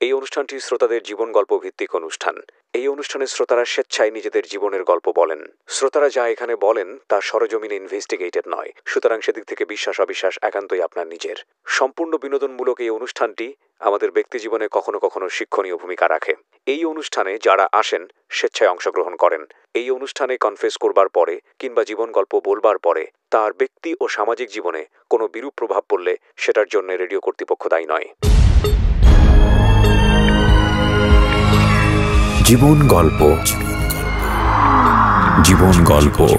এই অনুষ্ঠানটি শ্রোতাদের জীবন গল্প ভিত্তিক অনুষ্ঠান। এই অনুষ্ঠানে শ্রোতারা স্বেচ্ছায় নিজেদের জীবনের গল্প বলেন। শ্রোতারা যা এখানে বলেন তা সরজমিনে ইনভেস্টিগেটেড নয়। সুতরাং সেদিক থেকে বিশ্বাস অবিশ্বাস একান্তই আপনার নিজের। সম্পূর্ণ বিনোদনমূলক এই অনুষ্ঠানটি আমাদের ব্যক্তিজীবনে কখনো কখনো শিক্ষণীয় ভূমিকা রাখে। এই অনুষ্ঠানে যারা আসেন স্বেচ্ছায় অংশগ্রহণ করেন। এই অনুষ্ঠানে কনফেস করবার পরে কিংবা জীবন গল্প বলবার পরে তার ব্যক্তি ও সামাজিক জীবনে কোনো বিরূপ প্রভাব পড়লে সেটার জন্য রেডিও কর্তৃপক্ষ দায়ী নয়। জীবন গল্প। জীবন গল্প।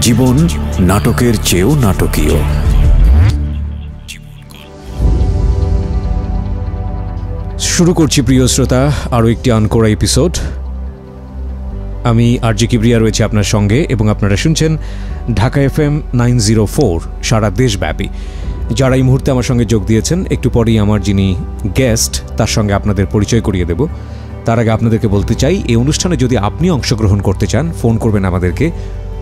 জীবন নাটকের চেয়েও নাটকীয়। শুরু করছি প্রিয় শ্রোতা, আরও একটি আনকোরা এপিসোড আমি আরজি কিবরিয়া রয়েছে আপনার সঙ্গে এবং আপনারা শুনছেন Dhaka F M nine zero four, সারা দেশব্যাপী। যারা এই মুহূর্তে আমার সঙ্গে যোগ দিয়েছেন, একটু পরেই আমার যিনি গেস্ট তার সঙ্গে আপনাদের পরিচয় করিয়ে দেব। তার আগে আপনাদেরকে বলতে চাই, এই অনুষ্ঠানে যদি আপনি অংশগ্রহণ করতে চান, ফোন করবেন আমাদেরকে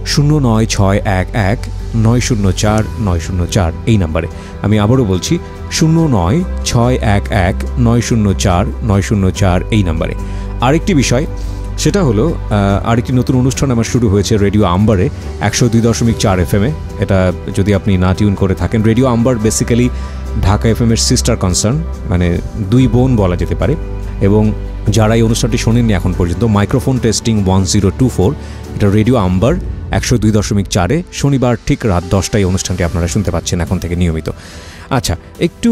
শূন্য নয় ছয় এক এক নয় শূন্য চার নয় শূন্য চার এই নাম্বারে। আমি আবারও বলছি, শূন্য নয় ছয় এক এক নয় শূন্য চার নয় শূন্য চার এই নাম্বারে। আরেকটি বিষয় সেটা হলো আরেকটি নতুন অনুষ্ঠান আমার শুরু হয়েছে রেডিও আম্বারে, একশো দুই দশমিক চার এফ এমে এটা যদি আপনি না টিউন করে থাকেন, radio Amber basically Dhaka FM এর সিস্টার কনসার্ন মানে দুই বোন বলা যেতে পারে। এবং যারা এই অনুষ্ঠানটি শোনেননি এখন পর্যন্ত microphone testing one zero two four এটা রেডিও আম্বার, একশো দুই দশমিক চারে। শনিবার ঠিক রাত দশটায় অনুষ্ঠানটি আপনারা শুনতে পাচ্ছেন এখন থেকে নিয়মিত। আচ্ছা একটু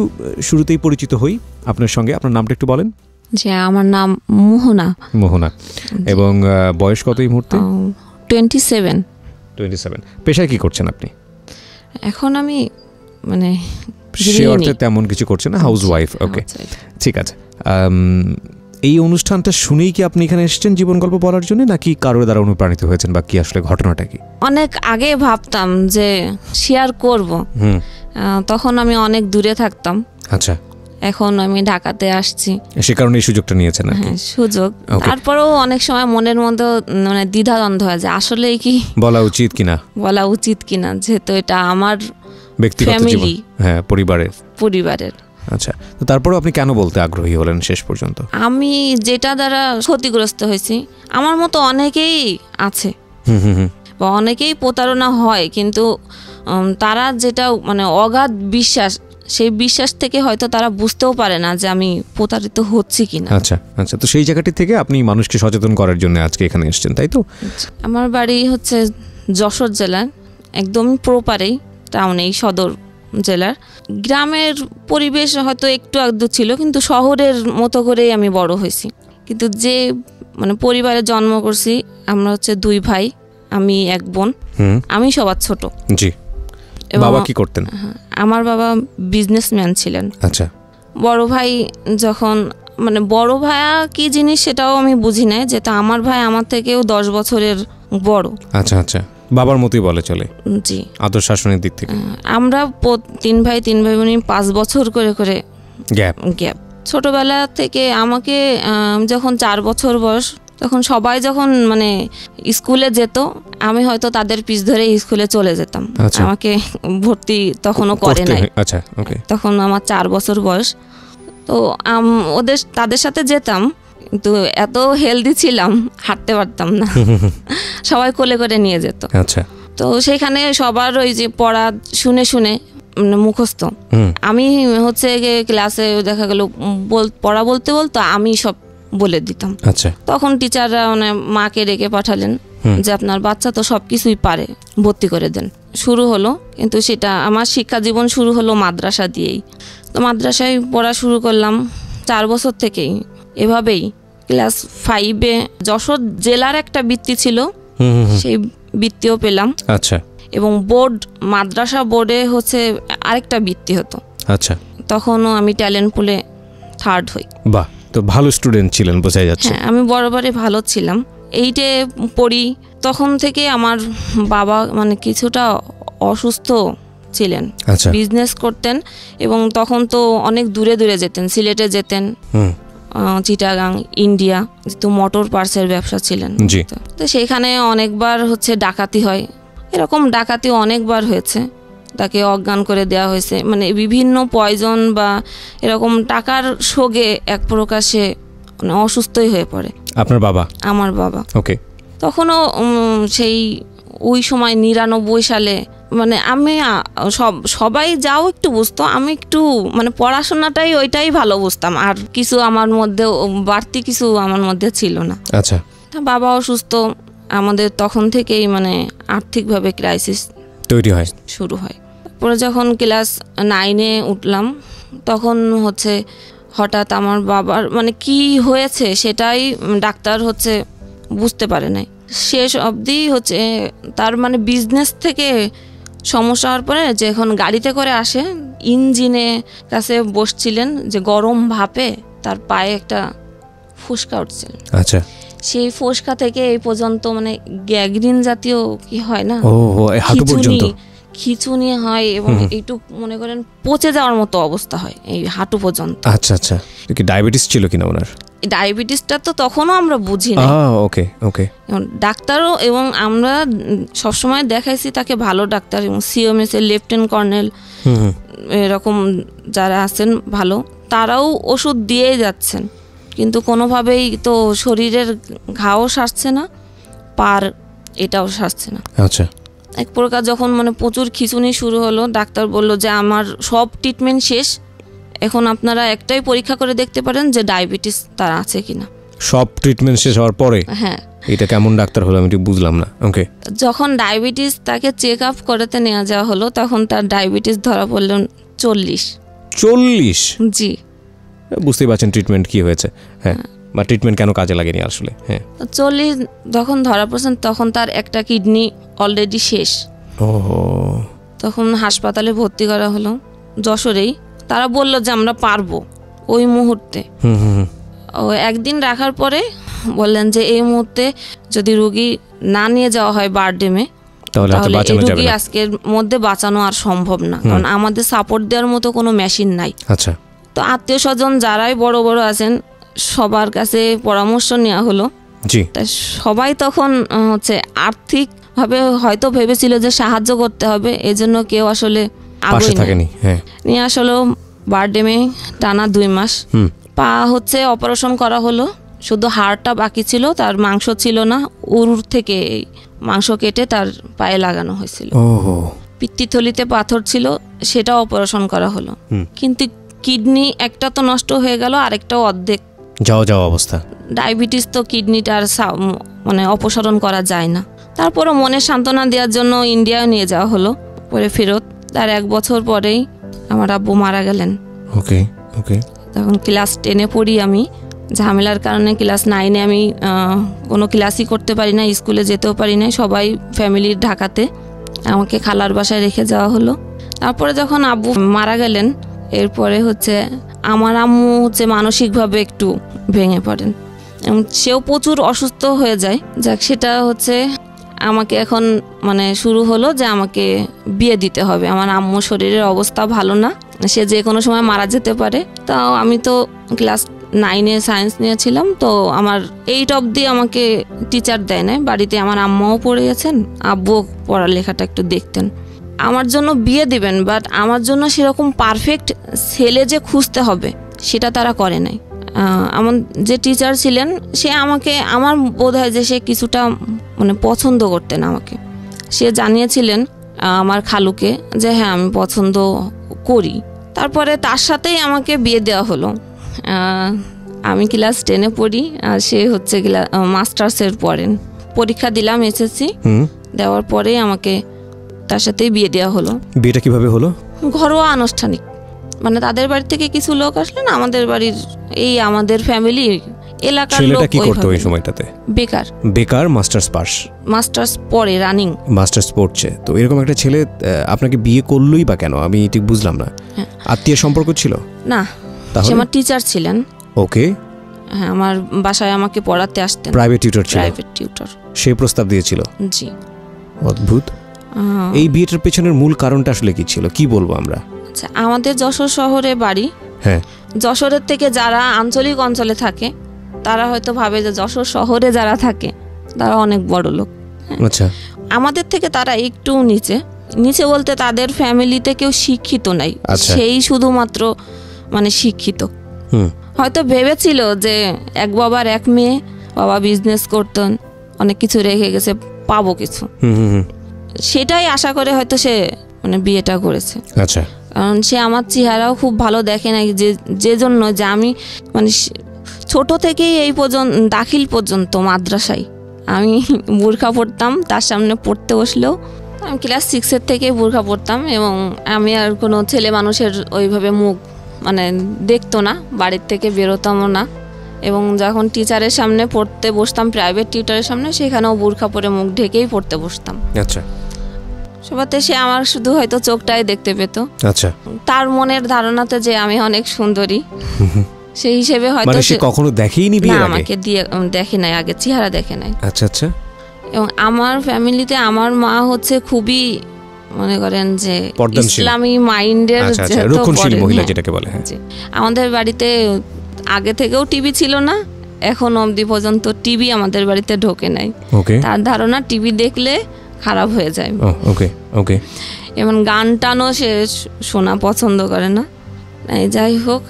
শুরুতেই পরিচিত হই আপনার সঙ্গে। আপনার নামটা একটু বলেন। যে আমার নাম মোহনা। মোহনা। এবং বয়স কত এই মুহূর্তে? টোয়েন্টি সেভেন টোয়েন্টি সেভেন পেশায় কী করছেন আপনি? এখন আমি মানে সে। অর্থে তেমন কিছু করছে না হাউস ওয়াইফ ওকে ঠিক আছে। এই অনুষ্ঠানটা শুনেই কি আপনি এখানে এসেছেন জীবন গল্প বলার জন্য নাকি কারোর দ্বারা অনুপ্রাণিত হয়েছেন বা কি আসলে ঘটনাটা কি? অনেক আগে ভাবতাম যে শেয়ার করব। হুম। তখন আমি অনেক দূরে থাকতাম। আচ্ছা। এখন আমি ঢাকাতে আসছি। সে কারণে এই সুযোগটা নিয়েছেন হ্যাঁ সুযোগ। তারপরেও অনেক সময় মনের মধ্যে মানে দ্বিধাদ্বন্দ্ব হয় যে আসলে কি? বলা উচিত কিনা? বলা উচিত কিনা যেহেতু এটা আমার ব্যক্তিগত জীবন। হ্যাঁ পরিবারের। পরিবারের। আচ্ছা তো তারপরেও আপনি কেন বলতে আগ্রহী হলেন শেষ পর্যন্ত? আমি যেটা দ্বারা ক্ষতিগ্রস্ত হয়েছি আমার মতো অনেকেই আছে। হুম হুম হুম। বা অনেকেই প্রতারণা হয় কিন্তু তারা যেটা মানে অগাধ বিশ্বাস সেই বিশ্বাস থেকে হয়তো তারা বুঝতেও পারে না যে আমি প্রতারিত হচ্ছি কিনা। আচ্ছা আচ্ছা। তো সেই জায়গাটি থেকে আপনি মানুষকে সচেতন করার জন্য আজকে এখানে এসেছেন তাই তো? আমার বাড়ি হচ্ছে যশোর জেলার একদমই প্রপারেই টাউনেই সদর জেলার। গ্রামের পরিবেশ হয়তো একটু আধটু ছিল কিন্তু শহরের মতো করেই আমি বড় হয়েছি। কিন্তু যে মানে পরিবারে জন্ম করছি আমরা হচ্ছে দুই ভাই আমি এক বোন। আমি সবার ছোট। জি। বাবা কি করতেন? আমার বাবা বিজনেসম্যান ছিলেন। আচ্ছা। বড় ভাই যখন মানে বড় ভাইয়া কি জিনিস সেটাও আমি বুঝি নাই যেটা আমার ভাই আমার থেকেও দশ বছরের বড়। আচ্ছা আচ্ছা। বাবার মতোই বলে চলে। জি। আদর শাসনের দিক থেকে। আমরা তিন ভাই তিন ভাই বোন পাঁচ বছর করে করে গ্যাপ। গ্যাপ। ছোটবেলা থেকে আমাকে যখন চার বছর বয়স তখন সবাই যখন মানে স্কুলে যেত আমি হয়তো তাদের পিছ ধরে স্কুলে চলে যেতাম। আচ্ছা। আমাকে ভর্তি তখনও করে নাই। আচ্ছা ওকে তখন আমার চার বছর বয়স। তো আম, ওদের তাদের সাথে যেতাম কিন্তু এত হেলদি ছিলাম হাঁটতে পারতাম না। সবাই কোলে করে নিয়ে যেত। আচ্ছা। তো সেখানে সবার ওই যে পড়া শুনে শুনে মানে মুখস্থ। আমি হচ্ছে ক্লাসে দেখা গেল পড়া বলতে বলতো আমি সব বলে দিতাম। আচ্ছা। তখন টিচাররা মানে মাকে ডেকে পাঠালেন যে আপনার বাচ্চা তো সব কিছুই পারে ভর্তি করে দেন। শুরু হলো কিন্তু সেটা আমার শিক্ষা জীবন শুরু হলো মাদ্রাসা দিয়েই। তো মাদ্রাসায় পড়া শুরু করলাম চার বছর থেকেই। এভাবেই ক্লাস ফাইভে যশোর জেলার একটা বৃত্তি ছিল। সেই বৃত্তিও পেলাম। আচ্ছা। এবং বোর্ড মাদ্রাসা বোর্ডে হচ্ছে আরেকটা বৃত্তি হতো। আচ্ছা। তখনও আমি ট্যালেন্ট পুলে থার্ড হই। বাহ! তো ভালো স্টুডেন্ট ছিলেন বোঝাই যাচ্ছে। হ্যাঁ আমি বরাবরই ভালো ছিলাম। এইটে পড়ি তখন থেকে আমার বাবা মানে কিছুটা অসুস্থ ছিলেন। আচ্ছা। বিজনেস করতেন এবং তখন তো অনেক দূরে দূরে যেতেন সিলেটে যেতেন। চিটাগাং ইন্ডিয়া যেহেতু মোটর পার্সের ব্যবসা ছিলেন। তো সেখানে অনেকবার হচ্ছে ডাকাতি হয়। এরকম ডাকাতি অনেকবার হয়েছে। তাকে অজ্ঞান করে দেওয়া হয়েছে। মানে বিভিন্ন পয়জন বা এরকম টাকার শোগে এক প্রকাশে মানে অসুস্থই হয়ে পড়ে। আপনার বাবা? আমার বাবা। ওকে। তখনও সেই ওই সময় নিরানব্বই সালে মানে আমি সব সবাই যাও একটু বুঝতো আমি একটু মানে পড়াশোনাটাই ওইটাই ভালো বুঝতাম। আর কিছু আমার মধ্যে বাড়তি কিছু আমার মধ্যে ছিল না। আচ্ছা। তা বাবা অসুস্থ আমাদের তখন থেকেই মানে আর্থিকভাবে ক্রাইসিস তৈরি হয়। শুরু হয়। তারপরে যখন ক্লাস নাইনে উঠলাম তখন হচ্ছে হঠাৎ আমার বাবার মানে কি হয়েছে সেটাই ডাক্তার হচ্ছে বুঝতে পারে নাই। শেষ অবধি হচ্ছে তার মানে বিজনেস থেকে সমস্যা হওয়ার পরে যে এখন গাড়িতে করে আসে ইঞ্জিনে কাছে বসছিলেন যে গরম ভাপে তার পায়ে একটা ফুসকা উঠছিল আচ্ছা। সেই ফোসকা থেকে এই পর্যন্ত মানে গ্যাগ্রিন জাতীয় কি হয় না? হাঁটু পর্যন্ত? খিচুনি হয় এবং। একটু মনে করেন পচে যাওয়ার মতো অবস্থা হয় এই হাঁটু পর্যন্ত। আচ্ছা আচ্ছা। কি ডায়াবেটিস ছিল কিনা ওনার? ডায়াবেটিসটা তো তখনও আমরা বুঝি না ওকে ওকে। ডাক্তারও এবং আমরা সবসময় দেখাইছি তাকে ভালো ডাক্তার এবং সিএমএস এর লেফটেন্যান্ট কর্নেল এরকম যারা আছেন ভালো তারাও ওষুধ দিয়েই যাচ্ছেন। কিন্তু কোনোভাবেই তো শরীরের ঘাও সারছে না পার এটাও সারছে না। আচ্ছা। এক প্রকার যখন মানে প্রচুর খিচুনি শুরু হলো ডাক্তার বলল যে আমার সব ট্রিটমেন্ট শেষ। এখন আপনারা একটাই পরীক্ষা করে দেখতে পারেন যে ডায়াবেটিস তার আছে কিনা। সব ট্রিটমেন্ট শেষ হওয়ার পরে? হ্যাঁ। এটা কেমন ডাক্তার হলো আমি ঠিক বুঝলাম না। ওকে যখন ডায়াবেটিস তাকে চেক আপ করাতে নেওয়া যাওয়া হলো তখন তার ডায়াবেটিস ধরা পড়ল চল্লিশ। চল্লিশ? জি। বুঝতেই পারছেন ট্রিটমেন্ট কি হয়েছে। হ্যাঁ। বা ট্রিটমেন্ট কেন কাজে লাগেনি আসলে? হ্যাঁ। চল্লিশ যখন ধরা পড়ছেন তখন তার একটা কিডনি অলরেডি শেষ। ও তখন হাসপাতালে ভর্তি করা হলো যশোরেই। তারা বলল যে আমরা পারব ওই মুহূর্তে। হুম হুম হুম। ও একদিন রাখার পরে বললেন যে এই মুহূর্তে যদি রুগী না নিয়ে যাওয়া হয় বারডেমে তাহলে রুগী আজকের মধ্যে বাঁচানো আর সম্ভব না। কারণ আমাদের সাপোর্ট দেওয়ার মতো কোনো মেশিন নাই। আচ্ছা। তো আত্মীয় স্বজন যারাই বড় বড় আছেন সবার কাছে পরামর্শ নেওয়া হলো। জি। তা সবাই তখন হচ্ছে আর্থিকভাবে হয়তো ভেবেছিল যে সাহায্য করতে হবে এজন্য কেউ আসলে পাশে থাকেনি হ্যাঁ। নিয়ে আসলো বারডেমে টানা দুই মাস। পা হচ্ছে অপারেশন করা হলো শুধু হাড়টা বাকি ছিল তার মাংস ছিল না উরুর থেকে মাংস কেটে তার পায়ে লাগানো হয়েছিল। পিত্তিথলিতে পাথর ছিল সেটা অপারেশন করা হলো। কিন্তু কিডনি একটা তো নষ্ট হয়ে গেল আরেকটাও অর্ধেক যাও যাও অবস্থা। ডায়াবেটিস তো কিডনিটা আর মানে অপসারণ করা যায় না। তারপরও মনে সান্ত্বনা দেওয়ার জন্য ইন্ডিয়া নিয়ে যাওয়া হলো পরে ফেরত। তার এক বছর পরেই আমার আব্বু মারা গেলেন। ওকে ওকে তখন ক্লাস টেনে পড়ি আমি। ঝামেলার কারণে ক্লাস নাইনে আমি কোনো ক্লাসই করতে পারি না স্কুলে যেতেও পারি না। সবাই ফ্যামিলির ঢাকাতে আমাকে খালার বাসায় রেখে যাওয়া হলো। তারপরে যখন আব্বু মারা গেলেন এরপরে হচ্ছে আমার আম্মু হচ্ছে মানসিকভাবে একটু ভেঙে পড়েন। এবং সেও প্রচুর অসুস্থ হয়ে যায়। যাক, সেটা হচ্ছে আমাকে এখন মানে শুরু হলো যে আমাকে বিয়ে দিতে হবে। আমার আম্মু শরীরের অবস্থা ভালো না। সে যে কোনো সময় মারা যেতে পারে। তাও আমি তো ক্লাস নাইনে সায়েন্স নিয়েছিলাম। তো আমার এইট অবধি আমাকে টিচার দেয় না বাড়িতে আমার আম্মাও পড়ে গেছেন আব্বু পড়ালেখাটা একটু দেখতেন। আমার জন্য বিয়ে দিবেন বাট আমার জন্য সেরকম পারফেক্ট ছেলে যে খুঁজতে হবে সেটা তারা করে নাই। আমার যে টিচার ছিলেন সে আমাকে আমার বোধ হয় যে সে কিছুটা মানে পছন্দ করতেন আমাকে। সে জানিয়েছিলেন আমার খালুকে যে হ্যাঁ আমি পছন্দ করি। তারপরে তার সাথেই আমাকে বিয়ে দেওয়া হলো। আমি ক্লাস টেনে পড়ি আর সে হচ্ছে মাস্টার্সের পড়েন পরীক্ষা দিলাম এসএসসি দেওয়ার পরেই আমাকে তার সাথেই বিয়ে দেওয়া হলো। বিয়েটা কীভাবে হলো? ঘরোয়া আনুষ্ঠানিক। মানে তাদের বাড়ি থেকে কিছু লোক আসলেন আমাদের বাড়ির এই আমাদের ফ্যামিলি এলাকার লোক কি করতো ওই সময়টাতে? বেকার। বেকার মাস্টার্স পাস? মাস্টার্স পরে রানিং মাস্টার্স পড়ছে। তো এরকম একটা ছেলে আপনাকে বিয়ে করলোই বা কেন? আমি ঠিক বুঝলাম না। হ্যাঁ। আত্মীয় সম্পর্ক ছিল? না। সে তাহলে আমার টিচার ছিলেন। ওকে। হ্যাঁ আমার বাসায় আমাকে পড়াতে আসতেন। প্রাইভেট টিউটর ছিল? প্রাইভেট টিউটর সে প্রস্তাব দিয়েছিল? জি। অদ্ভুত। এই বিয়েটার পেছনের মূল কারণটা আসলে কি ছিল? কি বলব আমরা? আচ্ছা আমাদের যশোর শহরে বাড়ি। হ্যাঁ। যশোরের থেকে যারা আঞ্চলিক অঞ্চলে থাকে তারা হয়তো ভাবে যে যশোর শহরে যারা থাকে তারা অনেক বড় লোক। আচ্ছা। আমাদের থেকে তারা একটু নিচে। নিচে বলতে তাদের ফ্যামিলিতে কেউ শিক্ষিত নাই। আচ্ছা। সেই শুধুমাত্র মানে শিক্ষিত। হুম। হয়তো ভেবেছিল যে এক বাবার এক মেয়ে বাবা বিজনেস করতেন অনেক কিছু রেখে গেছে পাবো কিছু। সেটাই আশা করে হয়তো সে মানে বিয়েটা করেছে। আচ্ছা। কারণ সে আমার চেহারাও খুব ভালো দেখে না যে যে জন্য যে আমি মানে ছোট থেকেই এই পর্যন্ত দাখিল পর্যন্ত মাদ্রাসায়। আমি বোরখা পড়তাম তার সামনে পড়তে বসলেও আমি ক্লাস সিক্সের থেকে বোরখা পড়তাম এবং আমি আর কোনো ছেলে মানুষের ওইভাবে মুখ মানে দেখতো না বাড়ির থেকে বেরোতামও না। এবং যখন টিচারের সামনে পড়তে বসতাম প্রাইভেট টিউটারের সামনে সেখানেও বোরখা পরে মুখ ঢেকেই পড়তে বসতাম। আচ্ছা। সবাতে সে আমার শুধু হয়তো চোখটাই দেখতে পেতো। আচ্ছা। তার মনের ধারণাতে যে আমি অনেক সুন্দরী সেই হিসেবে হয়তো মানে সে কখনো দেখেইনি বিয়ের আগে? আমাকে দিয়ে দেখে নাই আগে চেহারা দেখে নাই। আচ্ছা আচ্ছা। এবং আমার ফ্যামিলিতে আমার মা হচ্ছে খুবই মনে করেন যে। ইসলামী মাইন্ডের আচ্ছা আচ্ছা রক্ষণশীল মহিলা হ্যাঁ, যেটাকে বলে হ্যাঁ। আমাদের বাড়িতে আগে থেকেও টিভি ছিল না এখন অবধি পর্যন্ত টিভি আমাদের বাড়িতে ঢোকে নাই। ওকে তার ধারণা টিভি দেখলে খারাপ হয়ে যায়। ওকে ওকে এমন গান টানও সে শোনা পছন্দ করে না। এই যাই হোক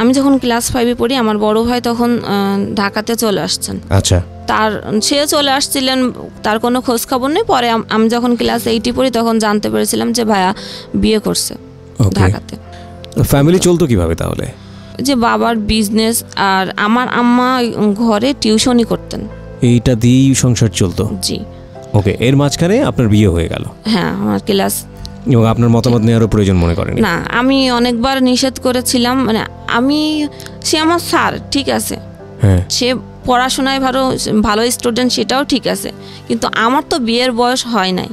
আমি যখন ক্লাস ফাইভে পড়ি আমার বড় ভাই তখন ঢাকাতে চলে আসছেন। আচ্ছা। তার সে চলে আসছিলেন তার কোনো খোঁজ খবর নেই। পরে আমি যখন ক্লাস এইটে পড়ি তখন জানতে পেরেছিলাম যে ভাইয়া বিয়ে করছে ঢাকাতে। ফ্যামিলি চলতো কীভাবে তাহলে? যে বাবার বিজনেস আর আমার আম্মা ঘরে টিউশনই করতেন। এইটা দিয়েই সংসার চলতো? জি। ওকে এর মাঝখানে আপনার বিয়ে হয়ে গেল। হ্যাঁ আমার ক্লাস এবং আপনার মতামত নেওয়ারও প্রয়োজন মনে করেনি না? আমি অনেকবার নিষেধ করেছিলাম মানে আমি সে আমার স্যার ঠিক আছে। হ্যাঁ। সে পড়াশোনায় ভালো ভালো স্টুডেন্ট সেটাও ঠিক আছে। কিন্তু আমার তো বিয়ের বয়স হয় নাই।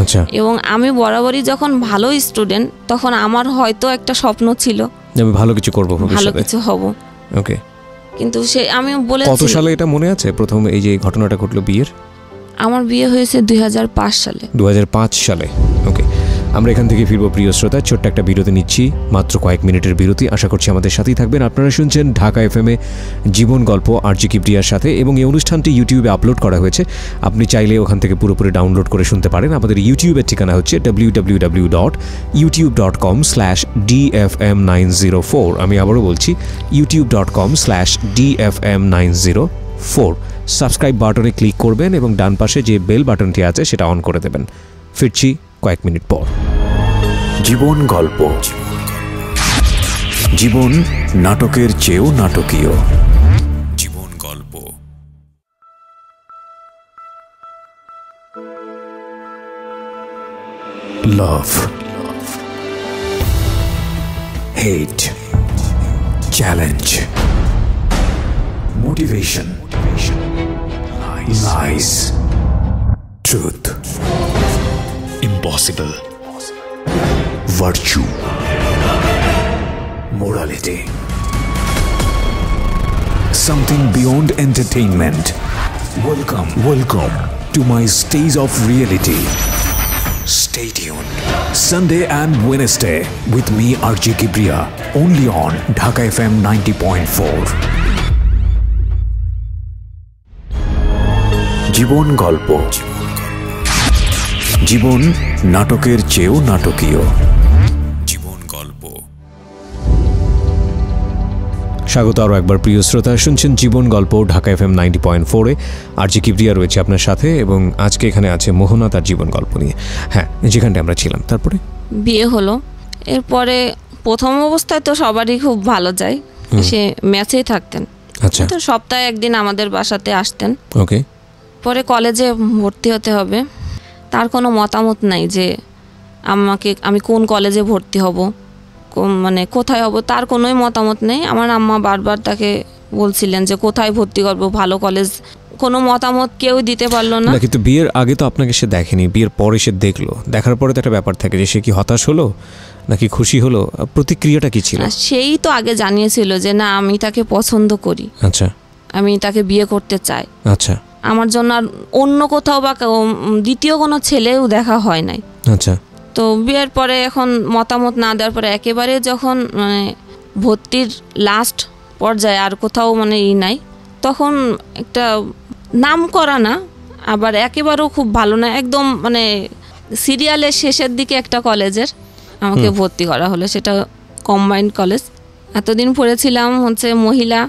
আচ্ছা। এবং আমি বরাবরই যখন ভালো স্টুডেন্ট তখন আমার হয়তো একটা স্বপ্ন ছিল। যে আমি ভালো কিছু করব ভালো কিছু হব। ওকে। কিন্তু সে আমি কত বলেছি সালে এটা মনে আছে? প্রথম এই যে ঘটনাটা ঘটলো বিয়ের? আমার বিয়ে হয়েছে দুই হাজার পাঁচ সালে। দু হাজার পাঁচ সালে। ওকে আমরা এখান থেকে ফিরবো প্রিয় শ্রোতা। ছোট্ট একটা বিরতি নিচ্ছি। মাত্র কয়েক মিনিটের বিরতি। আশা করছি আমাদের সাথেই থাকবেন। আপনারা শুনছেন ঢাকা এফ এ জীবন গল্প আর জি কিপ্রিয়ার সাথে এবং এই অনুষ্ঠানটি ইউটিউবে আপলোড করা হয়েছে। আপনি চাইলে ওখান থেকে পুরোপুরি ডাউনলোড করে শুনতে পারেন। আমাদের ইউটিউবের ঠিকানা হচ্ছে W W W dot YouTube dot com slash D F M nine zero four আমি আবারও বলছি YouTube dot com slash D F M nine zero four subscribe বাটনে ক্লিক করবেন এবং ডান পাশে যে বেল বাটনটি আছে সেটা অন করে দেবেন। ফিরছি কয়েক মিনিট পর। জীবন গল্প। জীবন নাটকের চেয়েও নাটকীয়। জীবন গল্প। Love hate challenge motivation Lies. Lies. Truth. Impossible. Virtue. Morality. Something beyond entertainment. Welcome. Welcome to my stage of reality. Stay tuned. Sunday and Wednesday with me, RJ Kibria, only on Dhaka FM 90.4. জীবন গল্প। জীবন নাটকের চেয়েও নাটকীয়। জীবন গল্প। স্বাগত আরও একবার প্রিয় শ্রোতা শুনছেন জীবন গল্প Dhaka F M ninety point ফোরে আর জি কিপ্রিয়া রয়েছে আপনার সাথে এবং আজকে এখানে আছে মোহনা তার জীবন গল্প নিয়ে। হ্যাঁ যেখানটা আমরা ছিলাম তারপরে? বিয়ে হলো। এরপরে প্রথম অবস্থায় তো সবারই খুব ভালো যায়। সে ম্যাচেই থাকতেন। আচ্ছা। তো সপ্তাহে একদিন আমাদের বাসাতে আসতেন। ওকে। পরে কলেজে ভর্তি হতে হবে। তার কোনো মতামত নাই যে আমাকে আমি কোন কলেজে ভর্তি হব কোন মানে কোথায় হব তার কোনোই মতামত নেই। আমার আম্মা বারবার তাকে বলছিলেন যে কোথায় ভর্তি করব ভালো কলেজ কোনো মতামত কেউ দিতে পারল না। কিন্তু বিয়ের আগে তো আপনাকে সে দেখেনি বিয়ের পরে সে দেখল। দেখার পরে তো একটা ব্যাপার থাকে যে সে কি হতাশ হলো নাকি খুশি হলো প্রতিক্রিয়াটা কি ছিল? সেই তো আগে জানিয়েছিল যে না আমি তাকে পছন্দ করি। আচ্ছা। আমি তাকে বিয়ে করতে চাই। আচ্ছা। আমার জন্য আর অন্য কোথাও বা দ্বিতীয় কোনো ছেলেও দেখা হয় নাই। আচ্ছা। তো বিয়ের পরে এখন মতামত না দেওয়ার পরে একেবারে যখন মানে ভর্তির লাস্ট পর্যায়ে আর কোথাও মানে ই নাই তখন একটা নাম করা না আবার একেবারেও খুব ভালো না একদম মানে সিরিয়ালের শেষের দিকে একটা কলেজের আমাকে ভর্তি করা হলো সেটা কম্বাইন্ড কলেজ এতদিন পড়েছিলাম হচ্ছে মহিলা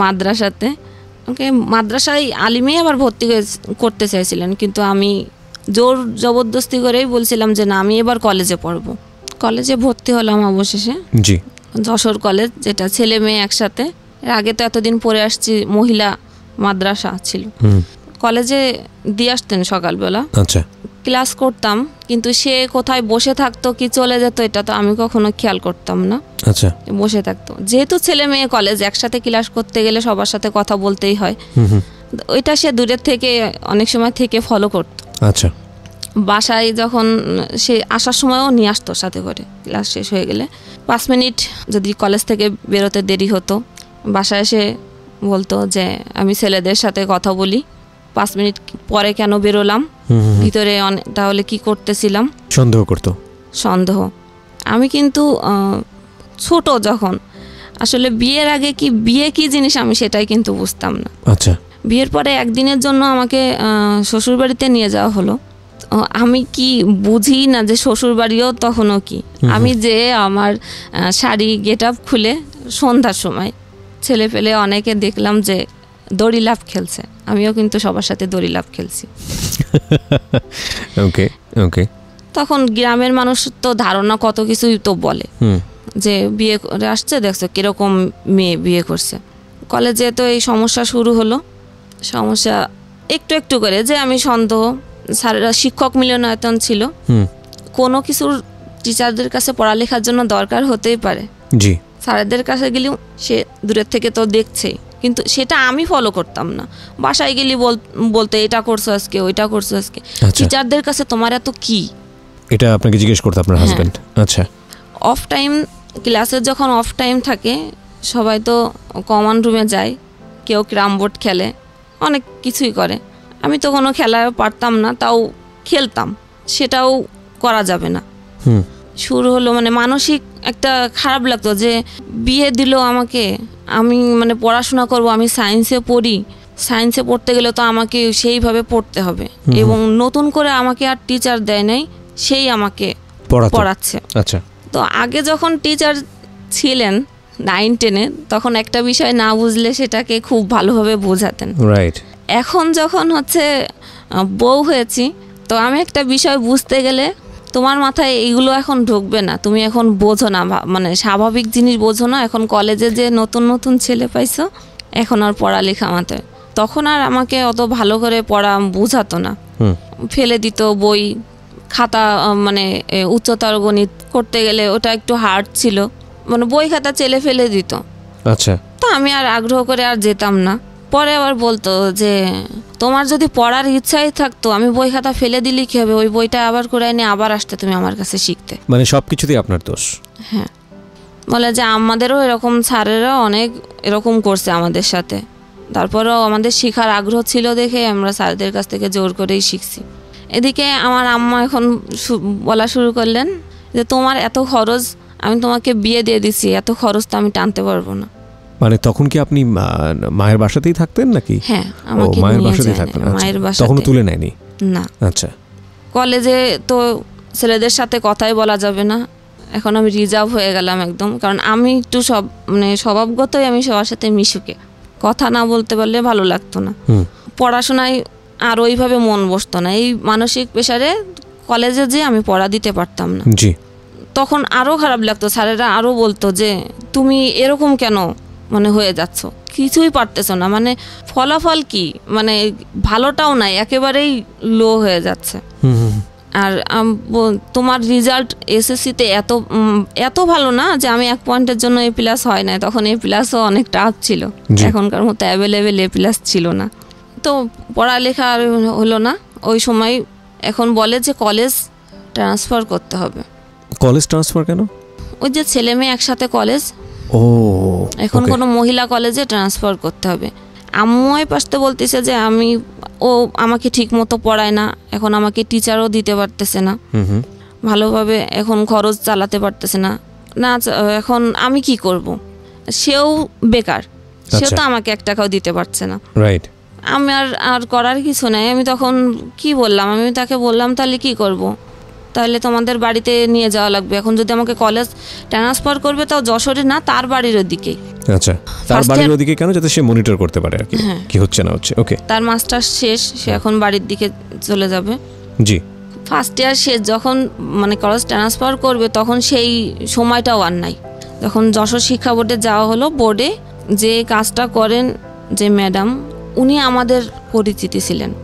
মাদ্রাসাতে। ওকে মাদ্রাসায় আলিমেই আবার ভর্তি করতে চাইছিলেন কিন্তু আমি জোর জবরদস্তি করেই বলছিলাম যে না আমি এবার কলেজে পড়ব। কলেজে ভর্তি হলাম অবশেষে। জি। যশোর কলেজ যেটা ছেলে মেয়ে একসাথে। এর আগে তো এতদিন পড়ে আসছি মহিলা মাদ্রাসা ছিল। কলেজে দিয়ে আসতেন সকালবেলা। আচ্ছা। ক্লাস করতাম কিন্তু সে কোথায় বসে থাকতো কি চলে যেত এটা তো আমি কখনো খেয়াল করতাম না। আচ্ছা। বসে থাকতো। যেহেতু ছেলে মেয়ে কলেজ একসাথে ক্লাস করতে গেলে সবার সাথে কথা বলতেই হয়। ওইটা সে দূরের থেকে অনেক সময় থেকে ফলো করতো। আচ্ছা। বাসায় যখন সে আসার সময়ও নিয়ে আসতো সাথে করে ক্লাস শেষ হয়ে গেলে। পাঁচ মিনিট যদি কলেজ থেকে বেরোতে দেরি হতো বাসায় এসে বলতো যে আমি ছেলেদের সাথে কথা বলি। পাঁচ মিনিট পরে কেন বেরোলাম। ভিতরে তাহলে কি করতেছিলাম? সন্দেহ করতো। সন্দেহ। আমি কিন্তু ছোট যখন আসলে বিয়ের আগে কি বিয়ে কি জিনিস আমি সেটাই কিন্তু বুঝতাম না। আচ্ছা। বিয়ের পরে একদিনের জন্য আমাকে আহ, শ্বশুরবাড়িতে নিয়ে যাওয়া হলো। আমি কি বুঝি না যে শ্বশুরবাড়িও তখনও কি? আমি যে আমার শাড়ি গেট আপ খুলে সন্ধ্যার সময় ছেলে পেলে অনেকে দেখলাম যে দড়ি লাভ খেলছে। আমিও কিন্তু সবার সাথে দড়ি লাভ খেলছি। ওকে ওকে তখন গ্রামের মানুষ তো ধারণা কত কিছুই তো বলে। যে বিয়ে করে আসছে দেখছ কীরকম মেয়ে বিয়ে করছে। কলেজে তো এই সমস্যা শুরু হলো। সমস্যা একটু একটু করে যে আমি সন্দেহ স্যারেরা শিক্ষক মিলনায়তন ছিল। হুম। কোনো কিছুর টিচারদের কাছে পড়ালেখার জন্য দরকার হতেই পারে। জি। স্যারেদের কাছে গেলেও সে দূরের থেকে তো দেখছেই। কিন্তু সেটা আমি ফলো করতাম না। বাসায় গেলে বল বলতে এটা করছ আজকে ওইটা করছ আজকে। আচ্ছা। টিচারদের কাছে তোমার এত কি? এটা আপনাকে জিজ্ঞেস করতে আপনার হ্যাঁ। হাজবেন্ড আচ্ছা। অফ টাইম ক্লাসের যখন অফ টাইম থাকে সবাই তো কমন রুমে যায় কেউ ক্রাম বোর্ড খেলে অনেক কিছুই করে। আমি তো কোনো খেলায় পারতাম না তাও খেলতাম সেটাও করা যাবে না। হুম। শুরু হলো মানে মানসিক একটা খারাপ লাগতো যে বিয়ে দিল আমাকে আমি মানে পড়াশোনা করব আমি সায়েন্সে পড়ি। সায়েন্সে পড়তে গেলে তো আমাকে সেইভাবে পড়তে হবে। এবং নতুন করে আমাকে আর টিচার দেয় নাই সেই আমাকে পড়াচ্ছে। আচ্ছা। তো আগে যখন টিচার ছিলেন নাইন টেনে তখন একটা বিষয় না বুঝলে সেটাকে খুব ভালোভাবে বোঝাতেন। রাইট এখন যখন হচ্ছে বউ হয়েছি তো আমি একটা বিষয় বুঝতে গেলে তোমার মাথায় এইগুলো এখন ঢুকবে না। তুমি এখন বোঝো না মানে স্বাভাবিক জিনিস বোঝো না। এখন কলেজে যে নতুন নতুন ছেলে পাইছো এখন আর পড়ালেখা মাথায় তখন আর আমাকে অত ভালো করে পড়া বোঝাতো না। ফেলে দিত বই খাতা মানে উচ্চতর গণিত করতে গেলে ওটা একটু হার্ড ছিল। মানে বই খাতা চেলে ফেলে দিত। আচ্ছা। তো আমি আর আগ্রহ করে আর যেতাম না। পরে আবার বলতো যে তোমার যদি পড়ার ইচ্ছাই থাকতো আমি বই খাতা ফেলে দিলে কি হবে ওই বইটা আবার করে এনে আবার আসতে তুমি আমার কাছে শিখতে। মানে সব কিছুতেই আপনার দোষ? হ্যাঁ। বলে যে আমাদেরও এরকম স্যারেরা অনেক এরকম করছে আমাদের সাথে। তারপরেও আমাদের শেখার আগ্রহ ছিল দেখে আমরা স্যারদের কাছ থেকে জোর করেই শিখছি। এদিকে আমার আম্মা এখন বলা শুরু করলেন যে তোমার এত খরচ আমি তোমাকে বিয়ে দিয়ে দিছি এত খরচ তো আমি টানতে পারব না। মানে তখন কি আপনি মায়ের বাসাতেই থাকতেন নাকি? হ্যাঁ আমাকে মায়ের বাসাতেই থাকতেন আচ্ছা। মায়ের তখনও বাসাতে তুলে নেয়নি? না। আচ্ছা। কলেজে তো ছেলেদের সাথে কথাই বলা যাবে না। এখন আমি রিজার্ভ হয়ে গেলাম একদম কারণ আমি একটু সব মানে স্বভাবগতই আমি সবার সাথে মিশুকে। কথা না বলতে পারলে ভালো লাগতো না। পড়াশোনায় আর ওইভাবে মন বসতো না। এই মানসিক প্রেশারে কলেজে যে আমি পড়া দিতে পারতাম না। জি। তখন আরও খারাপ লাগতো। স্যারেরা আরও বলতো যে তুমি এরকম কেন মানে হয়ে যাচ্ছ? কিছুই পারতেছো না। মানে ফলাফল কি? মানে ভালোটাও নাই একেবারেই লো হয়ে যাচ্ছে। আর তোমার রেজাল্ট এসএসসিতে এত এত ভালো না যে আমি এক পয়েন্টের জন্য এ প্লাস হয় না তখন এ প্লাসও অনেক টাফ ছিল। এখনকার মতো অ্যাভেলেবেল এ প্লাস ছিল না। তো পড়ালেখা আর হলো না। ওই সময় এখন বলে যে কলেজ ট্রান্সফার করতে হবে। কলেজ ট্রান্সফার কেন? ওই যে ছেলে মেয়ে একসাথে কলেজ ও এখন. কোনো মহিলা কলেজে ট্রান্সফার করতে হবে। আম্মুই পাশতে বলতেছে যে আমি ও আমাকে ঠিক মতো পড়ায় না এখন আমাকে টিচারও দিতে পারতেছে না। ভালোভাবে এখন খরচ চালাতে পারতেছে না। না এখন আমি কি করব? সেও বেকার। সেও আচ্ছা। তো আমাকে এক টাকাও দিতে পারছে না। রাইট আমি আর আর করার কিছু নাই। আমি তখন কি বললাম? আমি তাকে বললাম তাহলে কি করব? তাহলে তোমাদের বাড়িতে নিয়ে যাওয়া লাগবে। এখন যদি আমাকে কলেজ ট্রান্সফার করবে তাও যশোরে না তার বাড়ির ওদিকেই আচ্ছা তার বাড়ির ওদিকে কেন? যাতে সে মনিটর করতে পারে আর কি। হ্যাঁ। কি হচ্ছে না হচ্ছে? ওকে তার মাস্টার শেষ সে এখন বাড়ির দিকে চলে যাবে। জি। ফার্স্ট ইয়ার সে যখন মানে কলেজ ট্রান্সফার করবে তখন সেই সময়টাও আর নাই। যখন যশোর শিক্ষা বোর্ডে যাওয়া হলো বোর্ডে যে কাজটা করেন যে ম্যাডাম উনি আমাদের পরিচিতি ছিলেন।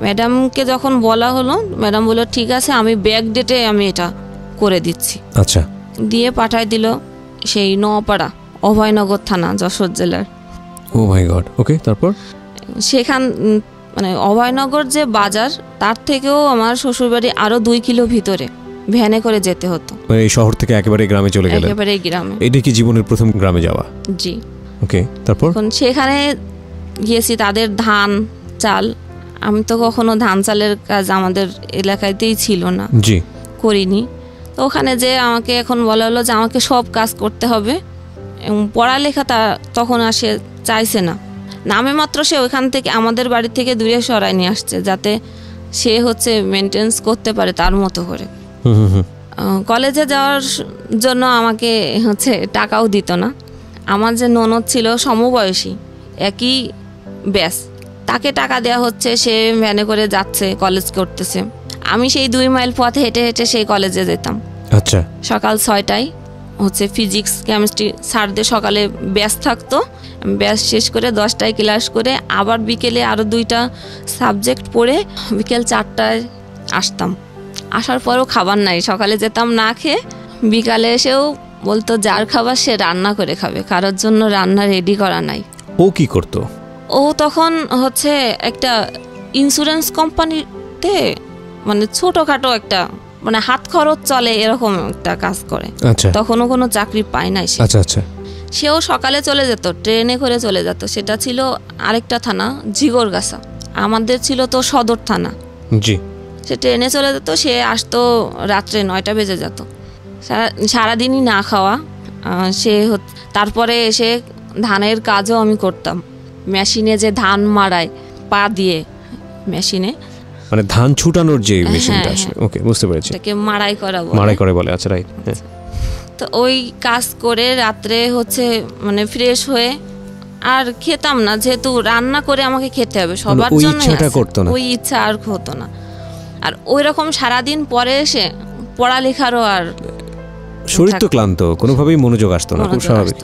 ম্যাডামকে যখন বলা হলো ম্যাডাম বলল ঠিক আছে আমি ব্যাক ডেটে আমি এটা করে দিচ্ছি। আচ্ছা। দিয়ে পাঠায় দিল সেই নপাড়া অভয়নগর থানা যশোর জেলার। ও মাই গড। ওকে তারপর? সেখান মানে অভয়নগর যে বাজার তার থেকেও আমার শ্বশুরবাড়ি আরও দুই কিলো ভিতরে ভ্যানে করে যেতে হতো। মানে এই শহর থেকে একেবারে গ্রামে চলে গেলেন? একেবারে গ্রামে। এটা কি জীবনের প্রথম গ্রামে যাওয়া? জি। ওকে তারপর? সেখানে গিয়েছি তাদের ধান চাল আমি তো কখনো ধান চালের কাজ আমাদের এলাকাতেই ছিল না। জি। করিনি। তো ওখানে যে আমাকে এখন বলা হলো যে আমাকে সব কাজ করতে হবে এবং পড়ালেখা তা তখন আর সে চাইছে না। নামে মাত্র সে ওইখান থেকে আমাদের বাড়ি থেকে দূরে সরাই নিয়ে আসছে যাতে সে হচ্ছে মেনটেন্স করতে পারে তার মতো করে। কলেজে যাওয়ার জন্য আমাকে হচ্ছে টাকাও দিত না। আমার যে ননদ ছিল সমবয়সী একই ব্যাস। তাকে টাকা দেওয়া হচ্ছে সে ভ্যানে করে যাচ্ছে কলেজ করতেছে। আমি সেই দুই মাইল পথ হেঁটে হেঁটে সেই কলেজে যেতাম। আচ্ছা। সকাল ছয়টায় হচ্ছে ফিজিক্স কেমিস্ট্রি স্যারদের সকালে ব্যাস থাকতো। ব্যাস শেষ করে দশটায় ক্লাস করে আবার বিকেলে আরও দুইটা সাবজেক্ট পড়ে বিকেল চারটায় আসতাম। আসার পরও খাবার নাই সকালে যেতাম না খেয়ে বিকালে এসেও বলতো যার খাবার সে রান্না করে খাবে কারোর জন্য রান্না রেডি করা নাই। ও কি করতো? ও তখন হচ্ছে একটা ইন্স্যুরেন্স কোম্পানিতে মানে ছোটোখাটো একটা মানে হাত খরচ চলে এরকম একটা কাজ করে। আচ্ছা। তখনও কোনো চাকরি পায় নাই সে। আচ্ছা আচ্ছা। সেও সকালে চলে যেত ট্রেনে করে চলে যেত। সেটা ছিল আরেকটা থানা জিগরগাছা। আমাদের ছিল তো সদর থানা। জি। সে ট্রেনে চলে যেত সে আসতো রাত্রে নয়টা বেজে যেত। সারা সারাদিনই না খাওয়া। সে তারপরে এসে ধানের কাজও আমি করতাম। মেশিনে যে ধান মাড়ায় পা দিয়ে মেশিনে। মানে ধান ছুটানোর যে মেশিনটা হ্যাঁ, আসলে। ওকে বুঝতে পেরেছি। এটাকে মাড়াই করা বলে। মারাই করে বলে আচ্ছা রাইট হ্যাঁ। তো ওই কাজ করে রাত্রে হচ্ছে মানে ফ্রেশ হয়ে আর খেতাম না যেহেতু রান্না করে আমাকে খেতে হবে সবার ওই জন্য ইচ্ছাটা করতো না? ওই ইচ্ছা আর হতো না। আর ওই রকম সারাদিন পরে এসে পড়ালেখারও আর শরীর তো ক্লান্ত কোনোভাবেই মনোযোগ আসতো না খুব স্বাভাবিক।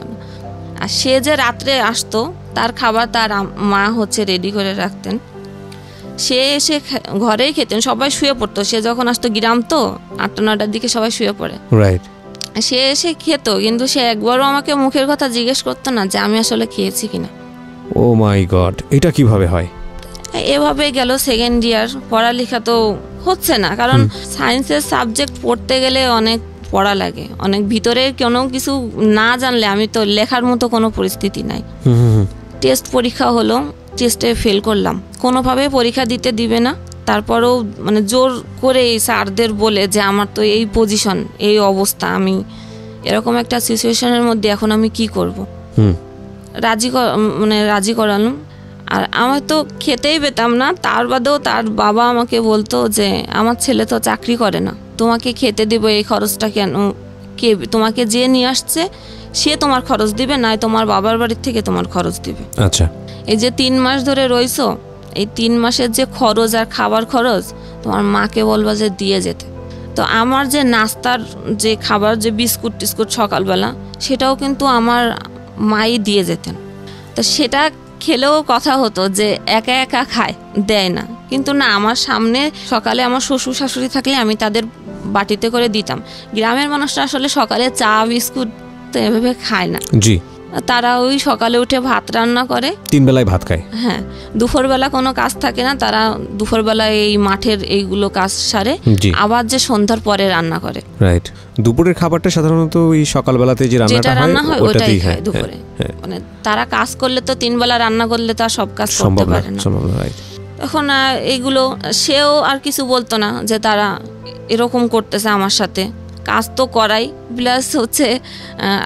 আর সে যে রাত্রে আসতো তার খাবার তার মা হচ্ছে রেডি করে রাখতেন। সে এসে ঘরেই খেতেন সবাই শুয়ে পড়তো। সে যখন আসতো গ্রাম তো আটটা নটার দিকে সবাই শুয়ে পড়ে। রাইট সে এসে খেত কিন্তু সে একবারও আমাকে মুখের কথা জিজ্ঞেস করতো না যে আমি আসলে খেয়েছি কিনা। ও মাই গড এটা কীভাবে হয়? এভাবে গেল সেকেন্ড ইয়ার পড়ালেখা তো হচ্ছে না কারণ সায়েন্সের সাবজেক্ট পড়তে গেলে অনেক পড়া লাগে। অনেক ভিতরে কোনো কিছু না জানলে আমি তো লেখার মতো কোনো পরিস্থিতি নাই। টেস্ট পরীক্ষা হলো টেস্টে ফেল করলাম। কোনোভাবে পরীক্ষা দিতে দিবে না তারপরেও মানে জোর করে এই স্যারদের বলে যে আমার তো এই পজিশন এই অবস্থা আমি এরকম একটা সিচুয়েশনের মধ্যে এখন আমি কি করব। রাজি মানে রাজি করালাম। আর আমার তো খেতেই পেতাম না তার বাদেও তার বাবা আমাকে বলতো যে আমার ছেলে তো চাকরি করে না তোমাকে খেতে দেবো এই খরচটা কেন? কে তোমাকে যে নিয়ে আসছে সে তোমার খরচ দিবে নয় তোমার বাবার বাড়ির থেকে তোমার খরচ দিবে। আচ্ছা। এই যে তিন মাস ধরে রইছো এই তিন মাসের যে খরচ আর খাবার খরচ তোমার মাকে বলবা যে দিয়ে যেতে। তো আমার যে নাস্তার যে খাবার যে বিস্কুট টিস্কুট সকালবেলা সেটাও কিন্তু আমার মাই দিয়ে যেতেন। তো সেটা খেলেও কথা হতো যে একা একা খায় দেয় না। কিন্তু না আমার সামনে সকালে আমার শ্বশুর শাশুড়ি থাকলে আমি তাদের বাটিতে করে দিতাম। গ্রামের মানুষরা আসলে সকালে চা বিস্কুট তো এভাবে খায় না। জি। তারা ওই সকালে উঠে ভাত রান্না করে। তিন বেলায় ভাত খায়। হ্যাঁ দুপুরবেলা কোনো কাজ থাকে না তারা দুপুরবেলা এই মাঠের এইগুলো কাজ সারে আবার যে সন্ধ্যার পরে রান্না করে। রাইট দুপুরের খাবারটা সাধারণত ওই সকালবেলাতে যে রান্নাটা হয় রান্না হয় ওটাই খায় হয় দুপুরে। হ্যাঁ, মানে তারা কাজ করলে তো তিন বেলা রান্না করলে তো আর সব কাজ করতে পারে না। সম্ভব না রাইট তখন এইগুলো সেও আর কিছু বলতো না যে তারা এরকম করতেছে আমার সাথে। কাজ তো করাই। প্লাস হচ্ছে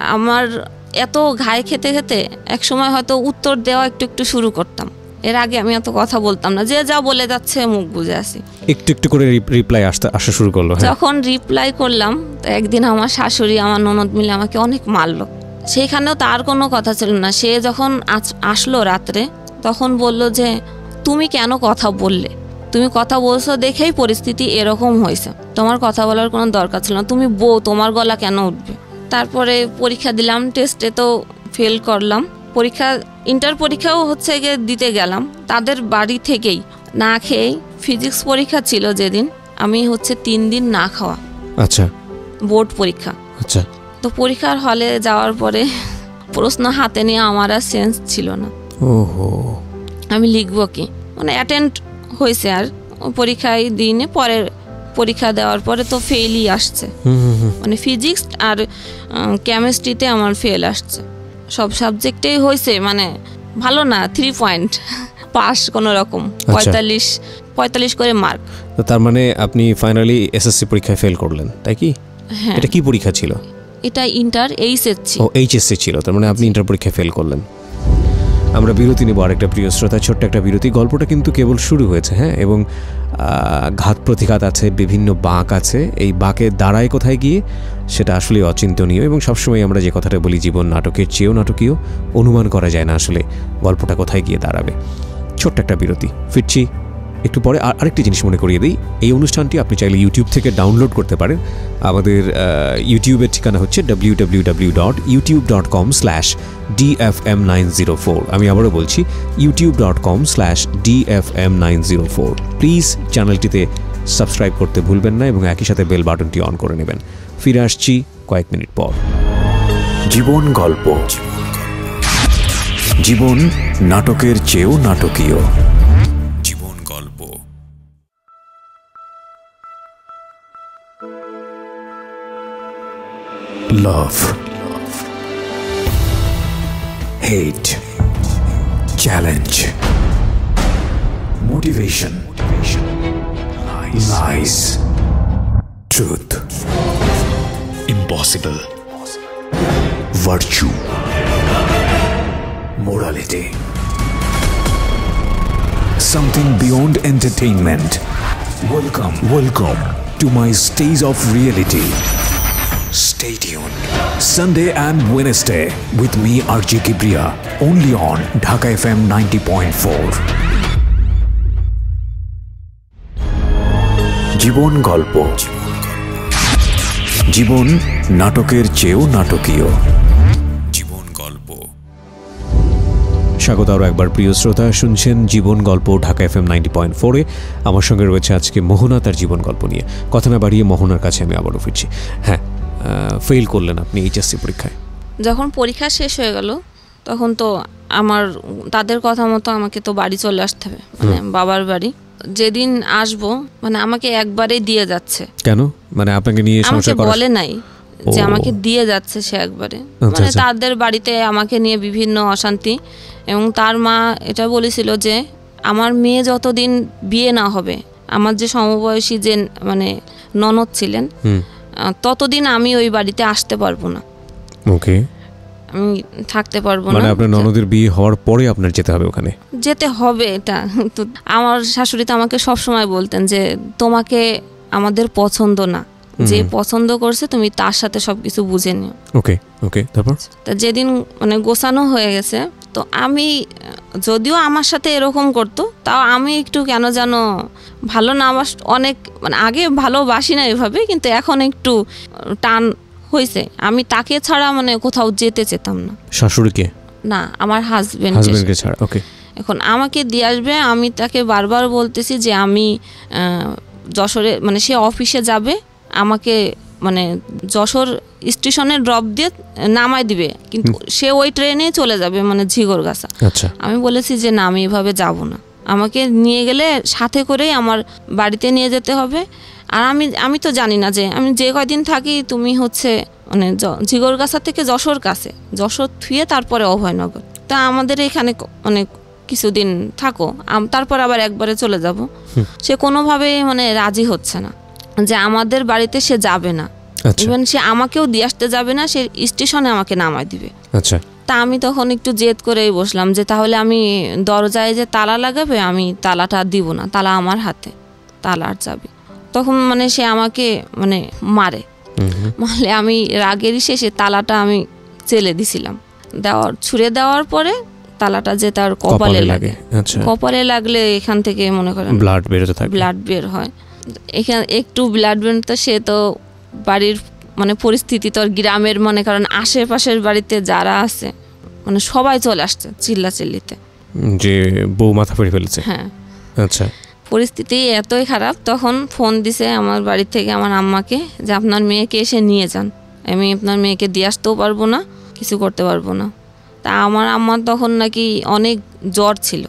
আমার এত ঘায়ে খেতে খেতে এক সময় হয়তো উত্তর দেওয়া একটু একটু শুরু করতাম। এর আগে আমি এত কথা বলতাম না। যে যা বলে যাচ্ছে মুখ বুঝে আসি। একটু একটু করে রিপ্লাই আসতে আসা শুরু করল হ্যাঁ। যখন রিপ্লাই করলাম তো একদিন আমার শাশুড়ি আমার ননদ মিলে আমাকে অনেক মারলো। সেইখানেও তার কোনো কথা ছিল না। সে যখন আস- আসলো রাত্রে তখন বলল যে তুমি কেন কথা বললে? তুমি কথা বলছো দেখেই পরিস্থিতি এরকম হয়েছে। তোমার কথা বলার কোনো দরকার ছিল না। তুমি বউ তোমার গলা কেন উঠবে? তারপরে পরীক্ষা দিলাম টেস্টে তো ফেল করলাম। পরীক্ষা ইন্টার পরীক্ষাও হচ্ছে গিয়ে দিতে গেলাম। তাদের বাড়ি থেকেই না খেয়েই ফিজিক্স পরীক্ষা ছিল যেদিন। আমি হচ্ছে তিন দিন না খাওয়া। আচ্ছা। বোর্ড পরীক্ষা। আচ্ছা। তো পরীক্ষার হলে যাওয়ার পরে প্রশ্ন হাতে নিয়ে আমার আর সেন্স ছিল না। ওহো। আমি লিখব কি? মানে অ্যাটেন্ড হয়েছে আর পরীক্ষায় দিনে পরের পরীক্ষা দেওয়ার পরে তো ফেলই আসছে। মানে ফিজিক্স আর কেমিস্ট্রিতে আমার ফেল আসছে। সব সাবজেক্টেই হয়েছে মানে ভালো না থ্রি পয়েন্ট পাস কোনো রকম পঁয়তাল্লিশ পঁয়তাল্লিশ করে মার্ক তো তার মানে আপনি ফাইনালি এসএসসি পরীক্ষায় ফেল করলেন তাই কি? হ্যাঁ। এটা কি পরীক্ষা ছিল? এটা ইন্টার এইচএসসি ও এইচএসসি ছিল তার মানে আপনি ইন্টার পরীক্ষায় ফেল করলেন। আমরা বিরতি নেব আরেকটা প্রিয় শ্রোতা, ছোট্ট একটা বিরতি। গল্পটা কিন্তু কেবল শুরু হয়েছে হ্যাঁ? এবং ঘাত প্রতিঘাত আছে, বিভিন্ন বাঁক আছে। এই বাঁকের দাঁড়ায় কোথায় গিয়ে? সেটা আসলে অচিন্তনীয় এবং সবসময় আমরা যে কথাটা বলি, জীবন নাটকের চেয়েও নাটকীয়, অনুমান করা যায় না আসলে গল্পটা কোথায় গিয়ে দাঁড়াবে। ছোট্ট একটা বিরতি। ফিরছি। একটু পরে আর আরেকটি জিনিস মনে করিয়ে দিই। এই অনুষ্ঠানটি আপনি চাইলে ইউটিউব থেকে ডাউনলোড করতে পারেন। আমাদের ইউটিউবের ঠিকানা হচ্ছে W W W dot YouTube dot com slash nine zero four আমি আবারও বলছি YouTube dot com slash nine zero four please চ্যানেলটিতে সাবস্ক্রাইব করতে ভুলবেন না এবং একই সাথে বেল বাটনটি অন করে নেবেন। ফিরে আসছি কয়েক মিনিট পর। জীবন গল্প। জীবন নাটকের চেয়েও নাটকীয়। love, hate, challenge, motivation, lies, truth, impossible, virtue, morality, something beyond entertainment. Welcome, welcome to my stage of reality. Stay tuned. Sunday and Wednesday with me RJ Kibria only on Dhaka FM 90.4. জীবন গল্প। জীবন নাটকের চেয়েও নাটকীয়। জীবন গল্প। স্বাগত আরও একবার প্রিয় শ্রোতা শুনছেন জীবন গল্প Dhaka F M ninety point ফোরে আমার সঙ্গে রয়েছে আজকে মোহনা তার জীবন গল্প নিয়ে। কথা না বাড়িয়ে মোহনার কাছে আমি আবারও ফিরছি। হ্যাঁ ফেল করলেন আপনি এইচএসসি পরীক্ষায়। যখন পরীক্ষা শেষ হয়ে গেল তখন তো আমার তাদের কথা মতো আমাকে তো বাড়ি চলে আসতে হবে মানে বাবার বাড়ি। যেদিন আসব মানে আমাকে একবারে দিয়ে যাচ্ছে। কেন? মানে আপনাকে নিয়ে আমাকে বলে নাই যে আমাকে দিয়ে যাচ্ছে সে একবারে। আচ্ছা, মানে আচ্ছা। তাদের বাড়িতে আমাকে নিয়ে বিভিন্ন অশান্তি এবং তার মা এটা বলেছিল যে আমার মেয়ে যতদিন বিয়ে না হবে আমার যে সমবয়সী যে মানে ননদ ছিলেন ততদিন আমি ওই বাড়িতে আসতে পারব না। ওকে। আমি থাকতে পারব না মানে না। আপনার ননদের বিয়ে হওয়ার পরে আপনার যেতে হবে ওখানে? যেতে হবে এটা। তো আমার শাশুড়ি তো আমাকে সব সময় বলতেন যে তোমাকে আমাদের পছন্দ না। যে পছন্দ করছে তুমি তার সাথে সবকিছু বুঝে নিও। ওকে ওকে তারপর? তা যেদিন মানে গোছানো হয়ে গেছে তো আমি যদিও আমার সাথে এরকম করতো তাও আমি একটু কেন যেন ভালো না আমার অনেক মানে আগে ভালোবাসি না এভাবে কিন্তু এখন একটু টান হয়েছে আমি তাকে ছাড়া মানে কোথাও যেতে চেতাম না। শাশুড়িকে না আমার হাজবেন্ড হাজবেন্ডকে ছাড়া। ওকে। এখন আমাকে দিয়ে আসবে আমি তাকে বারবার বলতেছি যে আমি যশোরে মানে সে অফিসে যাবে আমাকে মানে যশোর স্টেশনে ড্রপ দিয়ে নামাই দিবে। কিন্তু সে ওই ট্রেনে চলে যাবে মানে ঝিগরগাছা। আচ্ছা। আমি বলেছি যে না আমি এভাবে যাব না। আমাকে নিয়ে গেলে সাথে করেই আমার বাড়িতে নিয়ে যেতে হবে। আর আমি আমি তো জানি না যে আমি যে কয়দিন থাকি তুমি হচ্ছে মানে ঝিগরগাছা থেকে যশোর কাছে। যশোর থুয়ে তারপরে অভয়নগর। তা আমাদের এখানে ক- মানে কিছুদিন থাকো। তারপর আবার একবারে চলে যাব। সে কোনোভাবে মানে রাজি হচ্ছে না। যে আমাদের বাড়িতে সে যাবে না। আচ্ছা। ইভেন সে আমাকেও দিয়ে আসতে যাবে না সে স্টেশনে আমাকে নামায় দিবে। আচ্ছা। তা আমি তখন একটু জেদ করেই বসলাম যে তাহলে আমি দরজায় যে তালা লাগাবে আমি তালাটা দিব না তালা আমার হাতে তালার চাবি তখন মানে সে আমাকে মানে মারে। মারলে আমি রাগেরই শেষে তালাটা আমি চেলে দিছিলাম। দেওয়ার ছুঁড়ে দেওয়ার পরে তালাটা যে তার কপালে লাগে। আচ্ছা। কপালে লাগলে এখান থেকে মনে করেন ব্লাড বেরোতে থাকে। ব্লাড বের হয়। এখানে একটু ব্লাড বের তো সে তো বাড়ির মানে পরিস্থিতি তো আর গ্রামের মনে কারণ আশেপাশের বাড়িতে যারা আছে মানে সবাই চলে আসছে চিল্লা চিল্লিতে যে বউ মাথা ফেরে ফেলেছে। হ্যাঁ। আচ্ছা। পরিস্থিতি এতই খারাপ তখন ফোন দিছে আমার বাড়ি থেকে আমার আম্মাকে যে আপনার মেয়েকে এসে নিয়ে যান। আমি আপনার মেয়েকে দিয়ে আসতেও পারব না কিছু করতে পারব না। তা আমার আম্মার তখন নাকি অনেক জ্বর ছিল।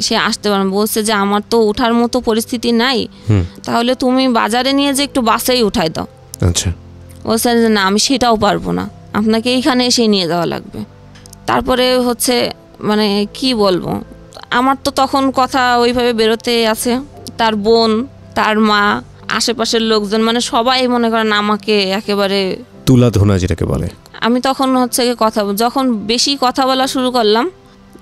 সে আসতে পারে বলছে যে আমার তো ওঠার মতো পরিস্থিতি নাই। তাহলে তুমি বাজারে নিয়ে যে একটু বাসেই উঠাই দাও। আচ্ছা। বলছে যে না আমি সেটাও পারব না। আপনাকে এইখানে এসে নিয়ে যাওয়া লাগবে। তারপরে হচ্ছে মানে কি বলব? আমার তো তখন কথা ওইভাবে বেরোতে আছে। তার বোন তার মা আশেপাশের লোকজন মানে সবাই মনে করেন আমাকে একেবারে তুলা ধোনা যেটাকে বলে। আমি তখন হচ্ছে কথা যখন বেশি কথা বলা শুরু করলাম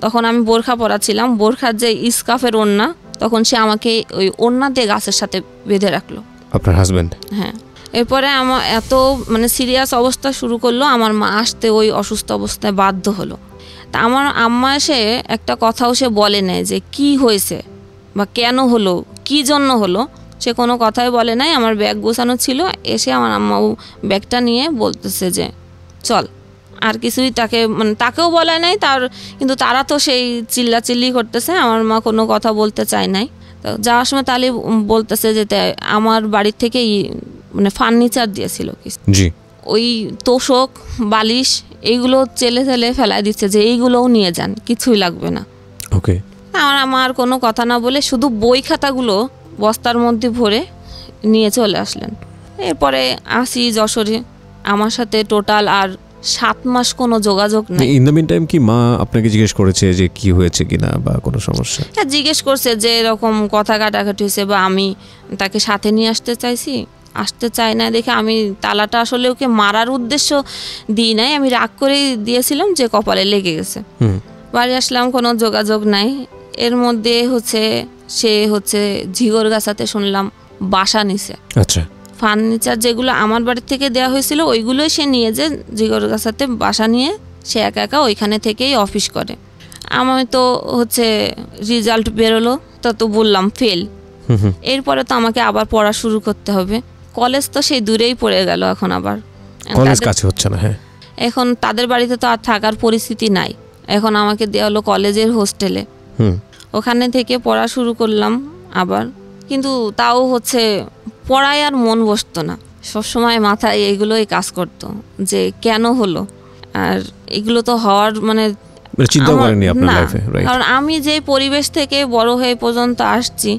তখন আমি বোরখা পরা ছিলাম বোরখার যে ইস্কাফের ওড়না তখন সে আমাকে ওই ওড়না দিয়ে গাছের সাথে বেঁধে রাখল। আপনার হাজবেন্ড হ্যাঁ। এরপরে আমার এত মানে সিরিয়াস অবস্থা শুরু করল আমার মা আসতে ওই অসুস্থ অবস্থায় বাধ্য হলো। তা আমার আম্মা এসে একটা কথাও সে বলে নেয় যে কি হয়েছে? বা কেন হলো? কি জন্য হলো? সে কোনো কথাই বলে নাই। আমার ব্যাগ গোছানো ছিল। এসে আমার আম্মাও ব্যাগটা নিয়ে বলতেছে যে চল। আর কিছুই তাকে মানে তাকেও বলে নাই তার কিন্তু তারা তো সেই চিল্লাচিল্লি করতেছে আমার মা কোনো কথা বলতে চায় নাই। তো যাওয়ার সময় তাহলে বলতেছে যে আমার বাড়ির থেকেই মানে ফার্নিচার দিয়েছিল কিছু। জি। ওই তোষক বালিশ এইগুলো চেলে চেলে ফেলায় দিচ্ছে যে এইগুলোও নিয়ে যান কিছুই লাগবে না। ওকে। আমার আমার কোনো কথা না বলে শুধু বই খাতাগুলো বস্তার মধ্যে ভরে নিয়ে চলে আসলেন। এরপরে আসি যশোরে আমার সাথে টোটাল আর সাত মাস কোনো যোগাযোগ নেই। ইন দ্য মিন টাইম কি মা আপনাকে জিজ্ঞেস করেছে যে কি হয়েছে কিনা বা কোনো সমস্যা? হ্যাঁ জিজ্ঞেস করছে যে এরকম কথা কাটাকাটি হয়েছে বা আমি তাকে সাথে নিয়ে আসতে চাইছি আসতে চাই না দেখে আমি তালাটা আসলে ওকে মারার উদ্দেশ্য দিই নাই। আমি রাগ করেই দিয়েছিলাম যে কপালে লেগে গেছে। বাড়ি আসলাম কোনো যোগাযোগ নাই। এর মধ্যে হচ্ছে সে হচ্ছে ঝিগর গাছাতে শুনলাম বাসা নিছে আচ্ছা। ফার্নিচার যেগুলো আমার বাড়ি থেকে দেওয়া হয়েছিল ওইগুলোই সে নিয়ে যে জিগর গাছাতে বাসা নিয়ে সে একা একা ওইখানে থেকেই অফিস করে। আমি তো হচ্ছে রেজাল্ট বেরোলো তা তো বললাম ফেল এরপরে তো আমাকে আবার পড়া শুরু করতে হবে। কলেজ তো সেই দূরেই পড়ে গেল এখন আবার। কলেজ কাছে হচ্ছে না হ্যাঁ। এখন তাদের বাড়িতে তো আর থাকার পরিস্থিতি নাই। এখন আমাকে দেওয়া হলো কলেজের হোস্টেলে হুম। ওখানে থেকে পড়া শুরু করলাম আবার। কিন্তু তাও হচ্ছে পড়ায় আর মন বসতো না। সবসময় মাথায় এইগুলোই কাজ করতো যে কেন হলো? আর এগুলো তো হওয়ার মানে মানে আপনার লাইফে কারণ আমি যে পরিবেশ থেকে বড় হয়ে পর্যন্ত আসছি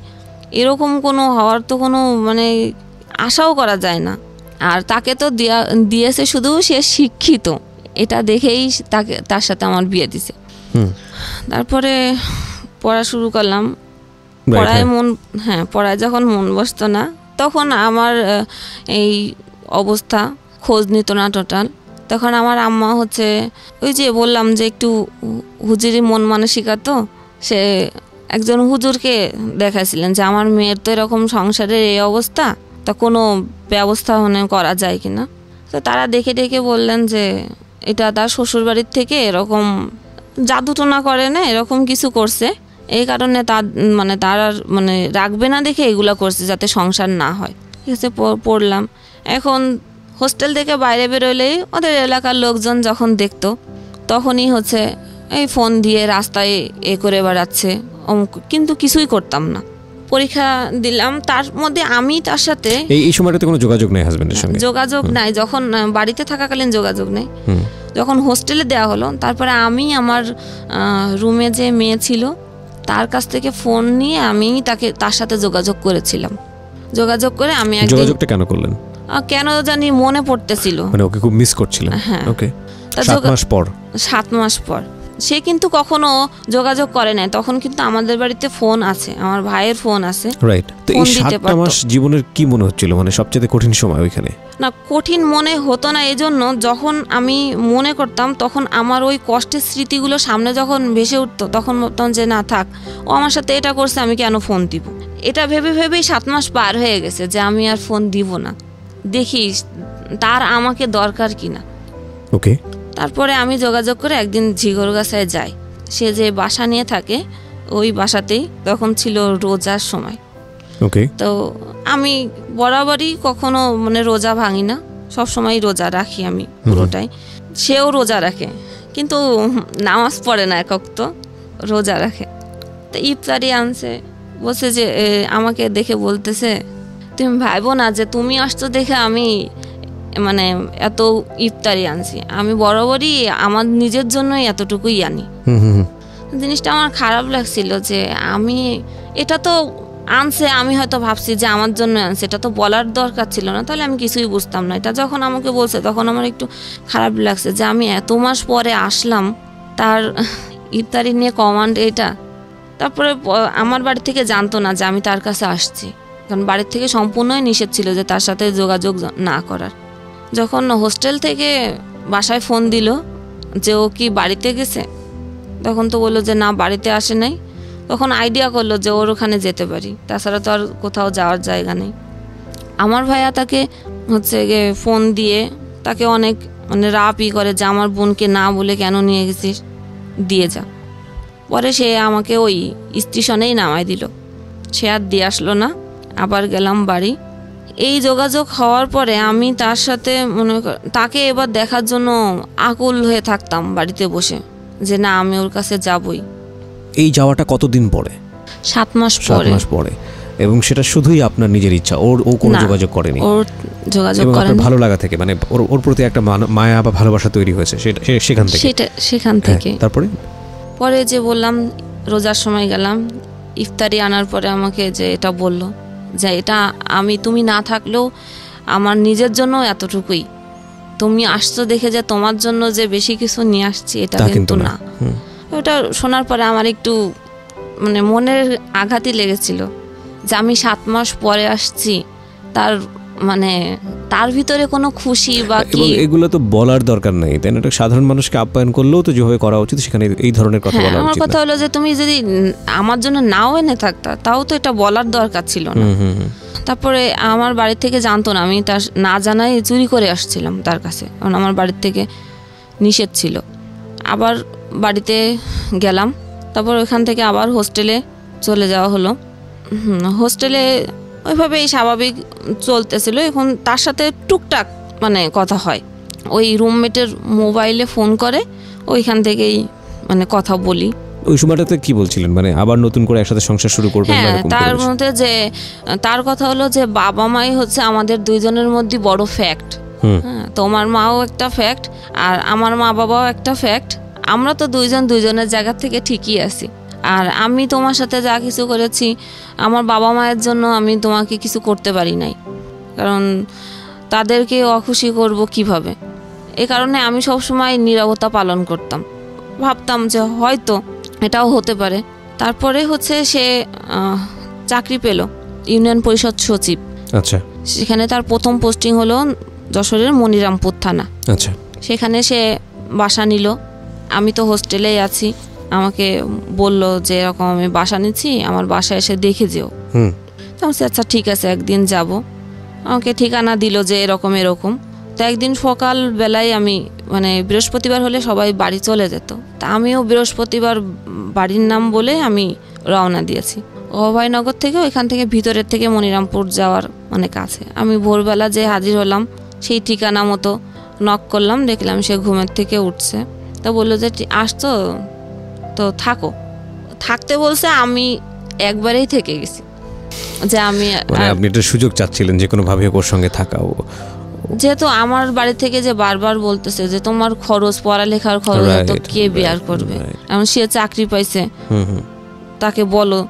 এরকম কোনো হওয়ার তো কোনো মানে আশাও করা যায় না। আর তাকে তো দেয়া দিয়েছে শুধু সে শিক্ষিত এটা দেখেই তাকে তার সাথে আমার বিয়ে দিছে। তারপরে পড়া শুরু করলাম। পড়ায়। মন হ্যাঁ পড়ায় যখন মন বসতো না তখন আমার এই অবস্থা, খোঁজ নিত না টোটাল তখন আমার আম্মা হচ্ছে, ওই যে বললাম যে একটু হুজুরি মন মানসিকা তো, সে একজন হুজুরকে দেখাইছিলেন যে আমার মেয়ের তো এরকম সংসারের এই অবস্থা, তা কোনো ব্যবস্থা মানে করা যায় কিনা তো তারা দেখে দেখে বললেন যে এটা তার শ্বশুর বাড়ির থেকে এরকম জাদুটোনা করে না, এরকম কিছু করছে। এই কারণে তার মানে তার আর মানে রাখবে না দেখে এগুলা করছে যাতে সংসার না হয়। ঠিক আছে পড়লাম। এখন হোস্টেল থেকে বাইরে বেরোলেই ওদের এলাকার লোকজন যখন দেখতো তখনই হচ্ছে এই ফোন দিয়ে রাস্তায় এ করে বেড়াচ্ছে। অমুক কিন্তু কিছুই করতাম না। পরীক্ষা দিলাম তার মধ্যে আমি তার সাথে এই এই সময়টাতে কোনো যোগাযোগ নেই হাজবেন্ডের সঙ্গে? যোগাযোগ নাই যখন বাড়িতে থাকাকালীন যোগাযোগ নেই। যখন হোস্টেলে দেওয়া হলো তারপরে আমি আমার রুমে যে মেয়ে ছিল তার কাছ থেকে ফোন নিয়ে আমি তাকে তার সাথে যোগাযোগ করেছিলাম। যোগাযোগ করে আমি একদিন যোগাযোগটা কেন করলেন? কেন জানি মনে পড়তেছিল। মানে ওকে খুব মিস করছিলেন। হ্যাঁ। ওকে। সাত মাস পর। সাত মাস পর। সে কিন্তু কখনো যোগাযোগ করে নাই। তখন কিন্তু আমাদের বাড়িতে ফোন আছে আমার ভাইয়ের ফোন আছে। রাইট তো এই সাতটা মাস জীবনের কি মনে হচ্ছিল? মানে সবচেয়ে কঠিন সময় ওইখানে? না কঠিন মনে হতো না এজন্য যখন আমি মনে করতাম তখন আমার ওই কষ্টের স্মৃতিগুলো সামনে যখন ভেসে উঠতো তখন ভাবতাম যে না থাক ও আমার সাথে এটা করছে আমি কেন ফোন দিব? এটা ভেবে ভেবেই সাত মাস পার হয়ে গেছে যে আমি আর ফোন দিব না। দেখি তার আমাকে দরকার কিনা। ওকে তারপরে আমি যোগাযোগ করে একদিন ঝিগরগাছায় যাই। সে যে বাসা নিয়ে থাকে ওই বাসাতেই তখন ছিল রোজার সময়। ওকে। তো আমি বরাবরই কখনো মানে রোজা ভাঙি না সব সময় রোজা রাখি আমি পুরোটাই। সেও রোজা রাখে কিন্তু নামাজ পড়ে না একক তো রোজা রাখে। তো ইফতারি আনছে বলছে যে আমাকে দেখে বলতেছে তুমি ভাইবো না যে তুমি আসছো দেখে আমি মানে এত ইফতারি আনছি। আমি বরাবরই আমার নিজের জন্যই এতটুকুই আনি। জিনিসটা আমার খারাপ লাগছিল যে আমি এটা তো আনছে আমি হয়তো ভাবছি যে আমার জন্য আনছে এটা তো বলার দরকার ছিল না তাহলে আমি কিছুই বুঝতাম না। এটা যখন আমাকে বলছে তখন আমার একটু খারাপ লাগছে যে আমি এত মাস পরে আসলাম তার ইফতারি নিয়ে কমান্ড এটা। তারপরে আমার বাড়ি থেকে জানতো না যে আমি তার কাছে আসছি। কারণ বাড়ির থেকে সম্পূর্ণই নিষেধ ছিল যে তার সাথে যোগাযোগ না করার। যখন হোস্টেল থেকে বাসায় ফোন দিল যে ও কি বাড়িতে গেছে, তখন তো বলল যে না, বাড়িতে আসে নাই। তখন আইডিয়া করল যে ওর ওখানে যেতে পারি। তাছাড়া তো আর কোথাও যাওয়ার জায়গা নেই। আমার ভাইয়া তাকে হচ্ছে গিয়ে ফোন দিয়ে তাকে অনেক মানে রাপ ই করে যে আমার বোনকে না বলে কেন নিয়ে গেছিস, দিয়ে যা। পরে সে আমাকে ওই স্টেশনেই নামাই দিল। সে আর দিয়ে আসলো না। আবার গেলাম বাড়ি। এই যোগাযোগ হওয়ার পরে আমি তার সাথে মনে তাকে এবার দেখার জন্য আকুল হয়ে থাকতাম বাড়িতে বসে যে না আমি ওর কাছে যাবই। এই যাওয়াটা কতদিন পরে? সাত মাস সাত পরে। মাস পরে। এবং সেটা শুধুই আপনার নিজের ইচ্ছা ওর ও কোনো যোগাযোগ করেনি? ওর যোগাযোগ করেনি। ভালো লাগা থেকে মানে ওর ওর প্রতি একটা মায়া বা ভালোবাসা তৈরি হয়েছে সেটা সেখান থেকে? সেটা সেখান হ্যাঁ, থেকে। তারপরে? পরে যে বললাম রোজার সময় গেলাম ইফতারি আনার পরে আমাকে যে এটা বলল যে এটা আমি তুমি না থাকলেও আমার নিজের জন্য এতটুকুই। তুমি আসছো দেখে যে তোমার জন্য যে বেশি কিছু নিয়ে আসছি এটা কিন্তু না। ওটা শোনার পরে আমার একটু মানে মনের আঘাতই লেগেছিল যে আমি সাত মাস পরে আসছি তার মানে তার ভিতরে কোনো খুশি বা কি? এগুলো তো বলার দরকার নেই তাই না? এটা সাধারণ মানুষকে আপ্যায়ন করলেও তো যেভাবে করা উচিত সেখানে এই ধরনের কথা হ্যাঁ বলা আমার কথা হলো যে তুমি যদি আমার জন্য নাও এনে থাকতা তাও তো এটা বলার দরকার ছিল না। তারপরে আমার বাড়ি থেকে জানতো না আমি তার না জানাই চুরি করে আসছিলাম তার কাছে কারণ আমার বাড়ির থেকে নিষেধ ছিল। আবার বাড়িতে গেলাম তারপর ওখান থেকে আবার হোস্টেলে চলে যাওয়া হলো। হোস্টেলে ওইভাবেই স্বাভাবিক চলতেছিল। এখন তার সাথে টুকটাক মানে কথা হয়। ওই রুমমেটের মোবাইলে ফোন করে ওইখান থেকেই মানে কথা বলি। ওই সময়টাতে কি বলছিলেন? মানে আবার নতুন করে একসাথে সংসার শুরু করবেন হ্যাঁ তার মধ্যে যে তার কথা হলো যে বাবা মাই হচ্ছে আমাদের দুইজনের মধ্যে বড় ফ্যাক্ট হুম। হ্যাঁ তোমার মাও একটা ফ্যাক্ট আর আমার মা বাবাও একটা ফ্যাক্ট আমরা তো দুইজন দুইজনের জায়গা থেকে ঠিকই আছি। আর আমি তোমার সাথে যা কিছু করেছি আমার বাবা মায়ের জন্য আমি তোমাকে কিছু করতে পারি নাই। কারণ তাদেরকে অখুশি করব কীভাবে? এ কারণে আমি সবসময় নীরবতা পালন করতাম। ভাবতাম যে হয়তো এটাও হতে পারে। তারপরে হচ্ছে সে চাকরি পেল ইউনিয়ন পরিষদ সচিব। আচ্ছা। সেখানে তার প্রথম পোস্টিং হলো যশোরের মনিরামপুর থানা। আচ্ছা। সেখানে সে বাসা নিল। আমি তো হোস্টেলেই আছি। আমাকে বলল যে এরকম আমি বাসা নিচ্ছি আমার বাসায় এসে দেখে যেও। হুম। তো আমি আচ্ছা ঠিক আছে একদিন যাব। আমাকে ঠিকানা দিল যে এরকম এরকম। তো একদিন সকাল বেলায় আমি মানে বৃহস্পতিবার হলে সবাই বাড়ি চলে যেত। তা আমিও বৃহস্পতিবার বাড়ির নাম বলে আমি রওনা দিয়েছি। অভয়নগর থেকে ওইখান থেকে ভিতরের থেকে মনিরামপুর যাওয়ার অনেক কাছে। আমি ভোরবেলা যে হাজির হলাম সেই ঠিকানা মতো নক করলাম দেখলাম সে ঘুমের থেকে উঠছে। তা বলল যে "ঠিক- আসতো তো থাকো। থাকতে বলছে আমি একবারেই থেকে গেছি। যে আমি মানে আপনি একটা সুযোগ চাচ্ছিলেন যে কোনো ভাবে ওর সঙ্গে থাকা। ও- যেহেতু আমার বাড়ি থেকে যে বারবার বলতেছে যে তোমার খরচ পড়ালেখার খরচ তো কে বিয়ার করবে. এখন সে চাকরি পাইছে। তাকে বলো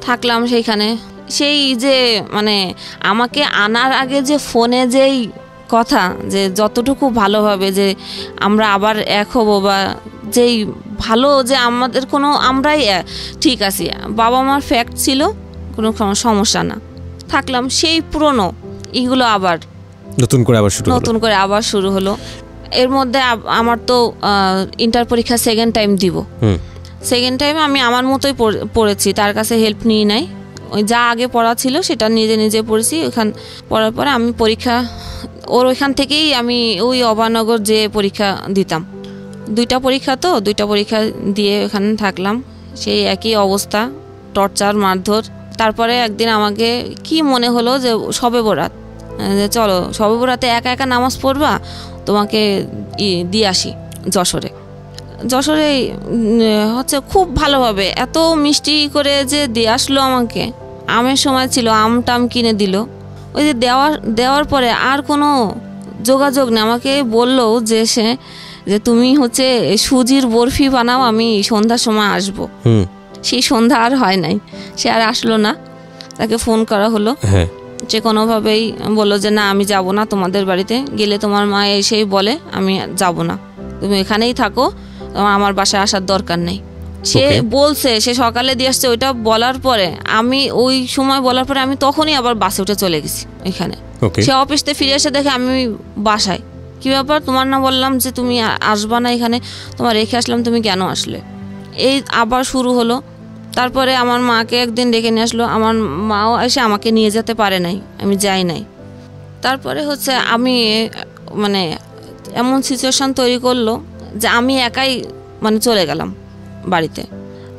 থাকলাম সেইখানে। সেই যে মানে আমাকে আনার আগে যে ফোনে যেই কথা যে যতটুকু ভালোভাবে যে আমরা আবার এক হব বা যেই ভালো যে আমাদের কোনো আমরাই ঠিক আছি। বাবা মার ফ্যাক্ট ছিল কোনো সমস্যা না। থাকলাম সেই পুরনো এগুলো আবার নতুন করে আবার শুরু নতুন করে আবার শুরু হলো। এর মধ্যে আমার তো ইন্টার পরীক্ষা সেকেন্ড টাইম দিব। হুম। সেকেন্ড টাইম আমি আমার মতোই পড়- পড়েছি তার কাছে হেল্প নিই নাই। ওই যা আগে পড়া ছিল সেটা নিজে নিজে পড়েছি। ওখান পড়ার পরে আমি পরীক্ষা ওর ওইখান থেকেই আমি ওই অবানগর যে পরীক্ষা দিতাম। দুইটা পরীক্ষা তো, দুইটা পরীক্ষা দিয়ে ওখানে থাকলাম। সেই একই অবস্থা, টর্চার, মারধর। তারপরে একদিন আমাকে কি মনে হলো যে সবে বরাত? যে চলো সবে বরাতে একা একা নামাজ পড়বা? তোমাকে দিয়ে আসি যশোরে। যশোরে হচ্ছে খুব ভালোভাবে, এত মিষ্টি করে যে দিয়ে আসলো আমাকে। আমের সময় ছিল, আম টাম কিনে দিল। ওই যে দেওয়ার দেওয়ার পরে আর কোনো যোগাযোগ নেই। আমাকে বলল যে সে যে তুমি হচ্ছে সুজির বরফি বানাও আমি সন্ধ্যার সময় আসব। সেই সন্ধ্যা আর হয় নাই। সে আর আসলো না। তাকে ফোন করা হলো। হ্যাঁ। যে কোনোভাবেই বলল যে না আমি যাব না তোমাদের বাড়িতে। গেলে তোমার মা এসেই বলে আমি যাব না। তুমি এখানেই থাকো। আমার বাসায় আসার দরকার নেই। সে বলছে সে সকালে দিয়ে আসছে ওইটা বলার পরে আমি ওই সময় বলার পরে আমি তখনই আবার বাসে উঠে চলে গেছি এখানে। সে অফিস থেকে ফিরে এসে দেখে আমি বাসায়। কি ব্যাপার? তোমার না বললাম যে তুমি আসবা না এখানে তোমার রেখে আসলাম তুমি কেন আসলে? এই আবার শুরু হলো। তারপরে আমার মাকে একদিন ডেকে নিয়ে আসলো আমার মাও এসে আমাকে নিয়ে যেতে পারে নাই আমি যাই নাই। তারপরে হচ্ছে আমি মানে এমন সিচুয়েশন তৈরি করল যে আমি একাই মানে চলে গেলাম। বাড়িতে।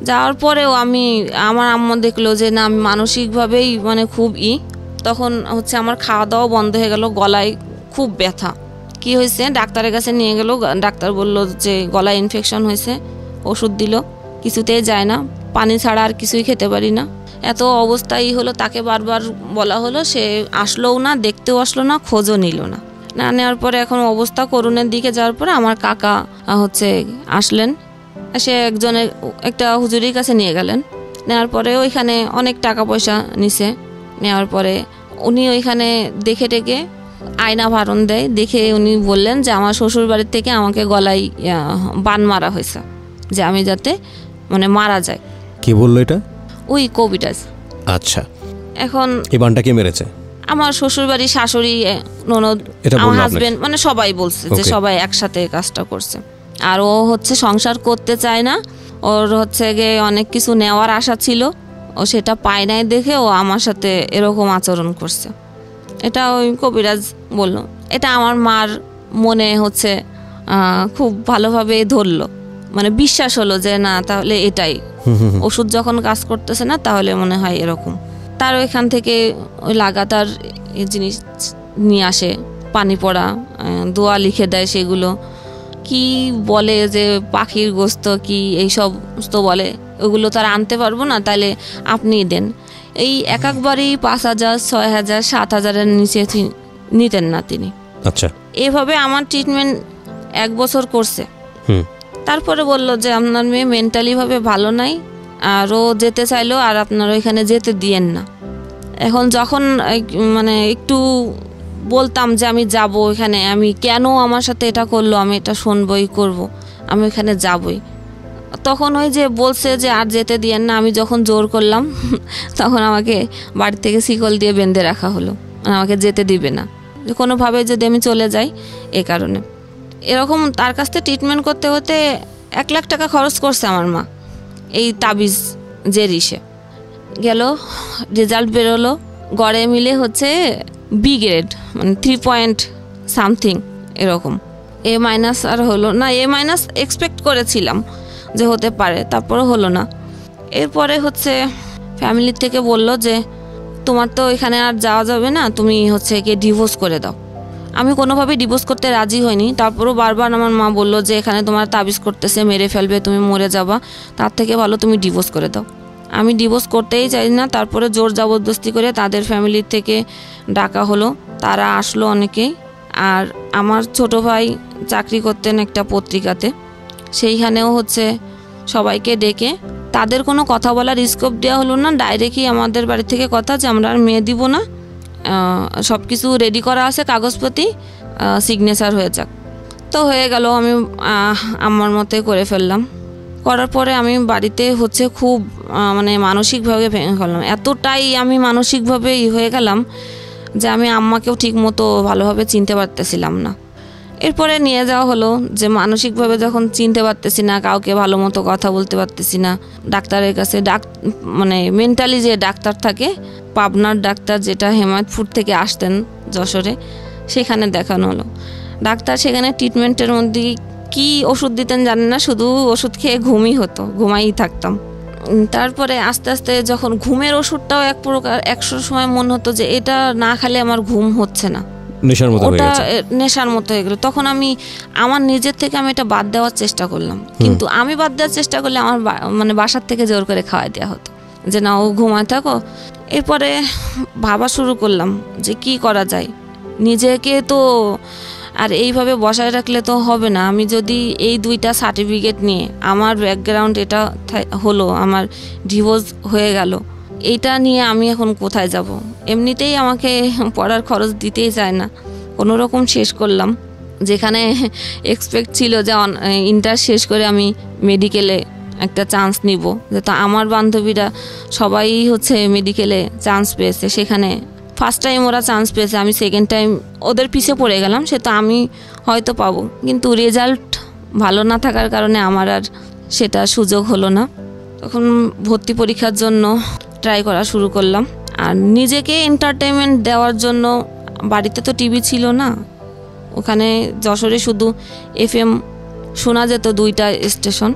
যাওয়ার পরেও আমি, আমার আম্মা দেখল যে, না, আমি মানসিকভাবেই মানে খুব ই। তখন হচ্ছে আমার খাওয়া দাওয়া বন্ধ হয়ে গেল, গলায় খুব ব্যথা। কি হয়েছে? ডাক্তারের কাছে নিয়ে গেল, ডাক্তার বলল যে, গলায় ইনফেকশন হয়েছে, ওষুধ দিল, কিছুতেই যায় না, পানি ছাড়া আর কিছুই খেতে পারি না। এত অবস্থাই হলো, তাকে বারবার বলা হলো, সে আসলোও না, দেখতেও আসলো না, খোঁজও নিল না। না, নেওয়ার পরে এখন অবস্থা করুণের দিকে যাওয়ার পরে আমার কাকা হচ্ছে আসলেন। সে একজনের একটা হুজুরির কাছে নিয়ে গেলেন। নেওয়ার পরে ওইখানে অনেক টাকা পয়সা নিছে। নেওয়ার পরে উনি ওইখানে দেখে টেকে আয়না ভারণ দেয়। দেখে উনি বললেন যে আমার শ্বশুর বাড়ির থেকে আমাকে গলায় বান মারা হয়েছে যে আমি যাতে মানে মারা যায়। কে বলল এটা? ওই কবিরাজ। আচ্ছা। এখন এই বানটা কে মেরেছে? আমার শ্বশুর বাড়ি শাশুড়ি ননদ আমার হাজবেন্ড মানে সবাই বলছে যে সবাই একসাথে কাজটা করছে। আর ও হচ্ছে সংসার করতে চায় না। ওর হচ্ছে গিয়ে অনেক কিছু নেওয়ার আশা ছিল। ও সেটা পায় নাই দেখে ও আমার সাথে এরকম আচরণ করছে। এটা ওই কবিরাজ বলল। এটা আমার মার মনে হচ্ছে খুব ভালোভাবে ধরলো। মানে বিশ্বাস হলো যে না তাহলে এটাই। ওষুধ যখন কাজ করতেছে না তাহলে মনে হয় এরকম। তার ওইখান থেকে ওই লাগাতার জিনিস নিয়ে আসে। পানি পড়া দোয়া লিখে দেয় সেগুলো। কি বলে যে পাখির গোস্ত কি এইসব তো বলে ওগুলো তো আর আনতে পারব না তাহলে আপনি দেন। এই এক একবারই পাঁচ হাজার ছয় হাজার সাত হাজারের নিচে নিতেন না তিনি। আচ্ছা। এভাবে আমার ট্রিটমেন্ট এক বছর করছে। হুম। তারপরে বলল যে আপনার মেয়ে মেন্টালিভাবে ভালো নাই আর ও যেতে চাইলো আর আপনার ওইখানে যেতে দিয়েন না। এখন যখন মানে একটু বলতাম যে আমি যাব এখানে। আমি কেন আমার সাথে এটা করল? আমি এটা শুনবই, করব। আমি ওইখানে যাবই। তখন ওই যে বলছে যে, আর যেতে দিয়েন না। আমি যখন জোর করলাম, তখন আমাকে বাড়ি থেকে শিকল দিয়ে বেঁধে রাখা হলো। মানে আমাকে যেতে দিবে না। কোনোভাবে যদি আমি চলে যাই, এ কারণে। এরকম তার কাছ থেকে ট্রিটমেন্ট করতে হতে এক লাখ টাকা খরচ করছে আমার মা। এই তাবিজ যে রিসে গেল রেজাল্ট বেরোলো। গড়ে মিলে হচ্ছে বি গ্রেড মানে থ্রি পয়েন্ট সামথিং এরকম। এ মাইনাস আর হলো না এ মাইনাস এক্সপেক্ট করেছিলাম যে হতে পারে, তারপরে হলো না। এরপরে হচ্ছে ফ্যামিলির থেকে বলল যে, তোমার তো এখানে আর যাওয়া যাবে না, তুমি হচ্ছে গিয়ে ডিভোর্স করে দাও। আমি কোনোভাবেই ডিভোর্স করতে রাজি হইনি। তারপরও বারবার আমার মা বলল যে, এখানে তোমার তাবিজ করতেছে, মেরে ফেলবে, তুমি মরে যাবা। তার থেকে ভালো তুমি ডিভোর্স করে দাও। আমি ডিভোর্স করতেই চাই না, তারপরে জোর জবরদস্তি করে তাদের ফ্যামিলির থেকে ডাকা হলো। তারা আসলো অনেকেই। আর আমার ছোট ভাই চাকরি করতেন একটা পত্রিকাতে। সেইখানেও হচ্ছে সবাইকে ডেকে। তাদের কোনো কথা বলার স্কোপ দেওয়া হলো না। ডাইরেক্টই আমাদের বাড়ি থেকে কথা যে আমরা আর মেয়ে দিব না। সব কিছু রেডি করা আছে কাগজপত্র সিগনেচার হয়ে যাক। তো হয়ে গেল, আমি আমার মতে করে ফেললাম। করার পরে আমি বাড়িতে হচ্ছে খুব মানে মানসিকভাবে ভেঙে গেলাম। এতটাই আমি মানসিকভাবে ই হয়ে গেলাম যে আমি আম্মাকেও ঠিক মতো ভালোভাবে চিনতে পারতেছিলাম না। এরপরে নিয়ে যাওয়া হলো যে মানসিকভাবে যখন চিনতে পারতেছি না, কাউকে ভালো মতো কথা বলতে পারতেছি না, ডাক্তারের কাছে ডাক মানে মেন্টালি যে ডাক্তার থাকে, পাবনার ডাক্তার যেটা হেমায়তপুর থেকে আসতেন যশোরে, সেখানে দেখানো হলো। ডাক্তার সেখানে ট্রিটমেন্টের মধ্যে কি ওষুধ দিতেন জানেন না শুধু ওষুধ খেয়ে ঘুমই হতো ঘুমাই থাকতাম। তারপরে আস্তে আস্তে যখন ঘুমের ওষুধটাও এক প্রকার একশো সময় মনে হতো যে এটা না খেলে আমার ঘুম হচ্ছে না। নেশার মতো ওটা নেশার মতো হয়ে গেলো। তখন আমি আমার নিজের থেকে আমি এটা বাদ দেওয়ার চেষ্টা করলাম। কিন্তু আমি বাদ দেওয়ার চেষ্টা করলে আমার মানে বাসার থেকে জোর করে খাওয়াই দেওয়া হতো। যে না ও ঘুমায় থাকো। এরপরে ভাবা শুরু করলাম যে কি করা যায়। নিজেকে তো আর এইভাবে বসায় রাখলে তো হবে না। আমি যদি এই দুইটা সার্টিফিকেট নিয়ে আমার ব্যাকগ্রাউন্ড এটা হলো, আমার ডিভোর্স হয়ে গেল, এইটা নিয়ে আমি এখন কোথায় যাব? এমনিতেই আমাকে পড়ার খরচ দিতেই চায় না। কোনো রকম শেষ করলাম। যেখানে এক্সপেক্ট ছিল যে ইন্টার শেষ করে আমি মেডিকেলে একটা চান্স নিব। যেহেতু আমার বান্ধবীরা সবাই হচ্ছে মেডিকেলে চান্স পেয়েছে। সেখানে ফার্স্ট টাইম ওরা চান্স পেয়েছে আমি সেকেন্ড টাইম ওদের পিছে পড়ে গেলাম সে তো আমি হয়তো পাবো। কিন্তু রেজাল্ট ভালো না থাকার কারণে আমার আর সেটা সুযোগ হলো না। তখন ভর্তি পরীক্ষার জন্য ট্রাই করা শুরু করলাম। আর নিজেকে এন্টারটেনমেন্ট দেওয়ার জন্য বাড়িতে তো টিভি ছিল না। ওখানে যশোরে শুধু এফ এম শোনা যেত দুইটা স্টেশন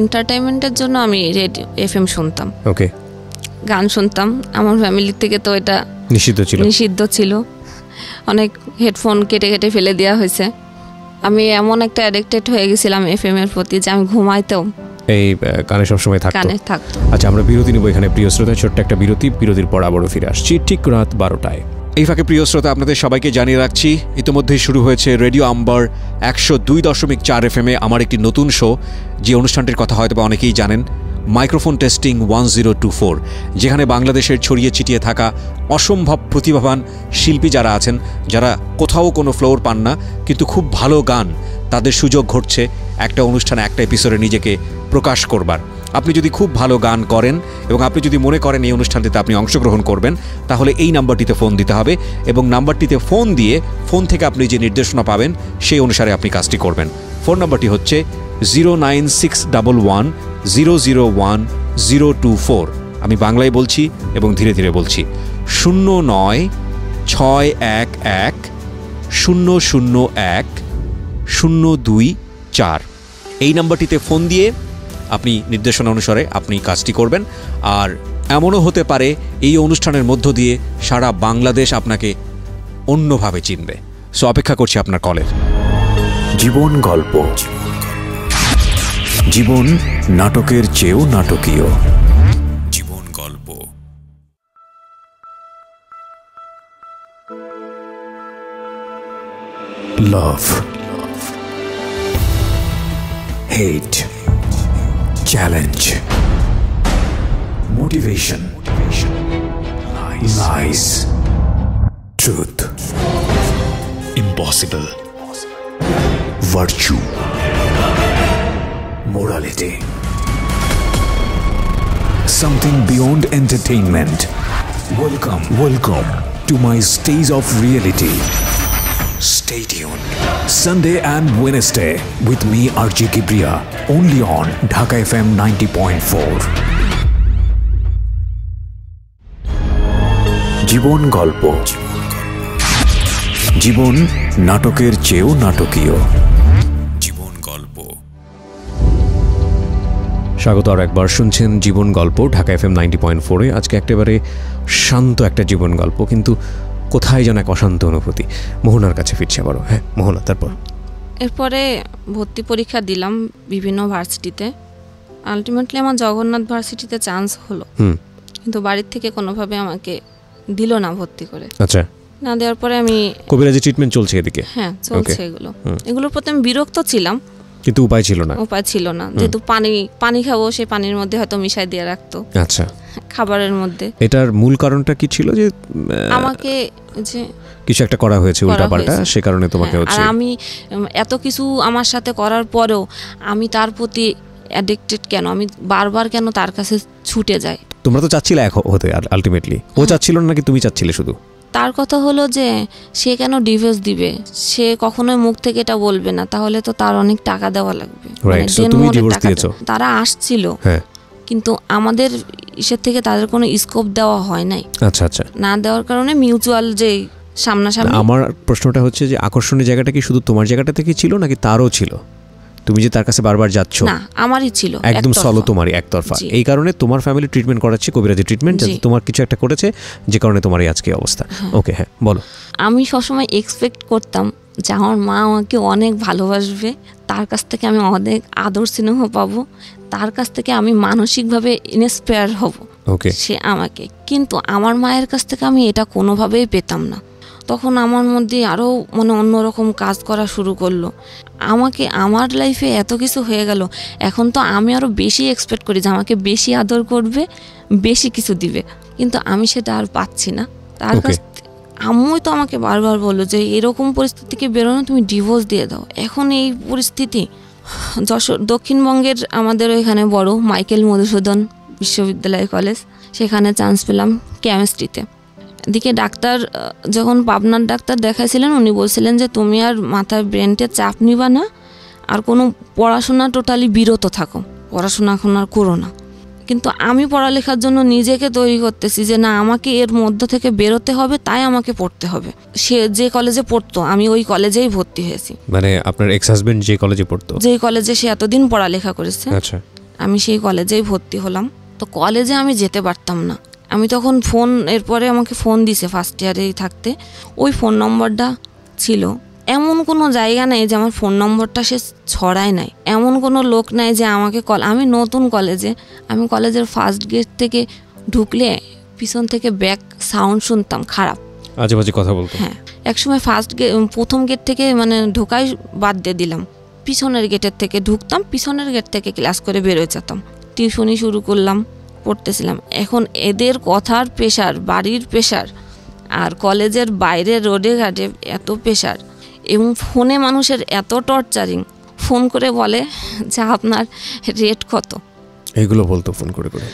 এন্টারটেনমেন্টের জন্য আমি রেডিও এফ এম শুনতাম। ওকে গান শুনতাম। আমার ফ্যামিলির থেকে তো এটা নিষিদ্ধ ছিল? নিষিদ্ধ ছিল। অনেক হেডফোন কেটে কেটে ফেলে দেওয়া হয়েছে। আমি এমন একটা অ্যাডিক্টেড হয়ে গেছিলাম এফএম এর প্রতি যে আমি ঘুমাইতেও এই গানে সবসময় থাকতো? কানে থাকতো। আচ্ছা আমরা বিরতি নেব এখানে। প্রিয় শ্রোতা ছোট্ট একটা বিরতি। বিরতির পর আবারও ফিরে আসছি ঠিক রাত বারোটায়। এই ফাঁকে প্রিয় শ্রোতা আপনাদের সবাইকে জানিয়ে রাখছি ইতিমধ্যেই শুরু হয়েছে রেডিও আম্বার একশো দুই দশমিক চার এফ এমে আমার একটি নতুন শো। যে অনুষ্ঠানটির কথা হয়তো বা অনেকেই জানেন। মাইক্রোফোন টেস্টিং ওয়ান যেখানে বাংলাদেশের ছড়িয়ে ছিটিয়ে থাকা অসম্ভব প্রতিভাবান শিল্পী যারা আছেন, যারা কোথাও কোনো ফ্লোর পান না, কিন্তু খুব ভালো গান, তাদের সুযোগ ঘটছে একটা অনুষ্ঠানে, একটা এপিসোডে নিজেকে প্রকাশ করবার। আপনি যদি খুব ভালো গান করেন এবং আপনি যদি মনে করেন এই অনুষ্ঠানটিতে আপনি অংশগ্রহণ করবেন, তাহলে এই নাম্বারটিতে ফোন দিতে হবে এবং নাম্বারটিতে ফোন দিয়ে ফোন থেকে আপনি যে নির্দেশনা পাবেন, সেই অনুসারে আপনি কাজটি করবেন। ফোন নাম্বারটি হচ্ছে zero nine six double one zero zero one zero two four. আমি বাংলায় বলছি এবং ধীরে ধীরে বলছি। শূন্য নয়, ছয় এক এক, শূন্য শূন্য এক, শূন্য দুই চার। এই নাম্বারটিতে ফোন দিয়ে আপনি নির্দেশনা অনুসারে আপনি কাজটি করবেন। আর এমনও হতে পারে এই অনুষ্ঠানের মধ্য দিয়ে সারা বাংলাদেশ আপনাকে অন্যভাবে চিনবে। সো অপেক্ষা করছি আপনার কলের। জীবন গল্প। জীবন নাটকের চেয়েও নাটকীয়। জীবন গল্প। Love hate challenge motivation lies truth impossible virtue, morality. Something beyond entertainment. Welcome, welcome to my stage of reality. Stay tuned. Sunday and Wednesday with me, RJ Kibriya, only on Dhaka FM 90.4. জীবন গল্প জীবন নাটকের চেয়েও নাটকীয় স্বাগত আর একবার শুনছেন জীবন গল্প Dhaka F M ninety point ফোরে আজকে একেবারে শান্ত একটা জীবন গল্প কিন্তু কোথায় যেন এক অশান্ত অনুভূতি। মোহনার কাছে ফিরছে আবারও। হ্যাঁ মোহনা তারপর? এরপরে ভর্তি পরীক্ষা দিলাম বিভিন্ন ভার্সিটিতে। আলটিমেটলি আমার জগন্নাথ ভার্সিটিতে চান্স হলো। হুম। কিন্তু বাড়ির থেকে কোনোভাবে আমাকে দিল না ভর্তি করে। আচ্ছা। না দেওয়ার পরে আমি কবিরাজি ট্রিটমেন্ট চলছে এদিকে? হ্যাঁ চলছে এগুলো। এগুলোর প্রতি আমি বিরক্ত ছিলাম। কিন্তু উপায় ছিল না। উপায় ছিল না। যেহেতু পানি পানি খাব সেই পানির মধ্যে হয়তো মিশাই দিয়ে রাখতো। আচ্ছা। খাবারের মধ্যে। এটার মূল কারণটা কি ছিল যে আমাকে যে কিছু একটা করা হয়েছে উল্টাপাল্টা সে কারণে তোমাকে হ্যাঁ, হচ্ছে আর আমি এত কিছু আমার সাথে করার পরেও আমি তার প্রতি অ্যাডিক্টেড কেন? আমি বারবার কেন তার কাছে ছুটে যাই? তোমরা তো চাচ্ছিলে এক হতে আলটিমেটলি ও হ্যাঁ। চাচ্ছিল না নাকি তুমি চাচ্ছিলে শুধু? তার কথা হলো যে সে কেন ডিভোর্স দিবে? সে কখনোই মুখ থেকে এটা বলবে না। তাহলে তো তার অনেক টাকা দেওয়া লাগবে? দেওয়া- তারা আসছিল। হ্যাঁ। কিন্তু আমাদের ইসের থেকে তাদের কোনো স্কোপ দেওয়া হয় নাই। আচ্ছা আচ্ছা। না দেওয়ার কারণে মিউচুয়াল যে সামনাসামনি আমার প্রশ্নটা হচ্ছে যে আকর্ষণীয় জায়গাটা কি শুধু তোমার জায়গাটা থেকে ছিল নাকি তারও ছিল? তুমি যে তার কাছে বারবার যাচ্ছ না আমারই ছিল একদম। সলো তোমারই একতরফা। এই কারণে তোমার ফ্যামিলি ট্রিটমেন্ট করাচ্ছে কবিরাজি ট্রিটমেন্ট যাতে হ্যাঁ। তোমার কিছু একটা করেছে যে কারণে তোমার এই আজকে অবস্থা। ওকে হ্যাঁ বলো। আমি সবসময় এক্সপেক্ট করতাম যে আমার মা আমাকে অনেক ভালোবাসবে তার কাছ থেকে আমি অনেক আদর স্নেহ পাবো তার কাছ থেকে আমি মানসিকভাবে ইন্সপায়ার হব। ওকে সে আমাকে। কিন্তু আমার মায়ের কাছ থেকে আমি এটা কোনোভাবেই পেতাম না। তখন আমার মধ্যে আরও মানে অন্যরকম কাজ করা শুরু করল। আমাকে আমার লাইফে এত কিছু হয়ে গেল এখন তো আমি আরও বেশি এক্সপেক্ট করি যে আমাকে বেশি আদর করবে বেশি কিছু দিবে। কিন্তু আমি সেটা আর পাচ্ছি না। তার. কাছ আম্মুই তো আমাকে বারবার বলল যে এরকম পরিস্থিতি থেকে বেরোনো তুমি ডিভোর্স দিয়ে দাও। এখন এই পরিস্থিতি যশোর দক্ষিণবঙ্গের আমাদের এখানে বড় মাইকেল মধুসূদন বিশ্ববিদ্যালয় কলেজ সেখানে চান্স পেলাম কেমিস্ট্রিতে এদিকে ডাক্তার যখন পাবনার ডাক্তার দেখাইছিলেন উনি বলছিলেন যে তুমি আর মাথায় ব্রেনটে চাপ নিবা না আর কোনো পড়াশোনা টোটালি বিরত থাকো। পড়াশোনা এখন আর করো না। কিন্তু আমি পড়ালেখার জন্য নিজেকে তৈরি করতেছি যে না আমাকে এর মধ্য থেকে বেরোতে হবে তাই আমাকে পড়তে হবে। সে যে কলেজে পড়তো আমি ওই কলেজেই ভর্তি হয়েছি। মানে আপনার এক্স হাজবেন্ড যে কলেজে পড়তো? যেই কলেজে সে এতদিন পড়ালেখা করেছে আচ্ছা। আমি সেই কলেজেই ভর্তি হলাম। তো কলেজে আমি যেতে পারতাম না। আমি তখন ফোন এরপরে আমাকে ফোন দিছে ফার্স্ট ইয়ারেই থাকতে। ওই ফোন নম্বরটা ছিল। এমন কোনো জায়গা নেই যে আমার ফোন নম্বরটা সে ছড়ায় নাই। এমন কোনো লোক নাই যে আমাকে কল আমি নতুন কলেজে আমি কলেজের ফার্স্ট গেট থেকে ঢুকলে পিছন থেকে ব্যাক সাউন্ড শুনতাম খারাপ। আজে বাজে কথা বলতো। হ্যাঁ একসময় ফার্স্ট গেট প্রথম গেট থেকে মানে ঢোকাই বাদ দিয়ে দিলাম। পিছনের গেটের থেকে ঢুকতাম পিছনের গেট থেকে ক্লাস করে বেরোয় যেতাম। টিউশনি শুরু করলাম। পড়তেছিলাম। এখন এদের কথার পেশার বাড়ির পেশার আর কলেজের বাইরে রোডে ঘাটে এত পেশার এবং ফোনে মানুষের এত টর্চারিং ফোন করে বলে যে আপনার রেট কত? এইগুলো বলতো ফোন করে করে।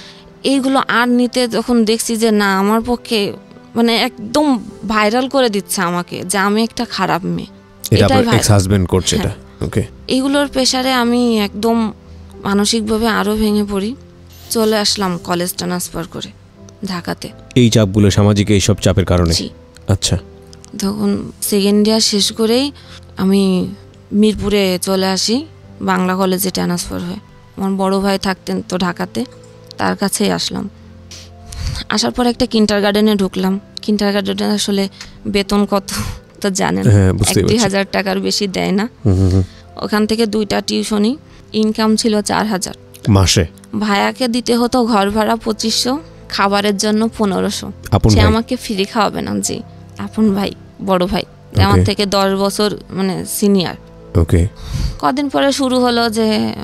এইগুলো আর নিতে যখন দেখছি যে না আমার পক্ষে মানে একদম ভাইরাল করে দিচ্ছে আমাকে যে আমি একটা খারাপ মেয়ে। এটা এটাই ভাই- এক্স হাজবেন্ড করছে এটা। ওকে এইগুলোর প্রেশারে আমি একদম মানসিকভাবে আরও ভেঙে পড়ি। চলে আসলাম কলেজ ট্রান্সফার করে ঢাকাতে। এই চাপগুলো সামাজিক এইসব চাপের কারণে? জি। আচ্ছা। তখন সেকেন্ড ইয়ার শেষ করেই আমি মিরপুরে চলে আসি বাংলা কলেজে ট্রান্সফার হয়ে। আমার বড় ভাই থাকতেন তো ঢাকাতে তার কাছেই আসলাম। আসার পর একটা কিন্টার গার্ডেনে ঢুকলাম। কিন্টার গার্ডেনে আসলে বেতন কত তো জানেন হ্যাঁ, এক বুঝতেই দুই পারছি। হাজার টাকার বেশি দেয় না। হুম, হুম, হুম। ওখান থেকে দুইটা টিউশনি ইনকাম ছিল চার হাজার। মাসে? ভাইয়াকে দিতে হতো ঘর ভাড়া পঁচিশশো খাবারের জন্য পনেরোশো। সে আমাকে ফ্রি খাওয়াবে না জি। আপন ভাই বড় ভাই। আমার থেকে দশ বছর মানে সিনিয়র ওকে কদিন পরে শুরু হলো যে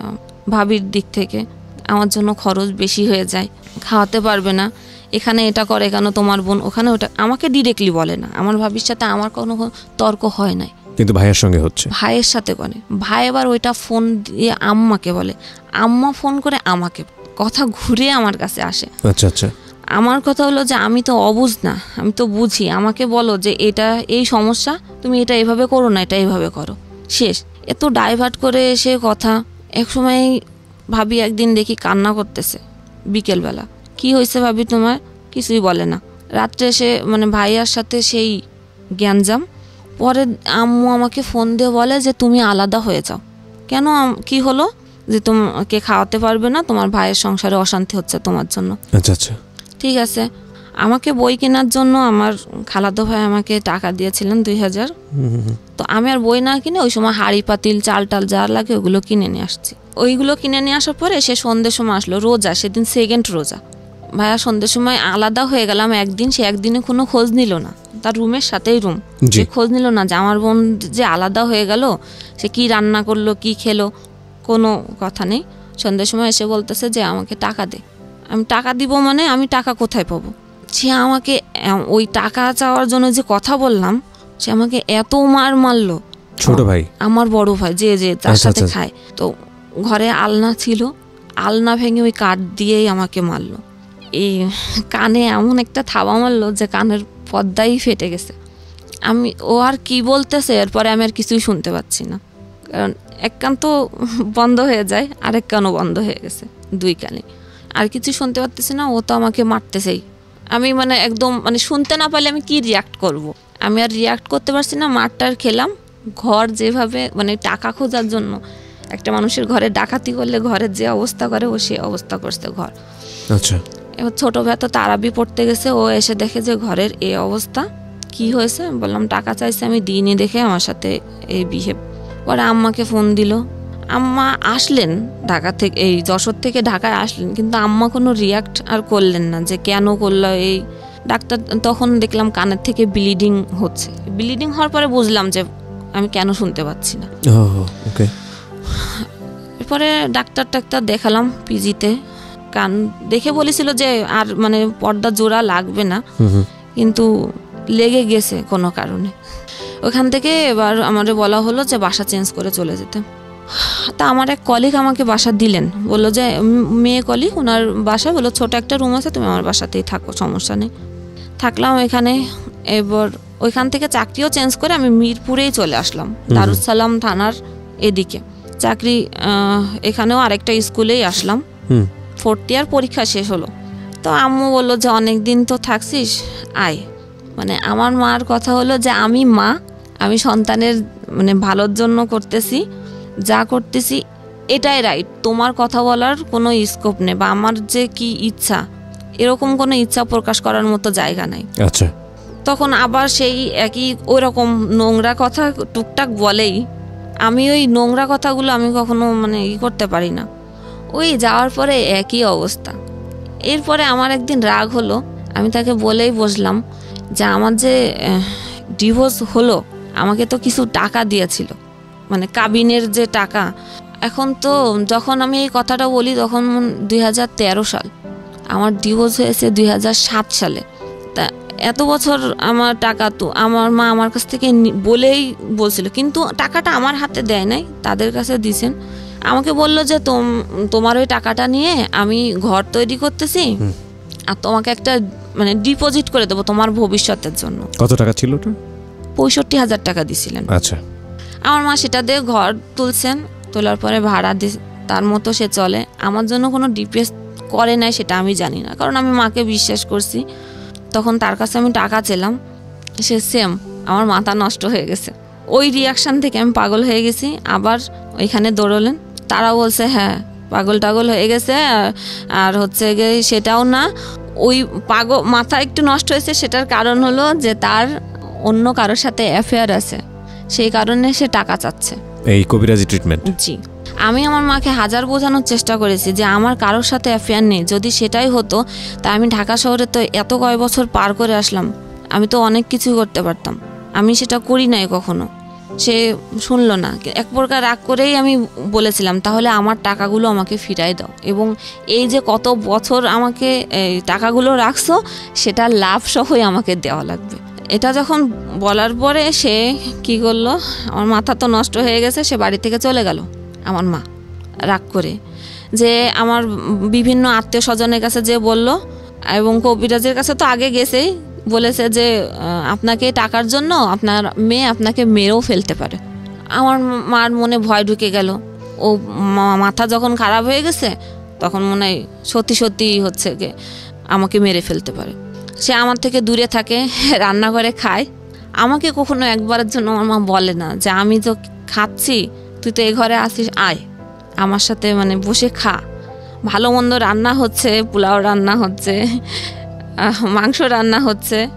ভাবির দিক থেকে। আমার জন্য খরচ বেশি হয়ে যায়। খাওয়াতে পারবে না। এখানে এটা করে কেন তোমার বোন? ওখানে ওটা আমাকে ডিরেক্টলি বলে না। আমার ভাবির সাথে আমার কোনো তর্ক হয় নাই। কিন্তু ভাইয়ের সঙ্গে হচ্ছে। ভাইয়ের সাথে করে ভাই এবার ওইটা ফোন দিয়ে আম্মাকে বলে। আম্মা ফোন করে আমাকে কথা ঘুরে আমার কাছে আসে। আচ্ছা আচ্ছা। আমার কথা হলো যে আমি তো অবুঝ না আমি তো বুঝি। আমাকে বলো যে এটা এই সমস্যা তুমি এটা এভাবে করো না এটা এইভাবে করো। শেষ। এত ডাইভার্ট করে এসে কথা এক সময় ভাবি একদিন দেখি কান্না করতেছে বিকেলবেলা। কি হয়েছে ভাবি তোমার? কিছুই বলে না। রাত্রে এসে মানে ভাইয়ার সাথে সেই জ্ঞানজাম পরে আম্মু আমাকে ফোন দিয়ে বলে যে তুমি আলাদা হয়ে যাও। কেন কি হলো? যে তোমাকে খাওয়াতে পারবে না তোমার ভাইয়ের সংসারে অশান্তি হচ্ছে তোমার জন্য। আচ্ছা আচ্ছা। ঠিক আছে। আমাকে বই কেনার জন্য আমার খালাতো ভাই আমাকে টাকা দিয়েছিলেন দুই হাজার। তো আমি আর বই না কিনে ওই সময় হাড়ি পাতিল চাল টাল যা লাগে ওগুলো কিনে নিয়ে আসছি। ওইগুলো কিনে নিয়ে আসার পরে সে সন্ধ্যের সময় আসলো রোজা সেদিন সেকেন্ড রোজা। ভাইয়া সন্ধ্যের সময় আলাদা হয়ে গেলাম একদিন সে একদিনে কোনো খোঁজ নিল না। তার রুমের সাথেই রুম। সে খোঁজ নিল না যে আমার বোন যে আলাদা হয়ে গেল সে কি রান্না করল কি খেলো কোনো কথা নেই। সন্ধ্যের সময় এসে বলতেছে যে আমাকে টাকা দে। আমি টাকা দিব মানে আমি টাকা কোথায় পাবো? সে আমাকে ওই টাকা চাওয়ার জন্য যে কথা বললাম সে আমাকে এত মার মারলো। ছোট ভাই। আমার বড় ভাই যে যে তার আচ্ছা, সাথে আচ্ছা। খায়। তো ঘরে আলনা ছিল আলনা ভেঙে ওই কাঠ দিয়েই আমাকে মারলো। এই কানে এমন একটা থাবা মারলো যে কানের পর্দাই ফেটে গেছে। আমি, ও আর কি বলতেছে, এরপরে আমি আর কিছুই শুনতে পাচ্ছি না। কারণ এক কান তো বন্ধ হয়ে যায়, আরেক কানও বন্ধ হয়ে গেছে দুই কানে। আর কিছু শুনতে পারতেছি না, ও তো আমাকে মারতেছেই। আমি মানে একদম মানে শুনতে না পারলে আমি কি রিয়াক্ট করব। আমি আর রিয়াক্ট করতে পারছি না মারটার খেলাম। ঘর যেভাবে মানে টাকা খোঁজার জন্য। একটা মানুষের ঘরে ডাকাতি করলে ঘরের যে অবস্থা করে, ও সে অবস্থা করছে ঘর। আচ্ছা। ছোটো ভাই তো তারাবি পড়তে গেছে ও এসে দেখে যে ঘরের এই অবস্থা কি হয়েছে? আমি বললাম টাকা চাইছে আমি দিইনি দেখে আমার সাথে এই বিহেভ পরে আম্মাকে ফোন দিল। আম্মা আসলেন ঢাকা থেকে এই যশোর থেকে ঢাকায় আসলেন কিন্তু আম্মা কোনো রিয়াক্ট আর করলেন না যে কেন করল এই। ডাক্তার তখন দেখলাম কানের থেকে ব্লিডিং হচ্ছে। ব্লিডিং হওয়ার পরে বুঝলাম যে আমি কেন শুনতে পাচ্ছি না। ওকে এরপরে ডাক্তার টাক্তার দেখালাম পিজিতে কান দেখে বলেছিল যে আর মানে পর্দা জোড়া লাগবে না। কিন্তু লেগে গেছে কোনো কারণে। ওখান থেকে এবার আমাদের বলা হলো যে বাসা চেঞ্জ করে চলে যেতে। তা আমার এক কলিগ আমাকে বাসা দিলেন। বলল যে মেয়ে কলিগ ওনার বাসা? বলল ছোট একটা রুম আছে তুমি আমার বাসাতেই থাকো সমস্যা নেই। থাকলাম এখানে। এবার ওইখান থেকে চাকরিও চেঞ্জ করে আমি মিরপুরেই চলে আসলাম। দারুসালাম থানার এদিকে। চাকরি এখানেও আরেকটা স্কুলেই আসলাম। ফোর্থ ইয়ার পরীক্ষা শেষ হলো। তো আম্মু বলল যে অনেক দিন তো থাকছিস আয়। মানে আমার মার কথা হলো যে আমি মা আমি সন্তানের মানে ভালোর জন্য করতেছি যা করতেছি এটাই রাইট তোমার কথা বলার কোনো স্কোপ নেই বা আমার যে কি ইচ্ছা এরকম কোনো ইচ্ছা প্রকাশ করার মতো জায়গা নাই। আচ্ছা। তখন আবার সেই একই ওই রকম নোংরা কথা টুকটাক বলেই আমি ওই নোংরা কথাগুলো আমি কখনো মানে ই করতে পারি না। ওই যাওয়ার পরে একই অবস্থা। এরপরে আমার একদিন রাগ হলো, আমি তাকে বলেই বসলাম যে আমার যে ডিভোর্স হলো, আমাকে তো কিছু টাকা দিয়েছিল মানে কাবিনের যে টাকা। এখন তো যখন আমি এই কথাটা বলি তখন দুই হাজার তেরো সাল, আমার ডিভোর্স হয়েছে দুই হাজার সাত সালে। তা এত বছর আমার টাকা তো আমার মা আমার কাছ থেকে বলেই বলছিল, কিন্তু টাকাটা আমার হাতে দেয় নাই, তাদের কাছে দিছেন। আমাকে বলল যে তোম তোমার ওই টাকাটা নিয়ে আমি ঘর তৈরি করতেছি আর তোমাকে একটা মানে ডিপোজিট করে দেবো তোমার ভবিষ্যতের জন্য। কত টাকা ছিল ওটা? পঁয়ষট্টি হাজার টাকা দিছিলেন। আচ্ছা। আমার মা সেটা দিয়ে ঘর তুলছেন তোলার পরে ভাড়া দি তার মতো সে চলে। আমার জন্য কোনো ডিপ্রেস করে নাই সেটা আমি জানি না কারণ আমি মাকে বিশ্বাস করছি। তখন তার কাছে আমি টাকা চেলাম সে সেম আমার মাথা নষ্ট হয়ে গেছে। ওই রিয়াকশান থেকে আমি পাগল হয়ে গেছি আবার ওইখানে দৌড়লেন। তারা বলছে হ্যাঁ পাগল টাগল হয়ে গেছে আর- হচ্ছে গিয়ে সেটাও না। ওই পাগল মাথা একটু নষ্ট হয়েছে সেটার কারণ হলো যে তার অন্য কারোর সাথে অ্যাফেয়ার আছে। সেই কারণে সে টাকা চাচ্ছে। এই কবিরাজি ট্রিটমেন্ট জি। আমি আমার মাকে হাজার বোঝানোর চেষ্টা করেছি যে আমার কারোর সাথে অ্যাফেয়ার নেই। যদি সেটাই হতো তা আমি ঢাকা শহরে তো এত কয় বছর পার করে আসলাম। আমি তো অনেক কিছু করতে পারতাম। আমি সেটা করি নাই কখনো। সে শুনলো না। এক প্রকার রাগ করেই আমি বলেছিলাম, তাহলে আমার টাকাগুলো আমাকে ফিরাই দাও। এবং এই যে কত বছর আমাকে টাকাগুলো রাখছো, সেটা লাভ সহই আমাকে দেওয়া লাগবে। এটা যখন বলার পরে সে কি করল, আমার মাথা তো নষ্ট হয়ে গেছে, সে বাড়ি থেকে চলে গেল। আমার মা রাগ করে যে আমার বিভিন্ন আত্মীয় স্বজনের কাছে যে বলল, এবং কবিরাজের কাছে তো আগে গেছেই বলেছে যে আপনাকে টাকার জন্য আপনার মেয়ে আপনাকে মেরেও ফেলতে পারে। আমার মার মনে ভয় ঢুকে গেল। ও মাথা যখন খারাপ হয়ে গেছে, তখন মনে হয় সত্যি সত্যি হচ্ছে গে আমাকে মেরে ফেলতে পারে। সে আমার থেকে দূরে থাকে রান্না করে খায়। আমাকে কখনো একবারের জন্য আমার মা বলে না যে, আমি তো খাচ্ছি, তুই তো এই ঘরে আসিস, আয়। আমার সাথে মানে বসে খা। ভালো মন্দ রান্না হচ্ছে, পোলাও রান্না হচ্ছে মাংস রান্না হচ্ছে।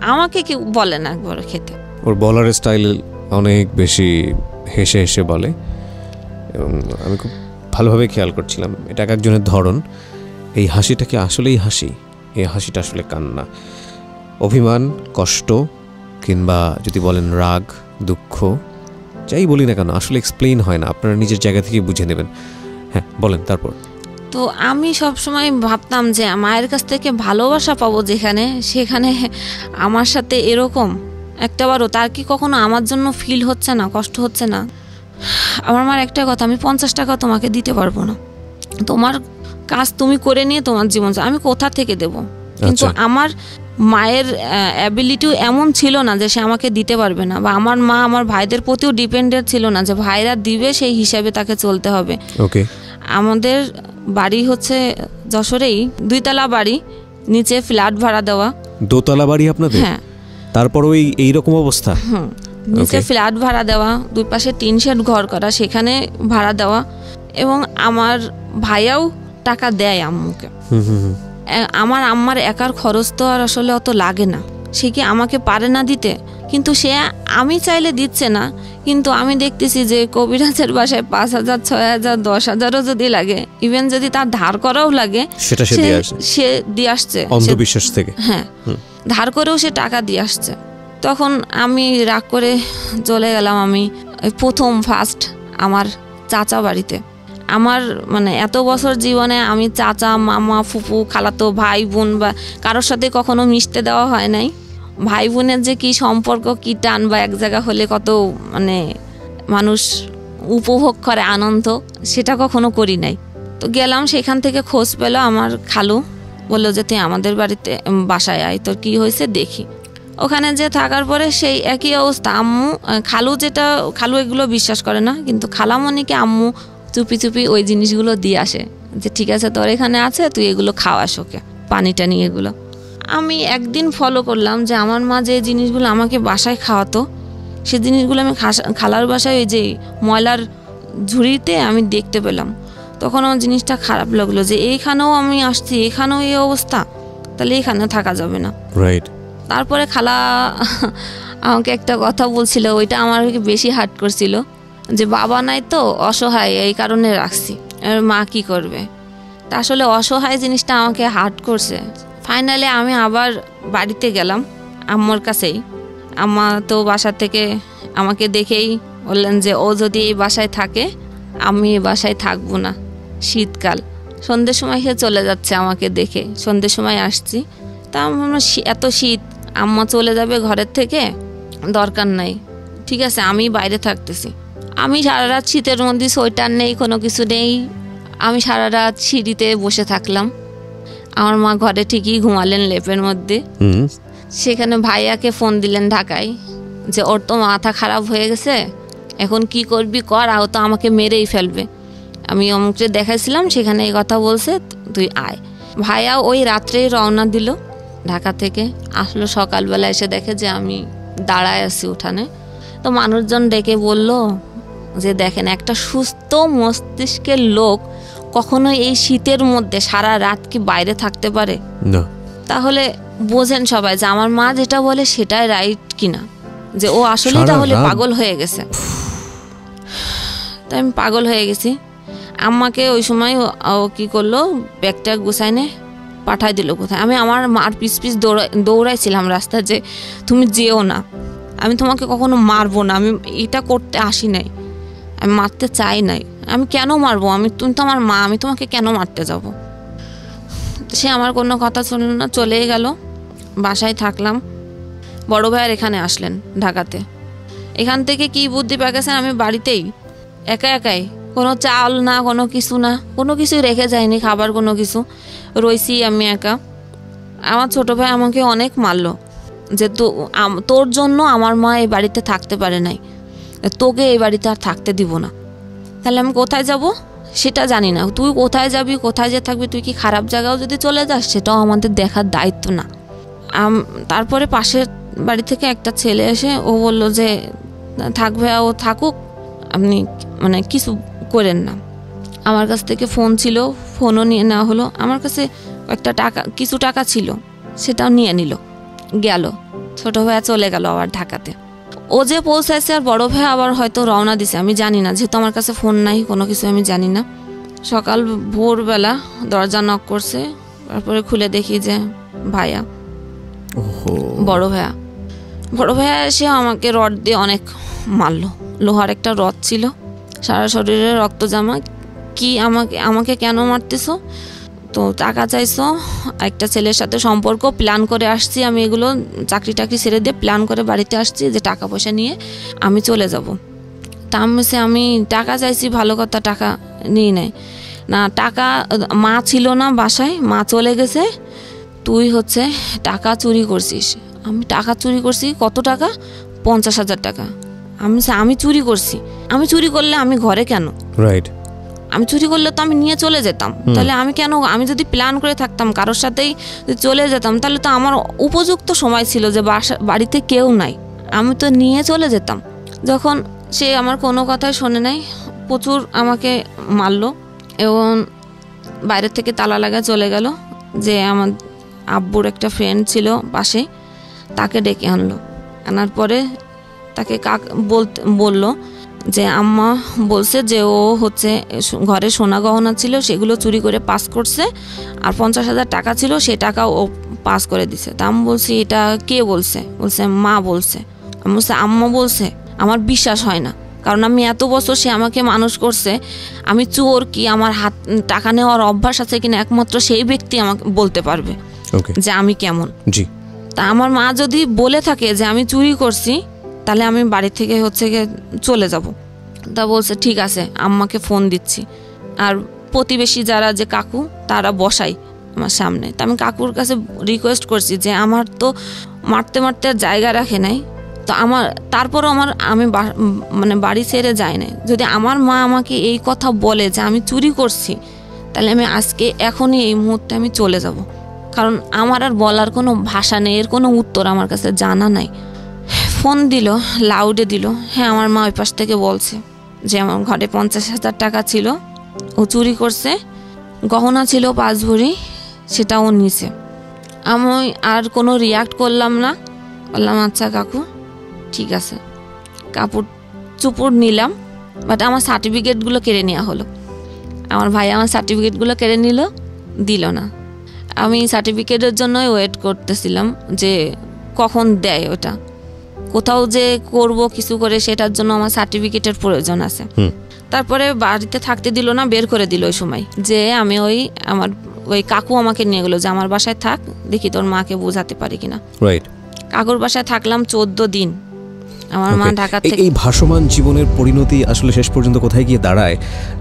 আমাকে কেউ বলে না একবার খেতে। ওর বলার স্টাইল অনেক বেশি হেসে হেসে বলে। এবং আমি খুব ভালোভাবে খেয়াল করছিলাম। এটা এক একজনের ধরন। এই হাসিটা কি আসলেই হাসি? এই হাসিটা আসলে কান্না। অভিমান, কষ্ট, কিংবা যদি বলেন রাগ, দুঃখ, যাই বলি না কেন, আসলে এক্সপ্লেইন হয় না। আপনারা নিজের জায়গা থেকে বুঝে নেবেন। হ্যাঁ বলেন, তারপর। তো আমি সবসময় ভাবতাম যে মায়ের কাছ থেকে ভালোবাসা পাবো যেখানে সেখানে আমার সাথে এরকম একটাবারও। তার কি কখনো আমার জন্য ফিল হচ্ছে না কষ্ট হচ্ছে না? আমার মার একটা কথা আমি পঞ্চাশ টাকা তোমাকে দিতে পারব না। তোমার কাজ তুমি করে নিয়ে তোমার জীবন আমি কোথা থেকে দেব? কিন্তু আচ্ছা। আমার মায়ের অ্যাবিলিটিও এমন ছিল না যে সে আমাকে দিতে পারবে না বা আমার মা আমার ভাইদের প্রতিও ডিপেন্ডেন্ট ছিল না যে ভাইরা দিবে সেই হিসাবে তাকে চলতে হবে। ওকে আমাদের বাড়ি হচ্ছে যশোরেই দুইতলা বাড়ি নিচে ফ্ল্যাট ভাড়া দেওয়া। দোতলা বাড়ি আপনাদের? হ্যাঁ। তারপর ওই এইরকম অবস্থা? নিচে ফ্ল্যাট ভাড়া দেওয়া দুই পাশে টিন শেড ঘর করা সেখানে ভাড়া দেওয়া। এবং আমার ভাইয়াও টাকা দেয় আম্মুকে। হুম হুম হুম। আমার আম্মার একার খরচ তো আর আসলে অত লাগে না। সে কি আমাকে পারে না দিতে? কিন্তু সে আমি চাইলে দিচ্ছে না। কিন্তু আমি দেখতেছি যে কবিরাজের বাসায় পাঁচ হাজার ছয় হাজার দশ হাজারও যদি লাগে ইভেন যদি তার ধার করাও লাগে সেটা সে দিয়ে আসছে। অন্ধবিশ্বাস থেকে। হ্যাঁ। ধার করেও সে টাকা দিয়ে আসছে। তখন আমি রাগ করে চলে গেলাম আমি প্রথম ফার্স্ট আমার চাচা বাড়িতে। আমার মানে এত বছর জীবনে আমি চাচা মামা ফুপু খালাতো ভাই বোন বা কারোর সাথে কখনো মিশতে দেওয়া হয় নাই। ভাই বোনের যে কি সম্পর্ক, কি টান বা এক জায়গা হলে কত মানে মানুষ উপভোগ করে আনন্দ, সেটা কখনো করি নাই। তো গেলাম, সেখান থেকে খোঁজ পেল আমার খালু। বলল যে, তুই আমাদের বাড়িতে বাসায় আয়, তোর কি হয়েছে দেখি। ওখানে যে থাকার পরে সেই একই অবস্থা। আম্মু খালু যেটা, খালু এগুলো বিশ্বাস করে না, কিন্তু খালামণিকে আম্মু চুপি চুপি ওই জিনিসগুলো দিয়ে আসে। যে, ঠিক আছে, তোর এখানে আছে, তুই এগুলো খাওয়াস ওকে পানি টানি এগুলো। আমি একদিন ফলো করলাম যে আমার মা যে জিনিসগুলো আমাকে বাসায় খাওয়াতো সে জিনিসগুলো আমি খালার বাসায় ওই যে ময়লার ঝুড়িতে আমি দেখতে পেলাম। তখন আমার জিনিসটা খারাপ লাগল যে এইখানেও আমি আসছি এখানেও এই অবস্থা তাহলে এখানে থাকা যাবে না। রাইট তারপরে খালা আমাকে একটা কথা বলছিল ওইটা আমার বেশি হার্ট করছিল যে বাবা নাই তো অসহায় এই কারণে রাখছি। আর মা কি করবে? তা আসলে অসহায় জিনিসটা আমাকে হার্ট করছে। ফাইনালি আমি আবার বাড়িতে গেলাম আম্মুর কাছেই। আম্মা তো বাসা থেকে আমাকে দেখেই বললেন যে, ও যদি এই বাসায় থাকে, আমি এই বাসায় থাকব না শীতকাল। সন্ধ্যের সময় সে চলে যাচ্ছে আমাকে দেখে। সন্ধ্যের সময় আসছি। তা আমার এত শীত, আম্মা চলে যাবে ঘরের থেকে? দরকার নাই। ঠিক আছে, আমি বাইরে থাকতেছি। আমি সারা রাত শীতের মধ্যে সোয়েটার নেই, কোনো কিছু নেই। আমি সারা রাত সিঁড়িতে বসে থাকলাম। আমার মা ঘরে ঠিকই ঘুমালেন লেপের মধ্যে। সেখানে ভাইয়াকে ফোন দিলেন ঢাকায় যে ওর তো মাথা খারাপ হয়ে গেছে এখন কি করবি কর আও তো আমাকে মেরেই ফেলবে। আমি অমুককে দেখাইছিলাম সেখানে এই কথা বলছে তুই আয়। ভাইয়া ওই রাত্রেই রওনা দিল ঢাকা থেকে আসলো সকালবেলা এসে দেখে যে আমি দাঁড়ায় আছি উঠানে। তো মানুষজন ডেকে বলল যে দেখেন একটা সুস্থ মস্তিষ্কের লোক কখনো এই শীতের মধ্যে সারা রাত কি বাইরে থাকতে পারে? না। তাহলে বোঝেন সবাই যে আমার মা যেটা বলে সেটাই রাইট কিনা। যে ও আসলে তাহলে পাগল হয়ে গেছে। তাই আমি পাগল হয়ে গেছি। আম্মাকে ওই সময় ও- কি করল? ব্যাগটা গুছাই নে পাঠাই দিল কোথায়? আমি আমার মার পিস পিস দৌড়াই দৌড়াইছিলাম রাস্তায় যে তুমি যেও না। আমি তোমাকে কখনো মারবো না। আমি এটা করতে আসি নাই। আমি মারতে চাই নাই। আমি কেন মারবো? আমি তুমি তো আমার মা, আমি তোমাকে কেন মারতে যাব? সে আমার কোনো কথা শুনল না, চলেই গেল। বাসায় থাকলাম। বড় ভাইয়ের এখানে আসলেন ঢাকাতে। এখান থেকে কি বুদ্ধি পেয়ে গেছেন? আমি বাড়িতেই। একা একাই। কোনো চাল না, কোনো কিছু না। কোনো কিছু রেখে যায়নি খাবার কোনো কিছু। রইছি আমি একা। আমার ছোট ভাই আমাকে অনেক মারলো। যে তোর জন্য আমার মা এই বাড়িতে থাকতে পারে নাই। তোকে এই বাড়িতে আর থাকতে দিব না। তাহলে আমি কোথায় যাব? সেটা জানি না। তুই কোথায় যাবি, কোথায় যে থাকবি, তুই কি খারাপ জায়গাও যদি চলে যাস, সেটাও আমাদের দেখার দায়িত্ব না। তারপরে পাশের বাড়ি থেকে একটা ছেলে এসে ও বলল যে থাকবে ও থাকুক, আপনি মানে কিছু করেন না। আমার কাছ থেকে ফোন ছিল, ফোনও নিয়ে নেওয়া হলো। আমার কাছে একটা টাকা, কিছু টাকা ছিল, সেটাও নিয়ে নিল। গেল। ছোট ভাইয়া চলে গেল আবার ঢাকাতে। ও যে পৌঁছাইছে আর বড় ভাই আবার হয়তো রওনা দিছে। আমি জানি না যেহেতু আমার কাছে ফোন নাই কোনো কিছু আমি জানি না। সকাল ভোরবেলা দরজা নক করছে তারপরে খুলে দেখি যে ভাইয়া বড় ভাইয়া। বড় ভাইয়া এসে আমাকে রড দিয়ে অনেক মারলো। লোহার একটা রড ছিল সারা শরীরে রক্ত জামা। কি আমাকে আমাকে কেন মারতেছো? তো টাকা চাইছো, একটা ছেলের সাথে সম্পর্ক প্ল্যান করে আসছি আমি এগুলো, চাকরি টাকরি ছেড়ে দিয়ে প্ল্যান করে বাড়িতে আসছি যে টাকা পয়সা নিয়ে আমি চলে যাব। তা আমি আমি টাকা চাইছি, ভালো কথা, টাকা নিয়ে নেয় না, টাকা, মা ছিল না বাসায়, মা চলে গেছে, তুই হচ্ছে টাকা চুরি করছিস। আমি টাকা চুরি করছি, কত টাকা? পঞ্চাশ হাজার টাকা। আমি আমি চুরি করছি। আমি চুরি করলে আমি ঘরে কেন? রাইট আমি চুরি করলে তো আমি নিয়ে চলে যেতাম। তাহলে আমি কেন আমি যদি প্ল্যান করে থাকতাম কারোর সাথেই চলে যেতাম তাহলে তো আমার উপযুক্ত সময় ছিল যে বাসা বাড়িতে কেউ নাই। আমি তো নিয়ে চলে যেতাম। যখন সে আমার কোনো কথাই শোনে নাই প্রচুর আমাকে মারলো এবং বাইরে থেকে তালা লাগা চলে গেল যে আমার আব্বুর একটা ফ্রেন্ড ছিল পাশে তাকে ডেকে আনলো। আনার পরে তাকে কাক বলতে বলল যে আম্মা বলছে যে ও হচ্ছে ঘরে সোনা গহনা ছিল সেগুলো চুরি করে পাস করছে আর পঞ্চাশ হাজার টাকা ছিল সে টাকা ও পাস করে দিছে। তা আমি বলছি এটা কে বলছে? বলছে মা বলছে। আমি বলছি আম্মা বলছে? আমার বিশ্বাস হয় না। কারণ আমি এত বছর সে আমাকে মানুষ করছে আমি চোর কি আমার হাত টাকা নেওয়ার অভ্যাস আছে কিনা একমাত্র সেই ব্যক্তি আমাকে বলতে পারবে যে আমি কেমন। জি। তা আমার মা যদি বলে থাকে যে আমি চুরি করছি তাহলে আমি বাড়ি থেকে হচ্ছে গিয়ে চলে যাব। তা বলছে, ঠিক আছে, আম্মাকে ফোন দিচ্ছি। আর প্রতিবেশী যারা যে কাকু, তারা বসাই আমার সামনে। তা আমি কাকুর কাছে রিকোয়েস্ট করছি যে, আমার তো মারতে মারতে আর জায়গা রাখে নাই। তো আমার, তারপরও আমার, আমি মানে বাড়ি ছেড়ে যাই নাই। যদি আমার মা আমাকে এই কথা বলে যে, আমি চুরি করছি, তাহলে আমি আজকে এখনই এই মুহূর্তে আমি চলে যাব। কারণ আমার আর বলার কোনো ভাষা নেই, এর কোনো উত্তর আমার কাছে জানা নাই। ফোন দিল লাউডে দিল হ্যাঁ আমার মা ওই পাশ থেকে বলছে যে আমার ঘরে পঞ্চাশ হাজার টাকা ছিল, ও চুরি করছে, গহনা ছিল পাঁচ ভরি সেটা ও নিছে। আমি আর কোনো রিয়াক্ট করলাম না, বললাম আচ্ছা কাকু, ঠিক আছে। কাপড় চুপড় নিলাম বাট আমার সার্টিফিকেটগুলো কেড়ে নেওয়া হলো। আমার ভাই আমার সার্টিফিকেটগুলো কেড়ে নিল, দিল না। আমি সার্টিফিকেটের জন্যই ওয়েট করতেছিলাম যে কখন দেয় ওটা। কোথাও যে করব কিছু করে সেটার জন্য আমার সার্টিফিকেটের প্রয়োজন আছে। তারপরে বাড়িতে থাকতে দিল না বের করে দিল ওই সময়। যে আমি ওই আমার ওই কাকু আমাকে নিয়ে গেলো যে আমার বাসায় থাক দেখি তোর মাকে বোঝাতে পারি কিনা। রাইট কাকুর বাসায় থাকলাম চোদ্দ দিন। আমার মা ঢাকা এই- থেকে এই ভাসমান জীবনের পরিণতি আসলে শেষ পর্যন্ত কোথায় গিয়ে দাঁড়ায়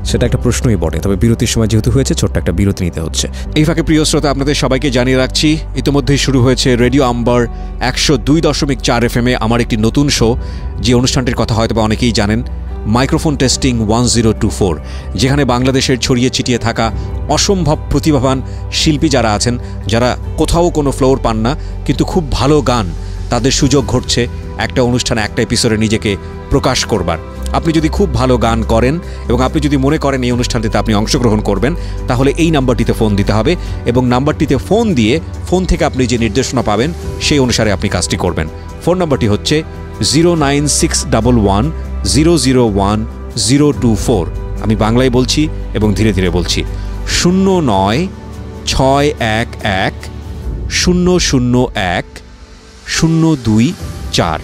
সেটা একটা প্রশ্নই বটে। তবে বিরতির সময় যেহেতু হয়েছে ছোট্ট একটা বিরতি নিতে হচ্ছে। এই ফাঁকে প্রিয় শ্রোতা আপনাদের সবাইকে জানিয়ে রাখছি ইতিমধ্যেই শুরু হয়েছে রেডিও আম্বার একশো দুই দশমিক চার এফ এমে আমার একটি নতুন শো। যে অনুষ্ঠানটির কথা হয়তো বা অনেকেই জানেন microphone testing one zero two four যেখানে বাংলাদেশের ছড়িয়ে ছিটিয়ে থাকা অসম্ভব প্রতিভাবান শিল্পী যারা আছেন যারা কোথাও কোনো ফ্লোর পান না কিন্তু খুব ভালো গান তাদের সুযোগ ঘটছে, একটা অনুষ্ঠানে, একটা এপিসোডে নিজেকে প্রকাশ করবার। আপনি যদি খুব ভালো গান করেন এবং আপনি যদি মনে করেন এই অনুষ্ঠানটিতে আপনি অংশগ্রহণ করবেন, তাহলে এই নাম্বারটিতে ফোন দিতে হবে এবং নাম্বারটিতে ফোন দিয়ে ফোন থেকে আপনি যে নির্দেশনা পাবেন, সেই অনুসারে আপনি কাজটি করবেন। ফোন নাম্বারটি হচ্ছে zero nine six double one zero zero one zero two four আমি বাংলায় বলছি এবং ধীরে ধীরে বলছি। শূন্য নয়, ছয় এক এক, শূন্য শূন্য এক শূন্য দুই চার।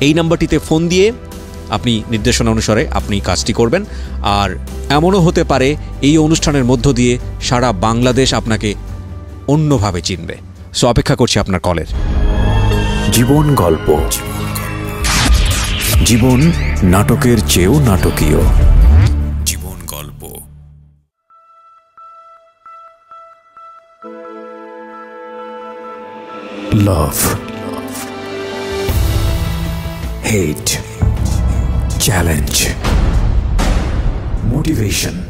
এই নাম্বারটিতে ফোন দিয়ে আপনি নির্দেশনা অনুসারে আপনি কাজটি করবেন। আর এমনও হতে পারে এই অনুষ্ঠানের মধ্য দিয়ে সারা বাংলাদেশ আপনাকে অন্যভাবে চিনবে। সো অপেক্ষা করছি আপনার কলের। জীবন গল্প। জীবন নাটকের চেয়েও নাটকীয়। জীবন গল্প। লাভ Hate, Challenge. Motivation.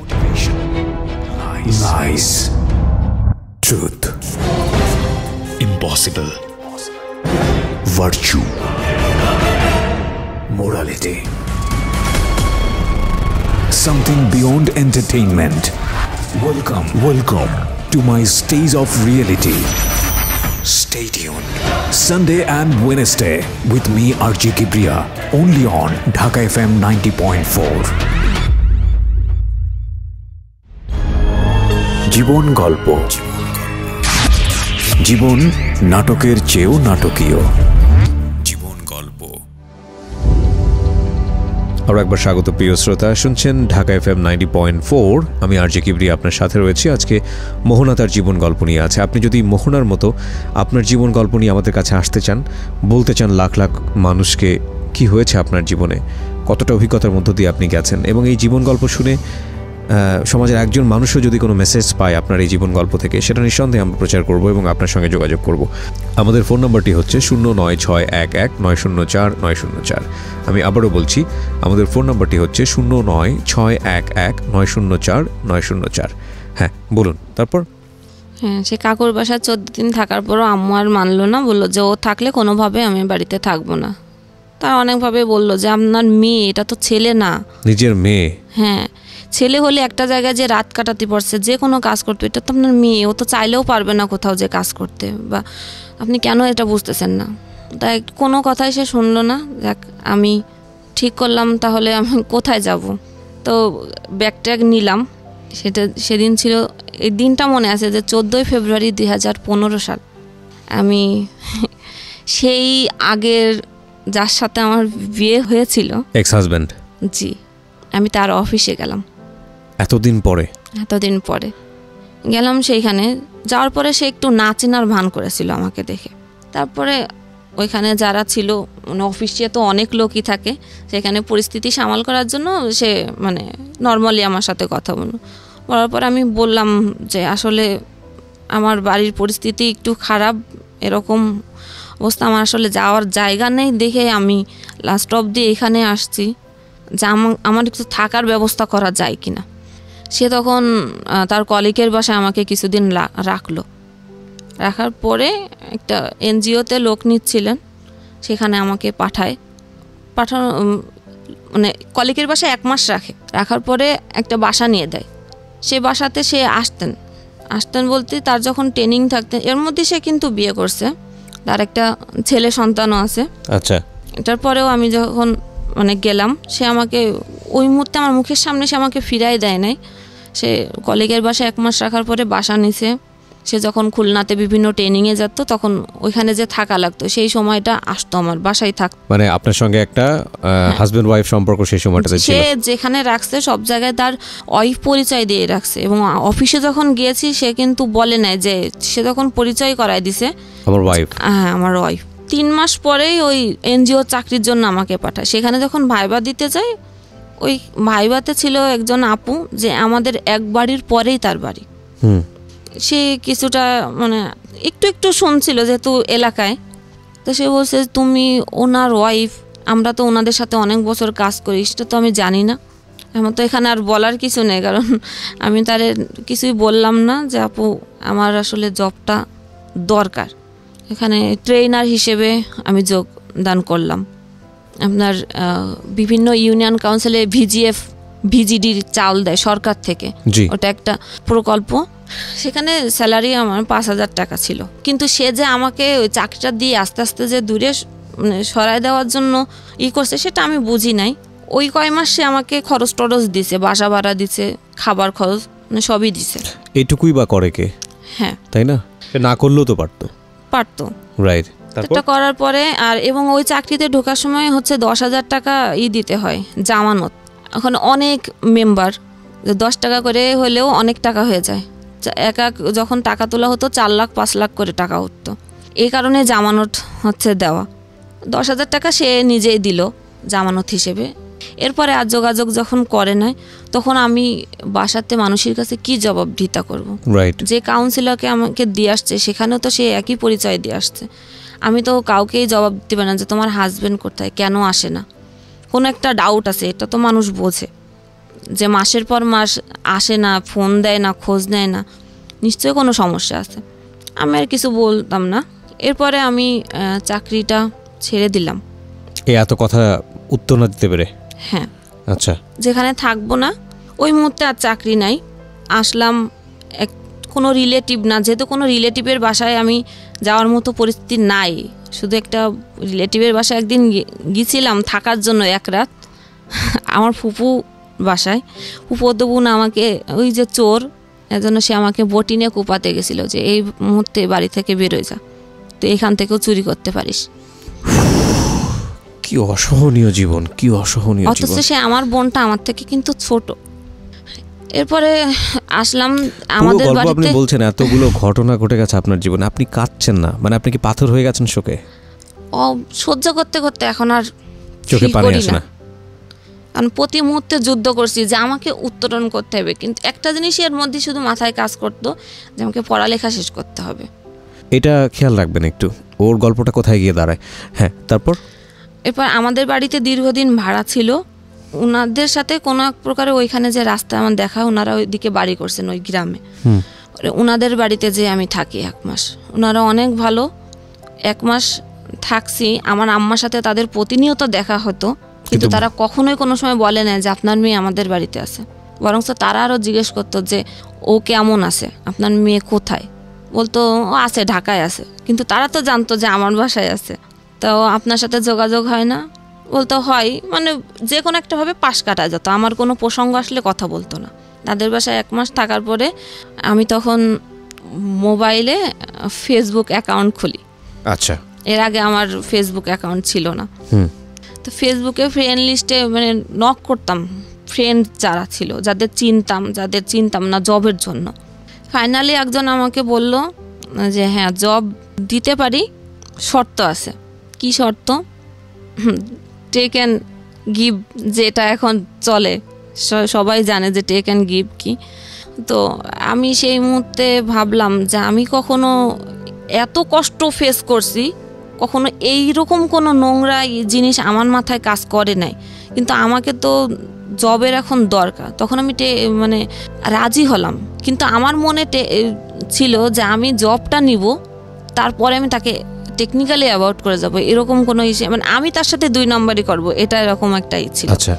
Lies, Lies. Truth. Impossible. Virtue. Morality. Something beyond entertainment. Welcome, welcome to my stage of reality. Stay tuned. Sunday and Wednesday with me, RJ kibria only on Dhaka FM 90.4. জীবন গল্প জীবন নাটকের চেয়েও নাটকীয় আরও একবার স্বাগত প্রিয় শ্রোতা। শুনছেন Dhaka F M ninety point four. আমি আর জে কিবরি আপনার সাথে রয়েছি। আজকে মোহনা তার জীবন গল্প নিয়ে আছে। আপনি যদি মোহনার মতো আপনার জীবন গল্প নিয়ে আমাদের কাছে আসতে চান, বলতে চান লাখ লাখ মানুষকে কি হয়েছে আপনার জীবনে, কতটা অভিজ্ঞতার মধ্য দিয়ে আপনি গেছেন এবং এই জীবন গল্প শুনে সমাজের একজন মানুষও যদি কোনো মেসেজ পায় আপনার এই জীবন গল্প থেকে সেটা নিঃসন্দেহে আমরা প্রচার করব এবং আপনার সঙ্গে যোগাযোগ করব। আমাদের ফোন নম্বরটি হচ্ছে শূন্য নয় ছয় এক এক নয় শূন্য চার নয় শূন্য চার। আমি আবারও বলছি আমাদের ফোন নম্বরটি হচ্ছে শূন্য নয় ছয় এক এক নয় শূন্য চার নয় শূন্য চার। হ্যাঁ বলুন তারপর? হ্যাঁ সে কাকুর বাসায় চোদ্দ দিন থাকার পরও আম্মু আর মানলো না বলল যে ও থাকলে কোনোভাবে আমি বাড়িতে থাকব না। তার অনেকভাবে বলল যে আপনার মেয়ে এটা তো ছেলে না। নিজের মেয়ে? হ্যাঁ ছেলে হলে একটা জায়গায় যে রাত কাটাতে পারছে যে কোনো কাজ করতে এটা তো আপনার মেয়ে ও তো চাইলেও পারবে না কোথাও যে কাজ করতে বা আপনি কেন এটা বুঝতেছেন না? তাই কোনো কথাই সে শুনলো না দেখ আমি ঠিক করলাম তাহলে আমি কোথায় যাব? তো ব্যাগ ট্যাগ নিলাম সেটা সেদিন ছিল এই দিনটা মনে আছে যে চোদ্দোই ফেব্রুয়ারি দুই হাজার পনেরো সাল। আমি সেই আগের যার সাথে আমার বিয়ে হয়েছিল। এক্স হাজব্যান্ড জি আমি তার অফিসে গেলাম। এতদিন পরে? এতদিন পরে। গেলাম সেইখানে, যাওয়ার পরে সে একটু নাচেনার ভান করেছিল আমাকে দেখে। তারপরে ওইখানে যারা ছিল মানে অফিসে তো অনেক লোকই থাকে, সেখানে পরিস্থিতি সামাল করার জন্য সে মানে নর্মালি আমার সাথে কথা বলল। বলার পর আমি বললাম যে, আসলে আমার বাড়ির পরিস্থিতি একটু খারাপ, এরকম অবস্থা, আমার আসলে যাওয়ার জায়গা নেই দেখে আমি লাস্ট অবধি এখানে আসছি। যে আমা- আমার একটু থাকার ব্যবস্থা করা যায় কিনা? সে তখন তার কলিকের বাসায় আমাকে কিছুদিন রাখল। রাখার পরে একটা এনজিওতে লোক নিচ্ছিলেন সেখানে আমাকে পাঠায়। পাঠানো মানে কলিকের বাসায় এক মাস রাখে। রাখার পরে একটা বাসা নিয়ে দেয়। সে বাসাতে সে আসতেন। আসতেন বলতে তার যখন ট্রেনিং থাকতেন এর মধ্যে সে কিন্তু বিয়ে করছে। তার একটা ছেলে সন্তানও আছে। আচ্ছা। এটার পরেও আমি যখন মানে গেলাম। সে আমাকে ওই মুহূর্তে আমার মুখের সামনে সে আমাকে ফিরাই দেয় নাই। সে কলিগের বাসায় এক মাস রাখার পরে বাসা নিছে। সে যখন খুলনাতে বিভিন্ন ট্রেনিংয়ে যেত তখন ওইখানে যে থাকা লাগতো সেই সময়টা আসতো আমার বাসায় থাকতো মানে আপনার সঙ্গে একটা হাজব্যান্ড ওয়াইফ সম্পর্ক সেই সময়টাতে ছিল। সে যেখানে রাখছে সব জায়গায় তার ওয়াইফ পরিচয় দিয়ে রাখছে এবং অফিসে যখন গিয়েছি সে কিন্তু বলে নাই যে সে তখন পরিচয় করায় দিছে। আমার ওয়াইফ হ্যাঁ আমার ওয়াইফ তিন মাস পরেই ওই এনজিও চাকরির জন্য আমাকে পাঠায়। সেখানে যখন ভাইবা দিতে যাই ওই ভাইবাতে ছিল একজন আপু যে আমাদের এক বাড়ির পরেই তার বাড়ি। সে কিছুটা মানে একটু একটু শুনছিল যেহেতু এলাকায়। তো সে বলছে তুমি ওনার ওয়াইফ আমরা তো ওনাদের সাথে অনেক বছর কাজ করি সেটা তো আমি জানি না। আমার তো এখানে আর বলার কিছু নেই কারণ আমি তার কিছুই বললাম না যে আপু আমার আসলে জবটা দরকার। এখানে ট্রেনার হিসেবে আমি যোগদান করলাম। আপনার বিভিন্ন ইউনিয়ন কাউন্সিলে ভিজিএফ ভিজিডির চাল দেয় সরকার থেকে। ওটা একটা প্রকল্প। সেখানে স্যালারি আমার পাঁচ হাজার টাকা ছিল। কিন্তু সে যে আমাকে ওই চাকরিটা দিয়ে আস্তে আস্তে যে দূরে মানে সরায় দেওয়ার জন্য ই করছে সেটা আমি বুঝি নাই। ওই কয় মাস সে আমাকে খরচ টরচ দিছে বাসা ভাড়া দিছে খাবার খরচ মানে সবই দিছে। এটুকুই বা করে কে? হ্যাঁ। তাই না? না করলেও তো পারতো। পারতো। রাইট এটা করার পরে আর এবং ওই চাকরিতে ঢোকার সময় হচ্ছে দশ হাজার টাকা ই দিতে হয় জামানত। এখন অনেক মেম্বার দশ টাকা করে হলেও অনেক টাকা হয়ে যায়। চা- এক এক যখন টাকা তোলা হতো চার লাখ পাঁচ লাখ করে টাকা উঠতো। এই কারণে জামানত হচ্ছে দেওয়া। দশ হাজার টাকা সে নিজেই দিল জামানত হিসেবে। এরপরে আর যোগাযোগ যখন করে নাই তখন আমি বাসাতে মানুষের কাছে কি জবাবদিহিতা করব। রাইট যে কাউন্সিলরকে আমাকে দিয়ে আসছে সেখানেও তো সে একই পরিচয় দিয়ে আসছে। আমি তো কাউকেই জবাব দিতে পারি না যে তোমার হাজবেন্ড কোথায় কেন আসে না। কোনো একটা ডাউট আছে এটা তো মানুষ বোঝে। যে মাসের পর মাস আসে না ফোন দেয় না খোঁজ নেয় না নিশ্চয়ই কোনো সমস্যা আছে। আমি আর কিছু বলতাম না। এরপরে আমি চাকরিটা ছেড়ে দিলাম। এই এত কথা উত্তর না দিতে পেরে। হ্যাঁ। আচ্ছা। যেখানে থাকব না ওই মুহূর্তে আর চাকরি নাই। আসলাম এক কোনো রিলেটিভ না যেহেতু কোনো রিলেটিভের বাসায় আমি যাওয়ার মতো পরিস্থিতি নাই। শুধু একটা রিলেটিভের বাসায় একদিন গিয়েছিলাম থাকার জন্য এক রাত। আমার ফুপু বাসায়। ফুপু বোন আমাকে ওই যে চোর এজন্য সে আমাকে বটিনে কোপাতে গেছিল যে এই মুহূর্তে বাড়ি থেকে বেরোয় যা। তো এখান থেকেও চুরি করতে পারিস। কি অসহনীয় জীবন কি অসহনীয় অথচ সে আমার বোনটা আমার থেকে কিন্তু ছোট। এরপরে আসলাম আমাদের গল্প আপনি বলছেন এতগুলো ঘটনা ঘটে গেছে আপনার জীবনে আপনি কাঁদছেন না? মানে আপনি কি পাথর হয়ে গেছেন শোকে? ও সহ্য করতে করতে এখন আর চোখে পানি আসে না। কারণ প্রতি মুহূর্তে যুদ্ধ করছি যে আমাকে উত্তরণ করতে হবে। কিন্তু একটা জিনিসই এর মধ্যে শুধু মাথায় কাজ করতো যে আমাকে পড়ালেখা শেষ করতে হবে। এটা খেয়াল রাখবেন একটু। ওর গল্পটা কোথায় গিয়ে দাঁড়ায়? হ্যাঁ তারপর? এরপর আমাদের বাড়িতে দীর্ঘদিন ভাড়া ছিল। ওনাদের সাথে কোনো এক প্রকারে ওইখানে যে রাস্তা আমার দেখা ওনারা ওইদিকে বাড়ি করছেন ওই গ্রামে। ওনাদের বাড়িতে যে আমি থাকি এক মাস। ওনারা অনেক ভালো। এক মাস থাকছি। আমার আম্মার সাথে তাদের প্রতিনিয়ত দেখা হতো। কিন্তু তারা কখনোই কোনো সময় বলে না যে আপনার মেয়ে আমাদের বাড়িতে আছে। বরং তারা আরও জিজ্ঞেস করতো যে ও কেমন আছে? আপনার মেয়ে কোথায়? বলতো ও আছে ঢাকায় আছে। কিন্তু তারা তো জানতো যে আমার বাসায় আছে। তো আপনার সাথে যোগাযোগ হয় না? বলতো হয়। মানে যে কোনো একটাভাবে পাশ কাটা যেত। আমার কোনো প্রসঙ্গ আসলে কথা বলতো না। তাদের বাসায় এক মাস থাকার পরে আমি তখন মোবাইলে ফেসবুক অ্যাকাউন্ট খুলি। আচ্ছা। এর আগে আমার ফেসবুক অ্যাকাউন্ট ছিল না। তো ফেসবুকে ফ্রেন্ড লিস্টে মানে নক করতাম। ফ্রেন্ড যারা ছিল যাদের চিনতাম যাদের চিনতাম না জবের জন্য। ফাইনালি একজন আমাকে বলল যে হ্যাঁ জব দিতে পারি শর্ত আছে। কি শর্ত? টেক অ্যান্ড গিভ যেটা এখন চলে সবাই জানে যে টেক অ্যান্ড গিভ কি। তো আমি সেই মুহূর্তে ভাবলাম যে আমি কখনো এত কষ্ট ফেস করছি, কখনো এই রকম কোনো নোংরা জিনিস আমার মাথায় কাজ করে নাই। কিন্তু আমাকে তো জবের এখন দরকার, তখন আমি টে মানে রাজি হলাম। কিন্তু আমার মনে ছিল যে আমি জবটা নিব, তারপরে আমি তাকে টেকনিক্যালি অ্যাভয়েড করে যাব এরকম কোনো ইসে মানে আমি তার সাথে দুই নম্বরই করব এটা এরকম একটা ছিল। আচ্ছা।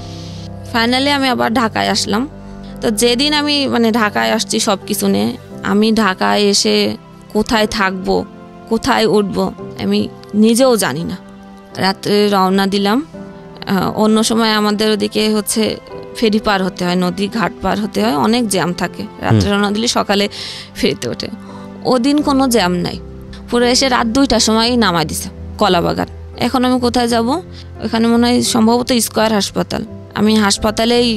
ফাইনালি আমি আবার ঢাকায় আসলাম। তো যেদিন আমি মানে ঢাকায় আসছি সব কিছু নিয়ে আমি ঢাকায় এসে কোথায় থাকব কোথায় উঠব আমি নিজেও জানি না। রাত্রে রওনা দিলাম। অন্য সময় আমাদের ওদিকে হচ্ছে ফেরি পার হতে হয় নদী ঘাট পার হতে হয় অনেক জ্যাম থাকে। রাত্রে রওনা দিলে সকালে ফেরিতে ওঠে। ওদিন কোনো জ্যাম নাই। পুরো এসে রাত দুইটার সময় নামাই দিছে, কলাবাগান। এখন আমি কোথায় যাব? ওখানে মনে হয় সম্ভবত স্কয়ার হাসপাতাল। আমি হাসপাতালেই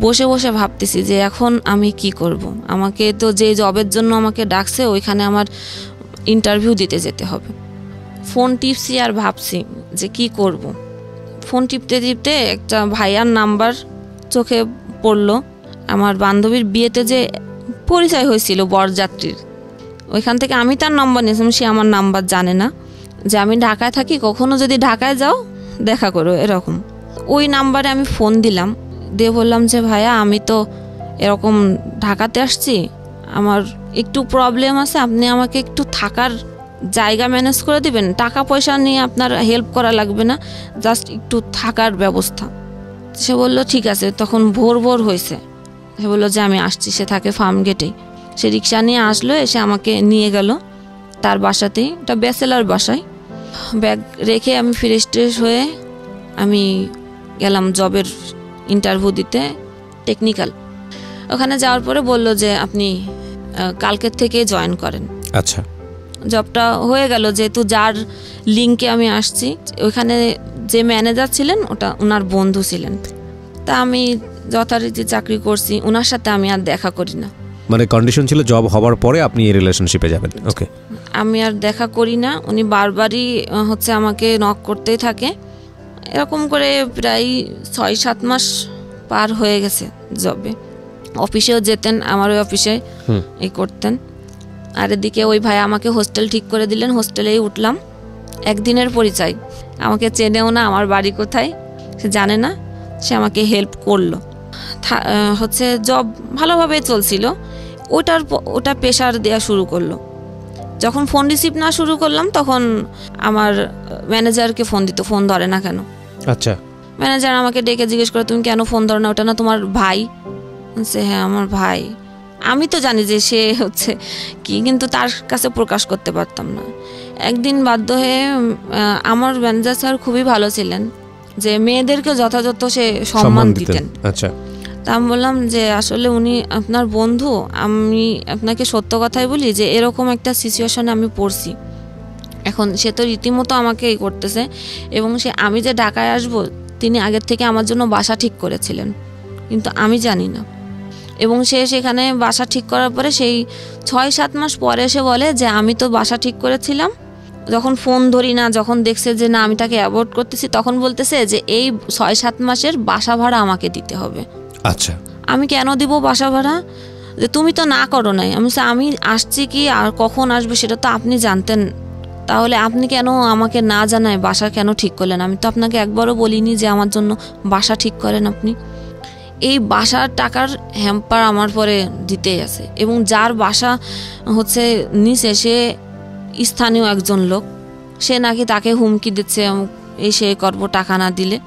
বসে বসে ভাবতেছি যে এখন আমি কি করব। আমাকে তো যে জবের জন্য আমাকে ডাকছে, ওইখানে আমার ইন্টারভিউ দিতে যেতে হবে। ফোন টিপছি আর ভাবছি যে কি করব। ফোন টিপতে টিপতে একটা ভাইয়ার নাম্বার চোখে পড়ল। আমার বান্ধবীর বিয়েতে যে পরিচয় হয়েছিল বরযাত্রীর ওইখান থেকে আমি তার নাম্বার নিয়েছিলাম সে আমার নাম্বার জানে না। যে আমি ঢাকায় থাকি, কখনো যদি ঢাকায় যাও, দেখা করো, এরকম। ওই নাম্বারে আমি ফোন দিলাম। দিয়ে বললাম যে, ভাইয়া, আমি তো এরকম ঢাকাতে আসছি। আমার একটু প্রবলেম আছে, আপনি আমাকে একটু থাকার জায়গা ম্যানেজ করে দিবেন। টাকা পয়সা নিয়ে আপনার হেল্প করা লাগবে না জাস্ট একটু থাকার ব্যবস্থা। সে বলল, ঠিক আছে। তখন ভোর ভোর হয়েছে। সে বলল যে, আমি আসছি। সে থাকে ফার্ম গেটেই সে রিক্সা নিয়ে আসলো এসে আমাকে নিয়ে গেল তার বাসাতেই। এটা ব্যাচেলার বাসায়। ব্যাগ রেখে আমি ফ্রেশ ট্রেশ হয়ে আমি গেলাম জবের ইন্টারভিউ দিতে টেকনিক্যাল ওখানে যাওয়ার পরে বলল যে আপনি কালকের থেকে জয়েন করেন। আচ্ছা। জবটা হয়ে গেল যেহেতু যার লিঙ্কে আমি আসছি ওইখানে যে ম্যানেজার ছিলেন ওটা ওনার বন্ধু ছিলেন। তা আমি যথারীতি চাকরি করছি ওনার সাথে আমি আর দেখা করি না। মানে কন্ডিশন ছিল জব হওয়ার পরে আপনি এই রিলেশনশিপে যাবেন। ওকে আমি আর দেখা করি না উনি বারবারই হচ্ছে আমাকে নক করতেই থাকে। এরকম করে প্রায় ছয় সাত মাস পার হয়ে গেছে জবে অফিসেও যেতেন আমার ওই অফিসে হুম। এই করতেন। আর এদিকে ওই ভাই আমাকে হোস্টেল ঠিক করে দিলেন হোস্টেলেই উঠলাম। একদিনের পরিচয়। আমাকে চেনেও না আমার বাড়ি কোথায় সে জানে না। সে আমাকে হেল্প করল। থা- হচ্ছে জব ভালোভাবে চলছিল। ওটার ওটা প্রেশার দেওয়া শুরু করল। যখন ফোন রিসিভ না শুরু করলাম তখন আমার ম্যানেজারকে ফোন দিত ফোন ধরে না কেন? আচ্ছা। ম্যানেজার আমাকে ডেকে জিজ্ঞেস করে তুমি কেন ফোন ধরো না? ওটা না তোমার ভাই? সে হ্যাঁ আমার ভাই। আমি তো জানি যে সে হচ্ছে কি কিন্তু তার কাছে প্রকাশ করতে পারতাম না। একদিন বাধ্য হয়ে আমার ম্যানেজার স্যার খুবই ভালো ছিলেন যে মেয়েদেরকে যথাযথ সে সম্মান দিতেন। আচ্ছা। তা আমি বললাম যে আসলে উনি আপনার বন্ধু, আমি আপনাকে সত্য কথাই বলি যে এরকম একটা সিচুয়েশনে আমি পড়ছি। এখন সে তো রীতিমতো আমাকে এই করতেছে এবং সে আমি যে ঢাকায় আসব, তিনি আগের থেকে আমার জন্য বাসা ঠিক করেছিলেন। কিন্তু আমি জানি না। এবং সে সেখানে বাসা ঠিক করার পরে সেই ছয় সাত মাস পরে এসে বলে যে আমি তো বাসা ঠিক করেছিলাম। যখন ফোন ধরি না, যখন দেখছে যে না, আমি তাকে অ্যাভয়েড করতেছি, তখন বলতেছে যে এই ছয় সাত মাসের বাসা ভাড়া আমাকে দিতে হবে। আচ্ছা। আমি কেন দিব বাসা ভাড়া? যে তুমি তো না করো নাই। আমি আমি আসছি কি আর কখন আসবে সেটা তো আপনি জানতেন। তাহলে আপনি কেন আমাকে না জানায় বাসা কেন ঠিক করলেন? আমি তো আপনাকে একবারও বলিনি যে আমার জন্য বাসা ঠিক করেন আপনি। এই বাসার টাকার হ্যাম্পার আমার পরে দিতেই আছে। এবং যার বাসা হচ্ছে নিচে, সে স্থানীয় একজন লোক। সে নাকি তাকে হুমকি দিচ্ছে, এই সে করব টাকা না দিলে।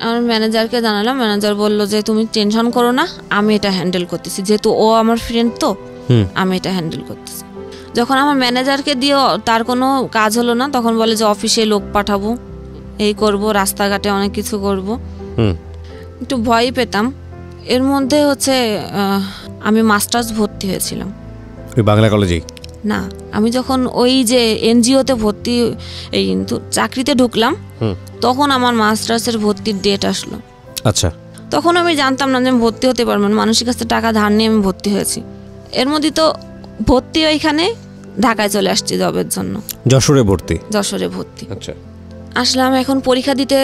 আমার ম্যানেজারকে জানালাম ম্যানেজার বলল যে তুমি টেনশন করো না আমি এটা হ্যান্ডেল করতেছি। যেহেতু ও আমার ফ্রেন্ড তো আমি এটা হ্যান্ডেল করতেছি। যখন আমার ম্যানেজারকে দিয়েও তার কোনো কাজ হলো না তখন বলে যে অফিসে লোক পাঠাবো এই করব রাস্তাঘাটে অনেক কিছু করব। একটু ভয় পেতাম। এর মধ্যে হচ্ছে আমি মাস্টার্স ভর্তি হয়েছিলাম। বাংলা কলেজেই না আমি যখন ওই যে এনজিওতে ভর্তি এই কিন্তু চাকরিতে ঢুকলাম তখন আমার মাস্টার্সের ভর্তির ডেট আসলো। আচ্ছা। তখন আমি জানতাম না যে আমি ভর্তি হতে পারব না মানুষের কাছে টাকা ধার নিয়ে আমি ভর্তি হয়েছি। এর মধ্যে তো ভর্তি ওইখানে ঢাকায় চলে আসছি জবের জন্য। যশোরে ভর্তি? যশোরে ভর্তি। আচ্ছা। আসলাম এখন পরীক্ষা দিতে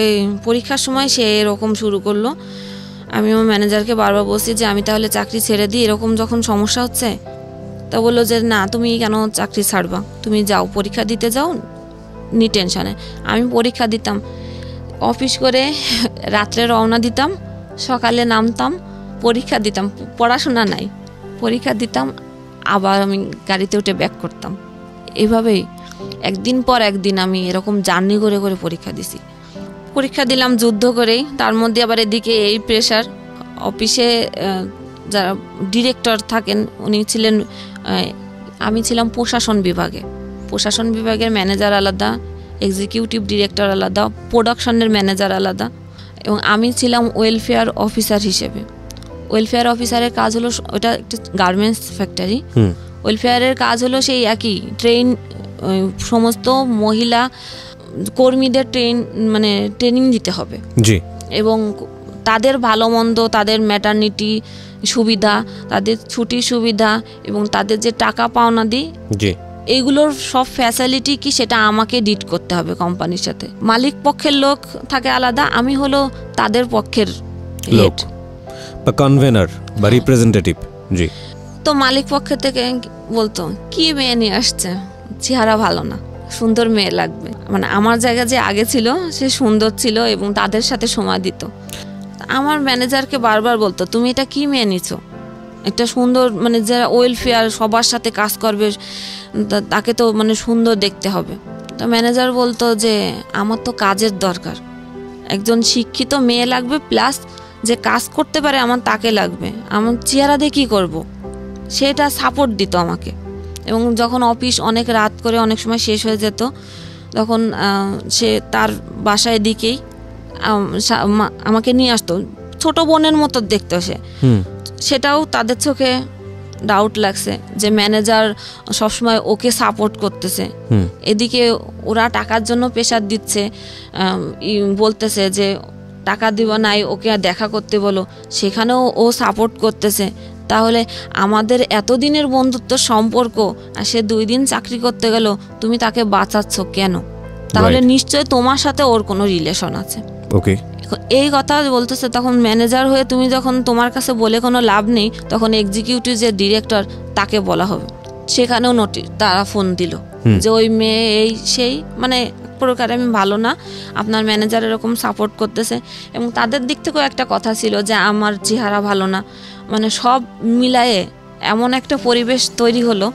এই পরীক্ষার সময় সে এরকম শুরু করল। আমি আমার ম্যানেজারকে বারবার বলছি যে আমি তাহলে চাকরি ছেড়ে দিই। এরকম যখন সমস্যা হচ্ছে তা বলল যে, না, তুমি কেন চাকরি ছাড়বা? তুমি যাও, পরীক্ষা দিতে যাও, নি টেনশনে। আমি পরীক্ষা দিতাম। অফিস করে রাত্রে রওনা দিতাম, সকালে নামতাম, পরীক্ষা দিতাম। পড়াশোনা নাই। পরীক্ষা দিতাম, আবার আমি গাড়িতে উঠে ব্যাক করতাম। এভাবেই একদিন পর একদিন আমি এরকম জার্নি করে করে পরীক্ষা দিছি। পরীক্ষা দিলাম যুদ্ধ করেই। তার মধ্যে আবার এদিকে এই প্রেশার অফিসে যারা ডিরেক্টর থাকেন, উনি ছিলেন আমি ছিলাম প্রশাসন বিভাগে। প্রশাসন বিভাগের ম্যানেজার আলাদা এক্সিকিউটিভ ডিরেক্টর আলাদা প্রোডাকশনের ম্যানেজার আলাদা এবং আমি ছিলাম ওয়েলফেয়ার অফিসার হিসেবে। ওয়েলফেয়ার অফিসারের কাজ হলো ওটা একটা গার্মেন্টস ফ্যাক্টরি ওয়েলফেয়ারের কাজ হলো সেই একই ট্রেন সমস্ত মহিলা কর্মীদের ট্রেন মানে ট্রেনিং দিতে হবে। জি। এবং তাদের ভালো মন্দ তাদের ম্যাটার্নিটি সুবিধা তাদের ছুটির সুবিধা এবং তাদের যে টাকা পাওনা দিই জি। এইগুলোর সব ফ্যাসিলিটি কি সেটা আমাকে ডিট করতে হবে কোম্পানির সাথে। মালিক পক্ষের লোক থাকে আলাদা আমি হলো তাদের পক্ষের লোক বা কনভেনার বা রিপ্রেজেন্টেটিভ জি। তো মালিক পক্ষের থেকে বলতো কি মেয়ে নিয়ে আসছে? চেহারা ভালো না সুন্দর মেয়ে লাগবে। মানে আমার জায়গা যে আগে ছিল সে সুন্দর ছিল এবং তাদের সাথে সময় দিত। আমার ম্যানেজারকে বারবার বলতো, তুমি এটা কি মেয়ে নিছো? একটা সুন্দর মানে যারা ওয়েলফেয়ার সবার সাথে কাজ করবে তাকে তো মানে সুন্দর দেখতে হবে। তো ম্যানেজার বলতো যে, আমার তো কাজের দরকার। একজন শিক্ষিত মেয়ে লাগবে প্লাস যে কাজ করতে পারে, আমার তাকে লাগবে। আমার চেহারা দিয়ে কী করব? সেটা সাপোর্ট দিত আমাকে। এবং যখন অফিস অনেক রাত করে, অনেক সময় শেষ হয়ে যেত, তখন সে তার বাসায় দিকেই আমাকে নিয়ে আসতো। ছোট বোনের মতো দেখতো সে। হুম। সেটাও তাদের চোখে ডাউট লাগছে যে ম্যানেজার সবসময় ওকে সাপোর্ট করতেছে। হুম। এদিকে ওরা টাকার জন্য প্রেশার দিচ্ছে বলতেছে যে টাকা দিব নাই ওকে দেখা করতে বলো। সেখানেও ও সাপোর্ট করতেছে। তাহলে আমাদের এতদিনের বন্ধুত্ব সম্পর্ক আর সে দুই দিন চাকরি করতে গেল তুমি তাকে বাঁচাচ্ছ কেন? তাহলে নিশ্চয় তোমার সাথে ওর কোনো রিলেশন আছে। ওকে এই কথা বলতেছে তখন ম্যানেজার হয়ে তুমি যখন তোমার কাছে বলে কোনো লাভ নেই তখন এক্সিকিউটিভ যে ডিরেক্টর তাকে বলা হবে। সেখানেও নোটিশ তারা ফোন দিল। যে ওই মেয়ে এই সেই মানে প্রকার আমি ভালো না আপনার ম্যানেজার এরকম সাপোর্ট করতেছে। এবং তাদের দিক থেকেও একটা কথা ছিল যে আমার চেহারা ভালো না। মানে সব মিলায়ে এমন একটা পরিবেশ তৈরি হলো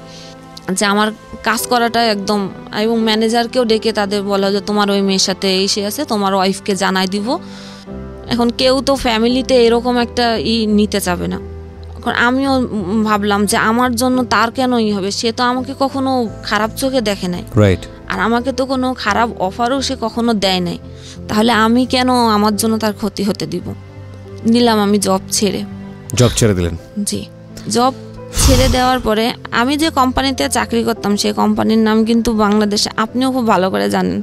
যে আমার কাজ করাটা একদম এবং ম্যানেজারকেও ডেকে তাদের বলা যে তোমার ওই মেয়ের সাথে এই সে আছে তোমার ওয়াইফকে জানাই দিব। এখন কেউ তো ফ্যামিলিতে এরকম একটা ই নিতে চাবে না। এখন আমিও ভাবলাম যে আমার জন্য তার কেন ই হবে? সে তো আমাকে কখনো খারাপ চোখে দেখে নাই। রাইট আর আমাকে তো কোনো খারাপ অফারও সে কখনো দেয় নাই। তাহলে আমি কেন আমার জন্য তার ক্ষতি হতে দিব? নিলাম আমি জব ছেড়ে। জব ছেড়ে দিলেন। জি। জব ছেড়ে দেওয়ার পরে আমি যে কোম্পানিতে চাকরি করতাম সেই কোম্পানির নাম কিন্তু বাংলাদেশে আপনিও খুব ভালো করে জানেন।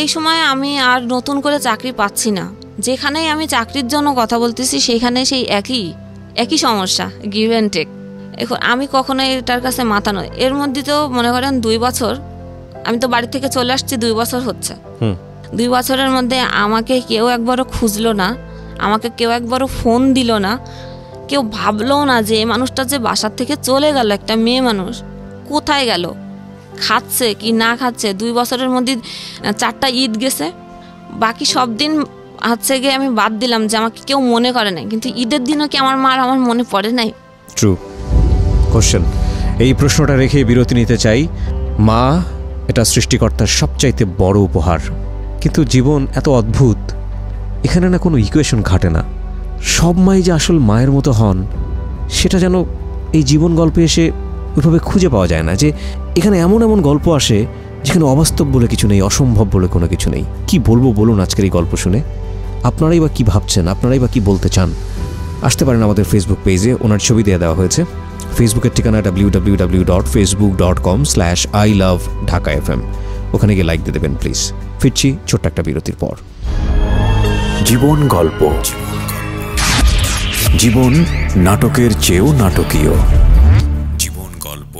এই সময় আমি আর নতুন করে চাকরি পাচ্ছি না। যেখানেই আমি চাকরির জন্য কথা বলতেছি সেইখানে সেই একই একই সমস্যা গিভ অ্যান্ড টেক এখন আমি কখনোই এটার কাছে মাথা নয়। এর মধ্যে তো মনে করেন দুই বছর আমি তো বাড়ি থেকে চলে আসছি দুই বছর হচ্ছে। দুই বছরের মধ্যে আমাকে কেউ একবারও খুঁজলো না আমাকে কেউ একবারও ফোন দিল না। কেউ ভাবলো না যে এই মানুষটা যে বাসার থেকে চলে গেল, একটা মেয়ে মানুষ। কোথায় গেল? খাচ্ছে কি না খাচ্ছে? দুই বছরের মধ্যে চারটা ঈদ গেছে। বাকি সব দিন হচ্ছে গিয়ে আমি বাদ দিলাম যে আমাকে কেউ মনে করে নাই। কিন্তু ঈদের দিনও কি আমার মার আমার মনে পড়ে নাই? ট্রু কোশ্চেন এই প্রশ্নটা রেখে বিরতি নিতে চাই। মা, এটা সৃষ্টিকর্তার সবচাইতে বড় উপহার। কিন্তু জীবন এত অদ্ভুত, এখানে না কোনো ইকুয়েশন ঘাটে না। সব মাই যে আসল মায়ের মতো হন, সেটা যেন এই জীবন গল্পে এসে ওইভাবে খুঁজে পাওয়া যায় না যে এখানে এমন এমন গল্প আসে যেখানে অবাস্তব বলে কিছু নেই, অসম্ভব বলে কোনো কিছু নেই। কি বলব বলুন আজকের এই গল্প শুনে। আপনারাই বা কি ভাবছেন? আপনারাই বা কি বলতে চান? আসতে পারেন আমাদের ফেসবুক পেজে ওনার ছবি দিয়ে দেওয়া হয়েছে। ফেসবুকের ঠিকানা W W W dot Facebook dot com slash I love Dhaka FM M ওখানে গিয়ে লাইক দিয়ে দেবেন প্লিজ ফিরছি ছোট্ট একটা বিরতির পর। জীবন গল্প। জীবন নাটকের চেয়েও নাটকীয়। জীবন গল্প।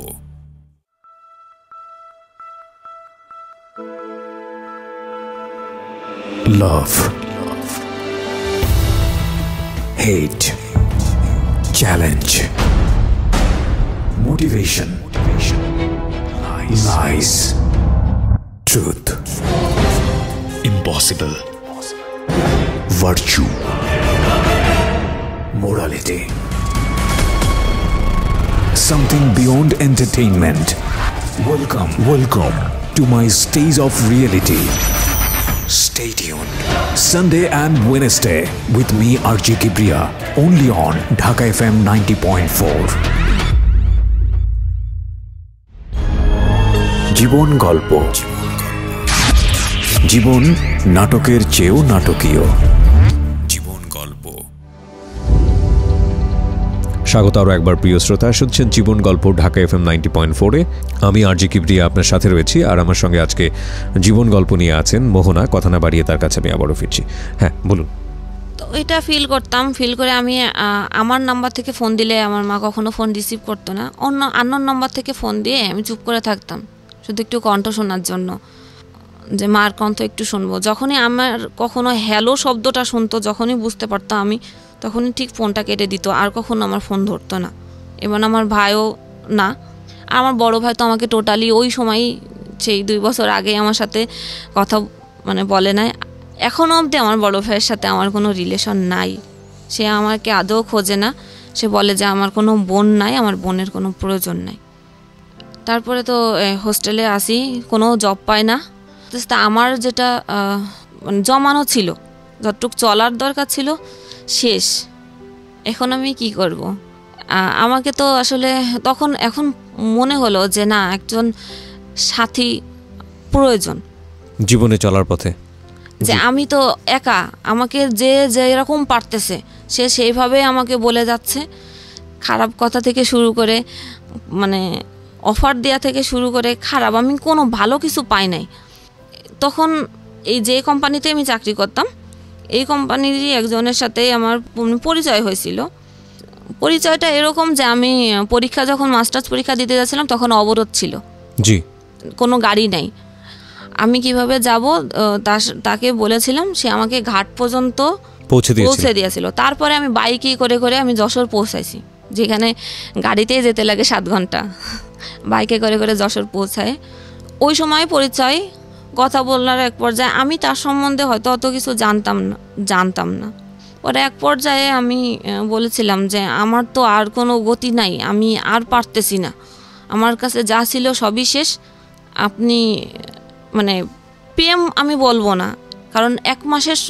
Love hate challenge motivation lies truth impossible. Virtue, morality. Something beyond entertainment. Welcome, welcome to my stage of reality. Stay tuned. Sunday and Wednesday with me, RJ Kibriya, only on Dhaka FM 90.4. জীবন গল্প জীবন নাটকের চেয়েও নাটকীয় স্বাগত আরও একবার প্রিয় শ্রোতা। শুনছেন জীবন গল্প Dhaka F M ninety point ফোরে। আমি আর জি কিবরিয়া আপনার সাথে রয়েছি আর আমার সঙ্গে আজকে জীবন গল্প নিয়ে আছেন মোহনা। কথা না বাড়িয়ে তার কাছে আমি আবারও ফিরছি। হ্যাঁ বলুন। তো এটা ফিল করতাম ফিল করে আমি আমার নাম্বার থেকে ফোন দিলে আমার মা কখনো ফোন রিসিভ করতো না। অন্য আন্নোর নাম্বার থেকে ফোন দিয়ে আমি চুপ করে থাকতাম, শুধু একটু কণ্ঠ শোনার জন্য। যে মার কণ্ঠ একটু শুনব। যখনই আমার কখনো হ্যালো শব্দটা শুনতো, যখনই বুঝতে পারতাম আমি তখনই ঠিক ফোনটা কেটে দিত, আর কখনো আমার ফোন ধরতো না। এবং আমার ভাইও না। আর আমার বড় ভাই তো আমাকে টোটালি ওই সময়ই, সেই দুই বছর আগে আমার সাথে কথা মানে বলে নাই। এখনও অবধি আমার বড় ভাইয়ের সাথে আমার কোনো রিলেশন নাই। সে আমাকে আদৌ খোঁজে না। সে বলে যে আমার কোনো বোন নাই, আমার বোনের কোনো প্রয়োজন নাই। তারপরে তো হোস্টেলে আসি, কোনো জব পায় না। আমার যেটা মানে জমানো ছিল যতটুক চলার দরকার ছিল শেষ। এখন আমি কি করব? আমাকে তো আসলে তখন এখন মনে হলো যে না একজন সাথী প্রয়োজন। জীবনে চলার পথে। যে আমি তো একা আমাকে যে যেরকম পারতেছে সে সেইভাবে আমাকে বলে যাচ্ছে। খারাপ কথা থেকে শুরু করে মানে অফার দেওয়া থেকে শুরু করে খারাপ আমি কোনো ভালো কিছু পাই নাই। তখন এই যে কোম্পানিতে আমি চাকরি করতাম এই কোম্পানিরই একজনের সাথে আমার পরিচয় হয়েছিল। পরিচয়টা এরকম যে আমি পরীক্ষা যখন মাস্টার্স পরীক্ষা দিতে যাচ্ছিলাম তখন অবরোধ ছিল। জি। কোনো গাড়ি নাই। আমি কীভাবে যাব তাকে বলেছিলাম সে আমাকে ঘাট পর্যন্ত পৌঁছে পৌঁছে দিয়েছিল। তারপরে আমি বাইকে করে করে আমি যশোর পৌঁছাইছি যেখানে গাড়িতেই যেতে লাগে সাত ঘণ্টা। বাইকে করে করে যশোর পৌঁছায়। ওই সময় পরিচয় কথা বলার এক পর্যায়ে আমি তার সম্বন্ধে হয়তো অত কিছু জানতাম না জানতাম না। পরে এক পর্যায়ে আমি বলেছিলাম যে আমার তো আর কোনো গতি নাই আমি আর পারতেছি না। আমার কাছে যা ছিল সবই শেষ। আপনি মানে প্রেম আমি বলব না কারণ এক মাসের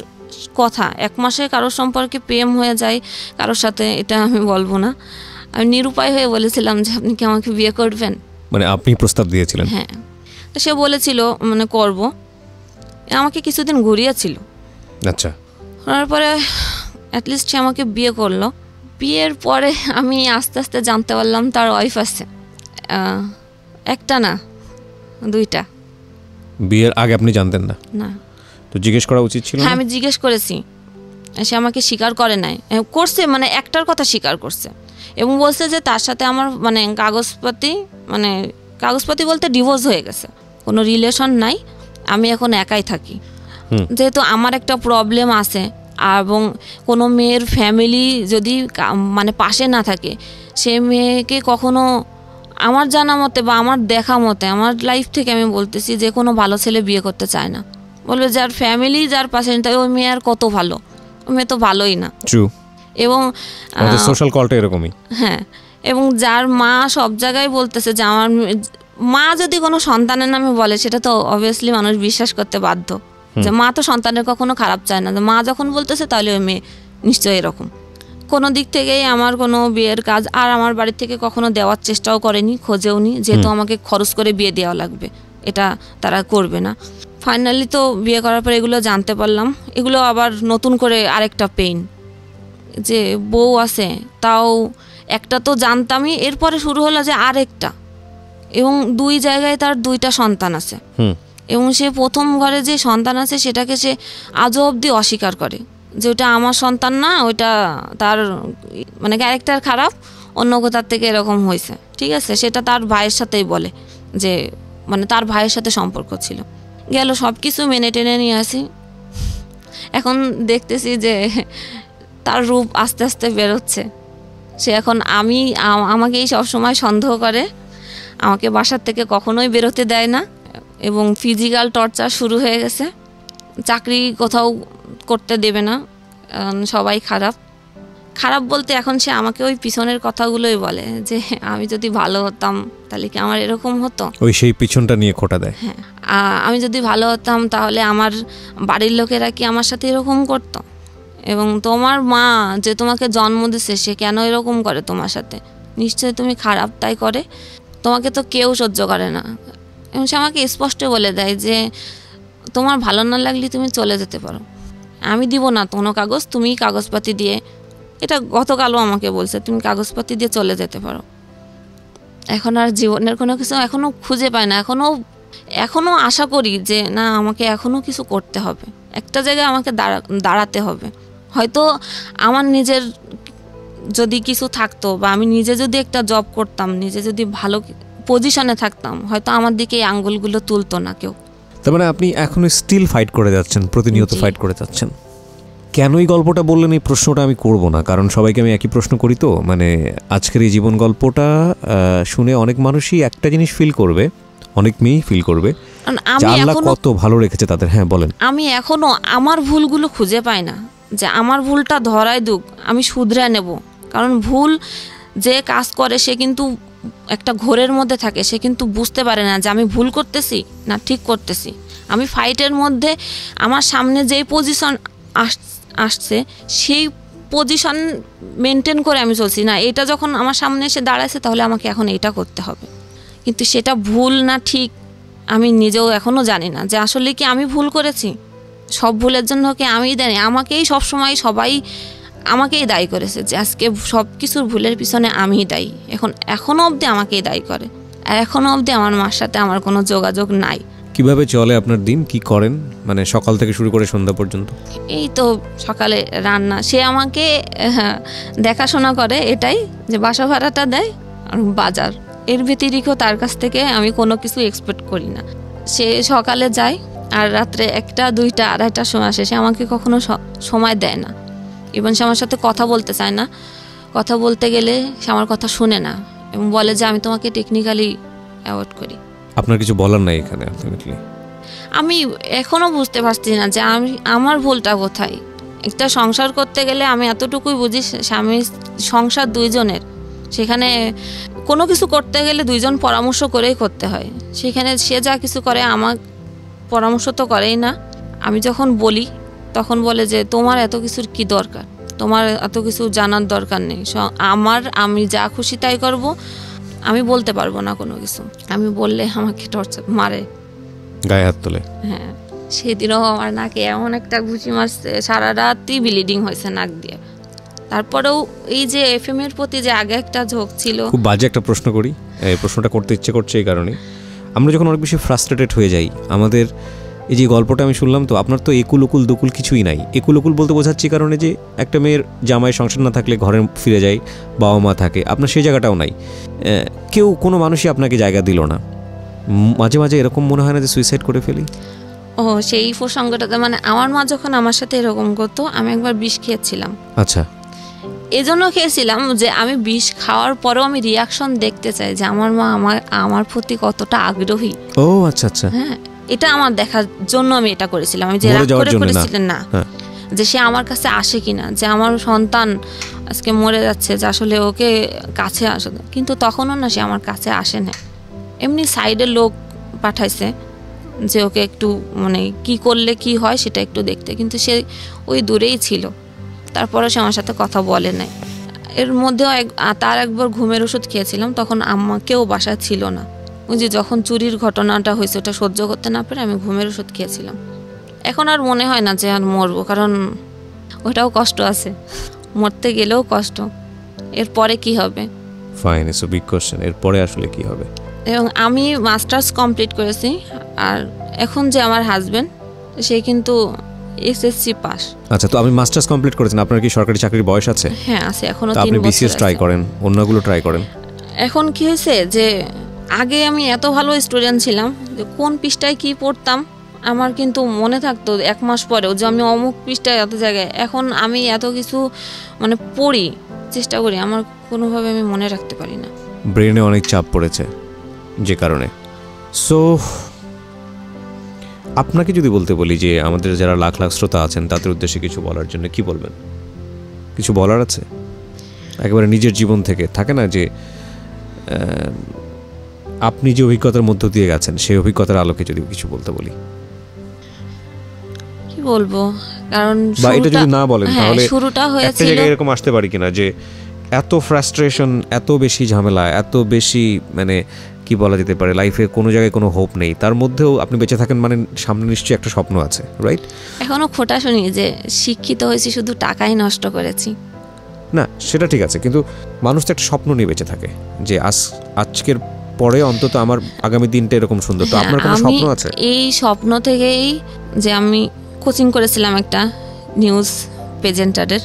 কথা এক মাসে কারোর সম্পর্কে প্রেম হয়ে যায় কারোর সাথে এটা আমি বলব না। আমি নিরুপায় হয়ে বলেছিলাম যে আপনি কি আমাকে বিয়ে করবেন? মানে আপনি প্রস্তাব দিয়েছিলেন? হ্যাঁ। সে বলেছিল মানে করব। আমাকে কিছুদিন ঘুরিয়েছিল। আচ্ছা। তারপরে অ্যাটলিস্ট সে আমাকে বিয়ে করল। বিয়ের পরে আমি আস্তে আস্তে জানতে পারলাম তার ওয়াইফ আছে। একটা না দুইটা। বিয়ের আগে আপনি জানতেন না? না। তো জিজ্ঞেস করা উচিত ছিল হ্যাঁ আমি জিজ্ঞেস করেছি। সে আমাকে স্বীকার করে নাই। করছে মানে একটার কথা স্বীকার করছে। এবং বলছে যে তার সাথে আমার মানে কাগজপাতি মানে কাগজপাতি বলতে ডিভোর্স হয়ে গেছে। কোনো রিলেশন নাই আমি এখন একাই থাকি। যেহেতু আমার একটা প্রবলেম আছে এবং কোনো মেয়ের ফ্যামিলি যদি মানে পাশে না থাকে সে মেয়েকে কখনো আমার জানা মতে বা আমার দেখা মতে আমার লাইফ থেকে আমি বলতেছি যে কোনো ভালো ছেলে বিয়ে করতে চায় না। বলবে যার ফ্যামিলি যার পাশে তাই ওই মেয়ে আর কত ভালো? ওই মেয়ে তো ভালোই না। এবং সোশ্যাল কলটা এরকমই। হ্যাঁ এবং যার মা সব জায়গায় বলতেছে যে আমার মে- যদি কোনো সন্তানের নামে বলে সেটা তো অবভিয়াসলি মানুষ বিশ্বাস করতে বাধ্য। যে মা তো সন্তানের কখনো খারাপ চায় না। মা যখন বলতেছে তাহলে ওই মেয়ে নিশ্চয়ই এরকম। কোনো দিক থেকেই আমার কোনো বিয়ের কাজ আর আমার বাড়ি থেকে কখনো দেওয়ার চেষ্টাও করেনি খোঁজেও নি। যেহেতু আমাকে খরচ করে বিয়ে দেওয়া লাগবে এটা তারা করবে না। ফাইনালি তো বিয়ে করার পর এগুলো জানতে পারলাম। এগুলো আবার নতুন করে আরেকটা পেইন যে বউ আছে তাও একটা তো জানতামই। এরপরে শুরু হলো যে আরেকটা। এবং দুই জায়গায় তার দুইটা সন্তান আছে। এবং সে প্রথম ঘরে যে সন্তান আছে সেটাকে সে আজও অবধি অস্বীকার করে যে ওটা আমার সন্তান না ওইটা তার মানে ক্যারেক্টার খারাপ অন্য কোথার থেকে এরকম হয়েছে। ঠিক আছে? সেটা তার ভাইয়ের সাথেই বলে যে মানে তার ভাইয়ের সাথে সম্পর্ক ছিল। গেল সব কিছু মেনে টেনে নিয়ে আসি। এখন দেখতেছি যে তার রূপ আস্তে আস্তে বেরোচ্ছে। সে এখন আমি আমাকেই সবসময় সন্দেহ করে। আমাকে বাসার থেকে কখনোই বেরোতে দেয় না এবং ফিজিক্যাল টর্চার শুরু হয়ে গেছে। চাকরি কোথাও করতে দেবে না সবাই খারাপ। খারাপ বলতে এখন সে আমাকে ওই পিছনের কথাগুলোই বলে যে আমি যদি ভালো হতাম তাহলে কি আমার এরকম হতো? ওই সেই পিছনটা নিয়ে খোটা দেয়। হ্যাঁ আমি যদি ভালো হতাম তাহলে আমার বাড়ির লোকেরা কি আমার সাথে এরকম করতো? এবং তোমার মা যে তোমাকে জন্ম দিছে সে কেন এরকম করে তোমার সাথে? নিশ্চয়ই তুমি খারাপ তাই করে। তোমাকে তো কেউ সহ্য করে না। এবং সে আমাকে স্পষ্ট বলে দেয় যে, তোমার ভালো না লাগলে তুমি চলে যেতে পারো। আমি দিব না কোনো কাগজ, তুমি কাগজপাতি দিয়ে। এটা গতকালও আমাকে বলছে, তুমি কাগজপাতি দিয়ে চলে যেতে পারো। এখন আর জীবনের কোনো কিছু এখনও খুঁজে পায় না। এখনও এখনও আশা করি যে, না, আমাকে এখনও কিছু করতে হবে। একটা জায়গায় আমাকে দাঁড়া, দাঁড়াতে হবে। হয়তো আমার নিজের যদি কিছু থাকতো বা আমি নিজে যদি একটা জব করতাম নিজে যদি ভালো পজিশনে থাকতাম হয়তো আমার দিকে এই আঙ্গুলগুলো তুলতো না কেউ। তার মানে আপনি এখনও স্টিল ফাইট করে যাচ্ছেন প্রতিনিয়ত ফাইট করে যাচ্ছেন। কেন এই গল্পটা বললেন এই প্রশ্নটা আমি করব না? কারণ সবাইকে আমি একই প্রশ্ন করি তো। মানে আজকের এই জীবন গল্পটা শুনে অনেক মানুষই একটা জিনিস ফিল করবে অনেক মেয়েই ফিল করবে আল্লাহ কত ভালো রেখেছে তাদের। হ্যাঁ বলেন। আমি এখনও আমার ভুলগুলো খুঁজে পাই না যে আমার ভুলটা ধরাই দুক আমি শুধরে নেব। কারণ ভুল যে কাজ করে, সে কিন্তু একটা ঘোরের মধ্যে থাকে, সে কিন্তু বুঝতে পারে না যে আমি ভুল করতেছি না ঠিক করতেছি। আমি ফাইটের মধ্যে আমার সামনে যেই পজিশন আস, আসছে, সেই পজিশন মেনটেন করে আমি চলছি। না, এটা যখন আমার সামনে এসে দাঁড়াইছে, তাহলে আমাকে এখন এটা করতে হবে। কিন্তু সেটা ভুল না ঠিক আমি নিজেও এখনও জানি না যে আসলে কি আমি ভুল করেছি। সব ভুলের জন্য কি আমি দেয়? আমাকেই সবসময় সবাই আমাকেই দায়ী করেছে যে আজকে সব কিছুর ভুলের পিছনে আমিই দায়ী। এখন এখনও অবধি আমাকেই দায়ী করে। আর এখনও অবধি আমার মার সাথে আমার কোনো যোগাযোগ নাই। কীভাবে চলে আপনার দিন? কি করেন? মানে সকাল থেকে শুরু করে সন্ধ্যা পর্যন্ত? এই তো সকালে রান্না। সে আমাকে দেখাশোনা করে এটাই যে বাসা ভাড়াটা দেয় আর বাজার। এর ব্যতিরিক্ত তার কাছ থেকে আমি কোনো কিছু এক্সপেক্ট করি না। সে সকালে যায় আর রাত্রে একটা দুইটা আড়াইটার সময় আসে। সে আমাকে কখনো সময় দেয় না। এবং সে আমার সাথে কথা বলতে চায় না। কথা বলতে গেলে সে আমার কথা শুনে না এবং বলে যে আমি তোমাকে টেকনিক্যালি অ্যাভয়েড করি। আপনার কিছু বলার নাই এখানে আলটিমেটলি আমি এখনও বুঝতে পারছি না যে আমি আমার ভুলটা কোথায়? একটা সংসার করতে গেলে আমি এতটুকুই বুঝি স্বামী সংসার দুইজনের। সেখানে কোনো কিছু করতে গেলে দুইজন পরামর্শ করেই করতে হয়। সেখানে সে যা কিছু করে আমার পরামর্শ তো করেই না। আমি যখন বলি তখন বলে যে তোমার এত কিছুর কি দরকার? তোমার এত কিছু জানার দরকার নেই। আমার আমি যা খুশি তাই করব। আমি বলতে পারব না কোনো কিছু। আমি বললে আমাকে টর্চার মারে। গায়ে হাত তোলে। হ্যাঁ। সেদিনও আমার নাকে এমন একটা ঘুষি মারছে সারা রাতই ব্লিডিং হয়েছে নাক দিয়ে। তারপরেও এই যে এফ এর প্রতি যে আগে একটা ঝোঁক ছিল। খুব বাজে একটা প্রশ্ন করি। এই প্রশ্নটা করতে ইচ্ছে করছে এই কারণে আমরা যখন অনেক বেশি ফ্রাস্ট্রেটেড হয়ে যাই আমাদের এই যে গল্পটা আমি শুনলাম তো আপনার তো একুল উকুল দুকুল কিছুই নাই। একুল উকুল বলতে বোঝাচ্ছি কারণে যে একটা মেয়ের জামাই সংসার না থাকলে ঘরে ফিরে যায় বাবা মা থাকে আপনার সেই জায়গাটাও নাই। কেউ কোনো মানুষই আপনাকে জায়গা দিল না। মাঝে মাঝে এরকম মনে হয় না যে সুইসাইড করে ফেলি? ও সেই প্রসঙ্গটাতে মানে আমার মা যখন আমার সাথে এরকম করতো আমি একবার বিষ খেয়েছিলাম। আচ্ছা। এজন্য খেয়েছিলাম যে আমি বিষ খাওয়ার পরেও আমি রিয়াকশন দেখতে চাই যে আমার মা আমার আমার প্রতি কতটা আগ্রহী। ও আচ্ছা আচ্ছা। হ্যাঁ। এটা আমার দেখার জন্য আমি এটা করেছিলাম। আমি যে রাগ করে জন্য না। করেছিলেন না হ্যাঁ। যে সে আমার কাছে আসে কিনা যে আমার সন্তান আজকে মরে যাচ্ছে যে আসলে ওকে কাছে আসে। কিন্তু তখনও না সে আমার কাছে আসে না এমনি সাইডের লোক পাঠাইছে যে ওকে একটু মানে কি করলে কি হয় সেটা একটু দেখতে। কিন্তু সে ওই দূরেই ছিল। তারপরে সে আমার সাথে কথা বলে নাই। এর মধ্যেও এক তার একবার ঘুমের ওষুধ খেয়েছিলাম তখন আম্মা কেউ বাসায় ছিল না। ওই যে যখন চুরির ঘটনাটা হয়েছে ওটা সহ্য করতে না পেরে আমি ঘুমের ওষুধ খেয়েছিলাম। এখন আর মনে হয় না যে আর মরবো কারণ ওটাও কষ্ট আছে। মরতে গেলেও কষ্ট। এরপরে কি হবে? ফাইন ইটস বিগ কোশ্চেন এরপরে আসলে কি হবে? এবং আমি মাস্টার্স কমপ্লিট করেছি আর এখন যে আমার হাজবেন্ড সে কিন্তু এসএসসি পাস। আচ্ছা তো আপনি মাস্টার্স কমপ্লিট করেছেন। আপনার কি সরকারি চাকরির বয়স আছে? হ্যাঁ আছে এখনও আপনি বিসিএস ট্রাই করেন অন্যগুলো ট্রাই করেন। এখন কি হয়েছে যে আগে আমি এত ভালো স্টুডেন্ট ছিলাম যে কোন পৃষ্ঠায় কি পড়তাম, আমার কিন্তু মনে থাকতো এক মাস পরেও যে আমি অমুক পৃষ্ঠায় এত জায়গায়। এখন আমি এত কিছু মানে পড়ি, চেষ্টা করি, আমার কোনোভাবে আমি মনে রাখতে পারি না। ব্রেনে অনেক চাপ পড়েছে যে কারণে। সো আপনাকে যদি বলতে বলি যে আমাদের যারা লাখ লাখ শ্রোতা আছেন, তাদের উদ্দেশ্যে কিছু বলার জন্য কি বলবেন? কিছু বলার আছে? একেবারে নিজের জীবন থেকে। থাকে না যে আপনি যে অভিজ্ঞতার মধ্য দিয়ে গেছেন সেই অভিজ্ঞতার আলোকে যদি কিছু বলতে বলি। কি বলব? কারণ বা এটা যদি না বলেন হ্যাঁ, তাহলে শুরুটা একটা হয়েছিল জায়গায় এরকম আসতে পারি কিনা যে এত ফ্রাস্ট্রেশন এত বেশি ঝামেলা এত বেশি মানে কি বলা যেতে পারে লাইফে কোনো জায়গায় কোনো হোপ নেই। তার মধ্যেও আপনি বেঁচে থাকেন মানে সামনে নিশ্চয়ই একটা স্বপ্ন আছে রাইট এখনও খোটা শুনি যে শিক্ষিত হয়েছি শুধু টাকাই নষ্ট করেছি। না সেটা ঠিক আছে কিন্তু মানুষ তো একটা স্বপ্ন নিয়ে বেঁচে থাকে যে আজ আজকের পরে অন্তত আমার আগামী দিনটা এরকম সুন্দর। তো হ্যাঁ, আপনার কোনো স্বপ্ন আছে? এই স্বপ্ন থেকেই যে আমি কোচিং করেছিলাম একটা নিউজ প্রেজেন্টারের।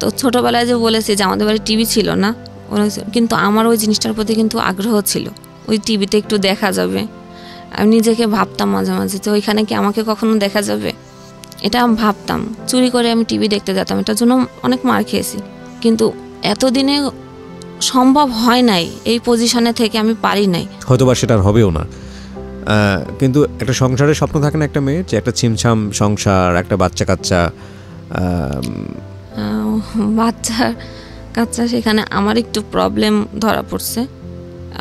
তো ছোটবেলায় যে বলেছি যে আমাদের বাড়ি টিভি ছিল না কিন্তু আমার ওই জিনিসটার প্রতি কিন্তু আগ্রহ ছিল। ওই টিভিতে একটু দেখা যাবে। আমি নিজেকে ভাবতাম মাঝে মাঝে যে ওইখানে কি আমাকে কখনো দেখা যাবে? এটা আমি ভাবতাম। চুরি করে আমি টিভি দেখতে যেতাম। এটার জন্য অনেক মার খেয়েছি। কিন্তু এতদিনে সম্ভব হয় নাই এই পজিশনে থেকে আমি পারি নাই। হয়তো বা সেটা আর হবেও না। কিন্তু একটা সংসারের স্বপ্ন থাকে না একটা মেয়ে যে একটা ছিমছাম সংসার একটা বাচ্চা কাচ্চা বাচ্চা কাচ্চা সেখানে আমার একটু প্রবলেম ধরা পড়ছে।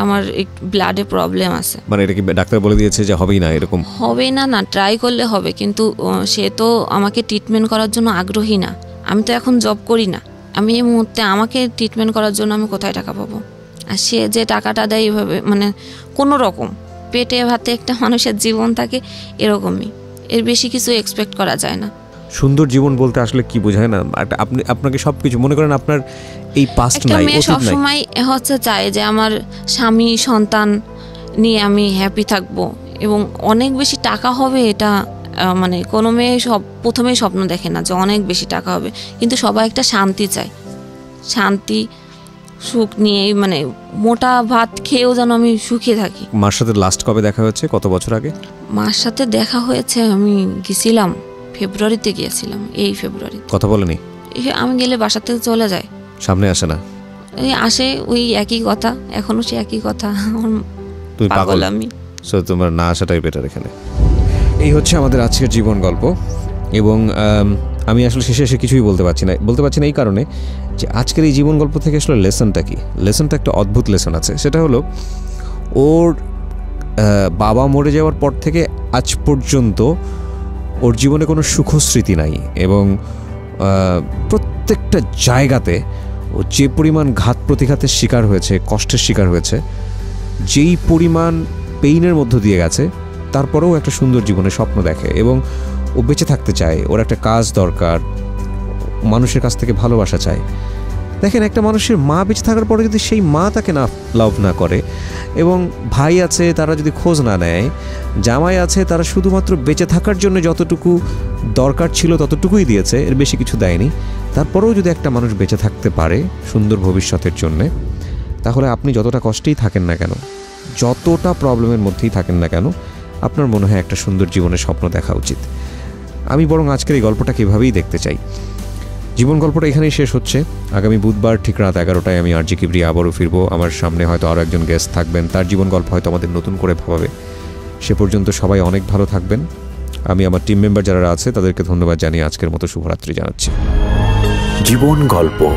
আমার একটু ব্লাডে প্রবলেম আছে। মানে এটা কি ডাক্তার বলে দিয়েছে যে হবেই না এরকম? হবে না না ট্রাই করলে হবে কিন্তু সে তো আমাকে ট্রিটমেন্ট করার জন্য আগ্রহী না। আমি তো এখন জব করি না। আমি এই মুহূর্তে আমাকে ট্রিটমেন্ট করার জন্য আমি কোথায় টাকা পাবো? আর সে যে টাকাটা দেয় এভাবে মানে কোনো রকম পেটে ভাতে একটা মানুষের জীবন থাকে এরকমই। এর বেশি কিছু এক্সপেক্ট করা যায় না। সুন্দর জীবন বলতে আসলে কি বোঝায় না? আপনি আপনাকে সব কিছু মনে করেন আপনার এই পাস্ট নাই মেয়ে সবসময় হচ্ছে চায় যে আমার স্বামী সন্তান নিয়ে আমি হ্যাপি থাকব এবং অনেক বেশি টাকা হবে এটা মানে কোনো মেয়ে সব প্রথমেই স্বপ্ন দেখে না যে অনেক বেশি টাকা হবে। কিন্তু সবাই একটা শান্তি চায়। শান্তি সুখ নিয়ে মানে মোটা ভাত খেয়েও যেন আমি সুখে থাকি। মার সাথে লাস্ট কবে দেখা হয়েছে? কত বছর আগে? মার সাথে দেখা হয়েছে আমি গেছিলাম ফেব্রুয়ারিতে গিয়েছিলাম এই ফেব্রুয়ারিতে। কথা বলেনি? আমি গেলে বাসা থেকে চলে যায়। সামনে আসে না? এই আসে ওই একই কথা এখনও সে একই কথা। তুমি পাগল পাগল। আমি। সো তোমার না আসাটাই বেটার এখানে। এই হচ্ছে আমাদের আজকের জীবন গল্প এবং, আমি আসলে শেষে এসে কিছুই বলতে পারছি না। বলতে পারছি না এই কারণে যে আজকের এই জীবন গল্প থেকে আসলে লেসনটা কি? লেসনটা একটা অদ্ভুত লেসন আছে। সেটা হলো, ওর বাবা মরে যাওয়ার পর থেকে আজ পর্যন্ত ওর জীবনে কোনো সুখস্মৃতি নাই এবং প্রত্যেকটা জায়গাতে ও যে পরিমাণ ঘাত প্রতিঘাতের শিকার হয়েছে, কষ্টের শিকার হয়েছে, যেই পরিমাণ পেইনের মধ্য দিয়ে গেছে তারপরেও একটা সুন্দর জীবনের স্বপ্ন দেখে এবং ও বেঁচে থাকতে চায়, ওর একটা কাজ দরকার, মানুষের কাছ থেকে ভালোবাসা চায়। দেখেন, একটা মানুষের মা বেঁচে থাকার পরে যদি সেই মা তাকে না লাভ না করে এবং ভাই আছে, তারা যদি খোঁজ না নেয়, জামাই আছে, তারা শুধুমাত্র বেঁচে থাকার জন্য যতটুকু দরকার ছিল ততটুকুই দিয়েছে, এর বেশি কিছু দেয়নি। তারপরেও যদি একটা মানুষ বেঁচে থাকতে পারে সুন্দর ভবিষ্যতের জন্যে, তাহলে আপনি যতটা কষ্টেই থাকেন না কেন, যতটা প্রবলেমের মধ্যেই থাকেন না কেন আপনার মনে হয় একটা সুন্দর জীবনের স্বপ্ন দেখা উচিত। আমি বরং আজকের এই গল্পটা কীভাবেই দেখতে চাই। জীবন গল্পটা এখানেই শেষ হচ্ছে। আগামী বুধবার ঠিক রাত এগারোটায় আমি আর জি কিবরি আবারও ফিরবো। আমার সামনে হয়তো আরও একজন গেস্ট থাকবেন। তার জীবন গল্প হয়তো আমাদের নতুন করে ভাবাবে। সে পর্যন্ত সবাই অনেক ভালো থাকবেন। আমি আমার টিম মেম্বার যারা আছে, তাদেরকে ধন্যবাদ জানিয়ে আজকের মতো শুভরাত্রি জানাচ্ছি। জীবন গল্প।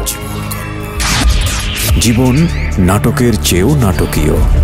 জীবন নাটকের চেয়েও নাটকীয়।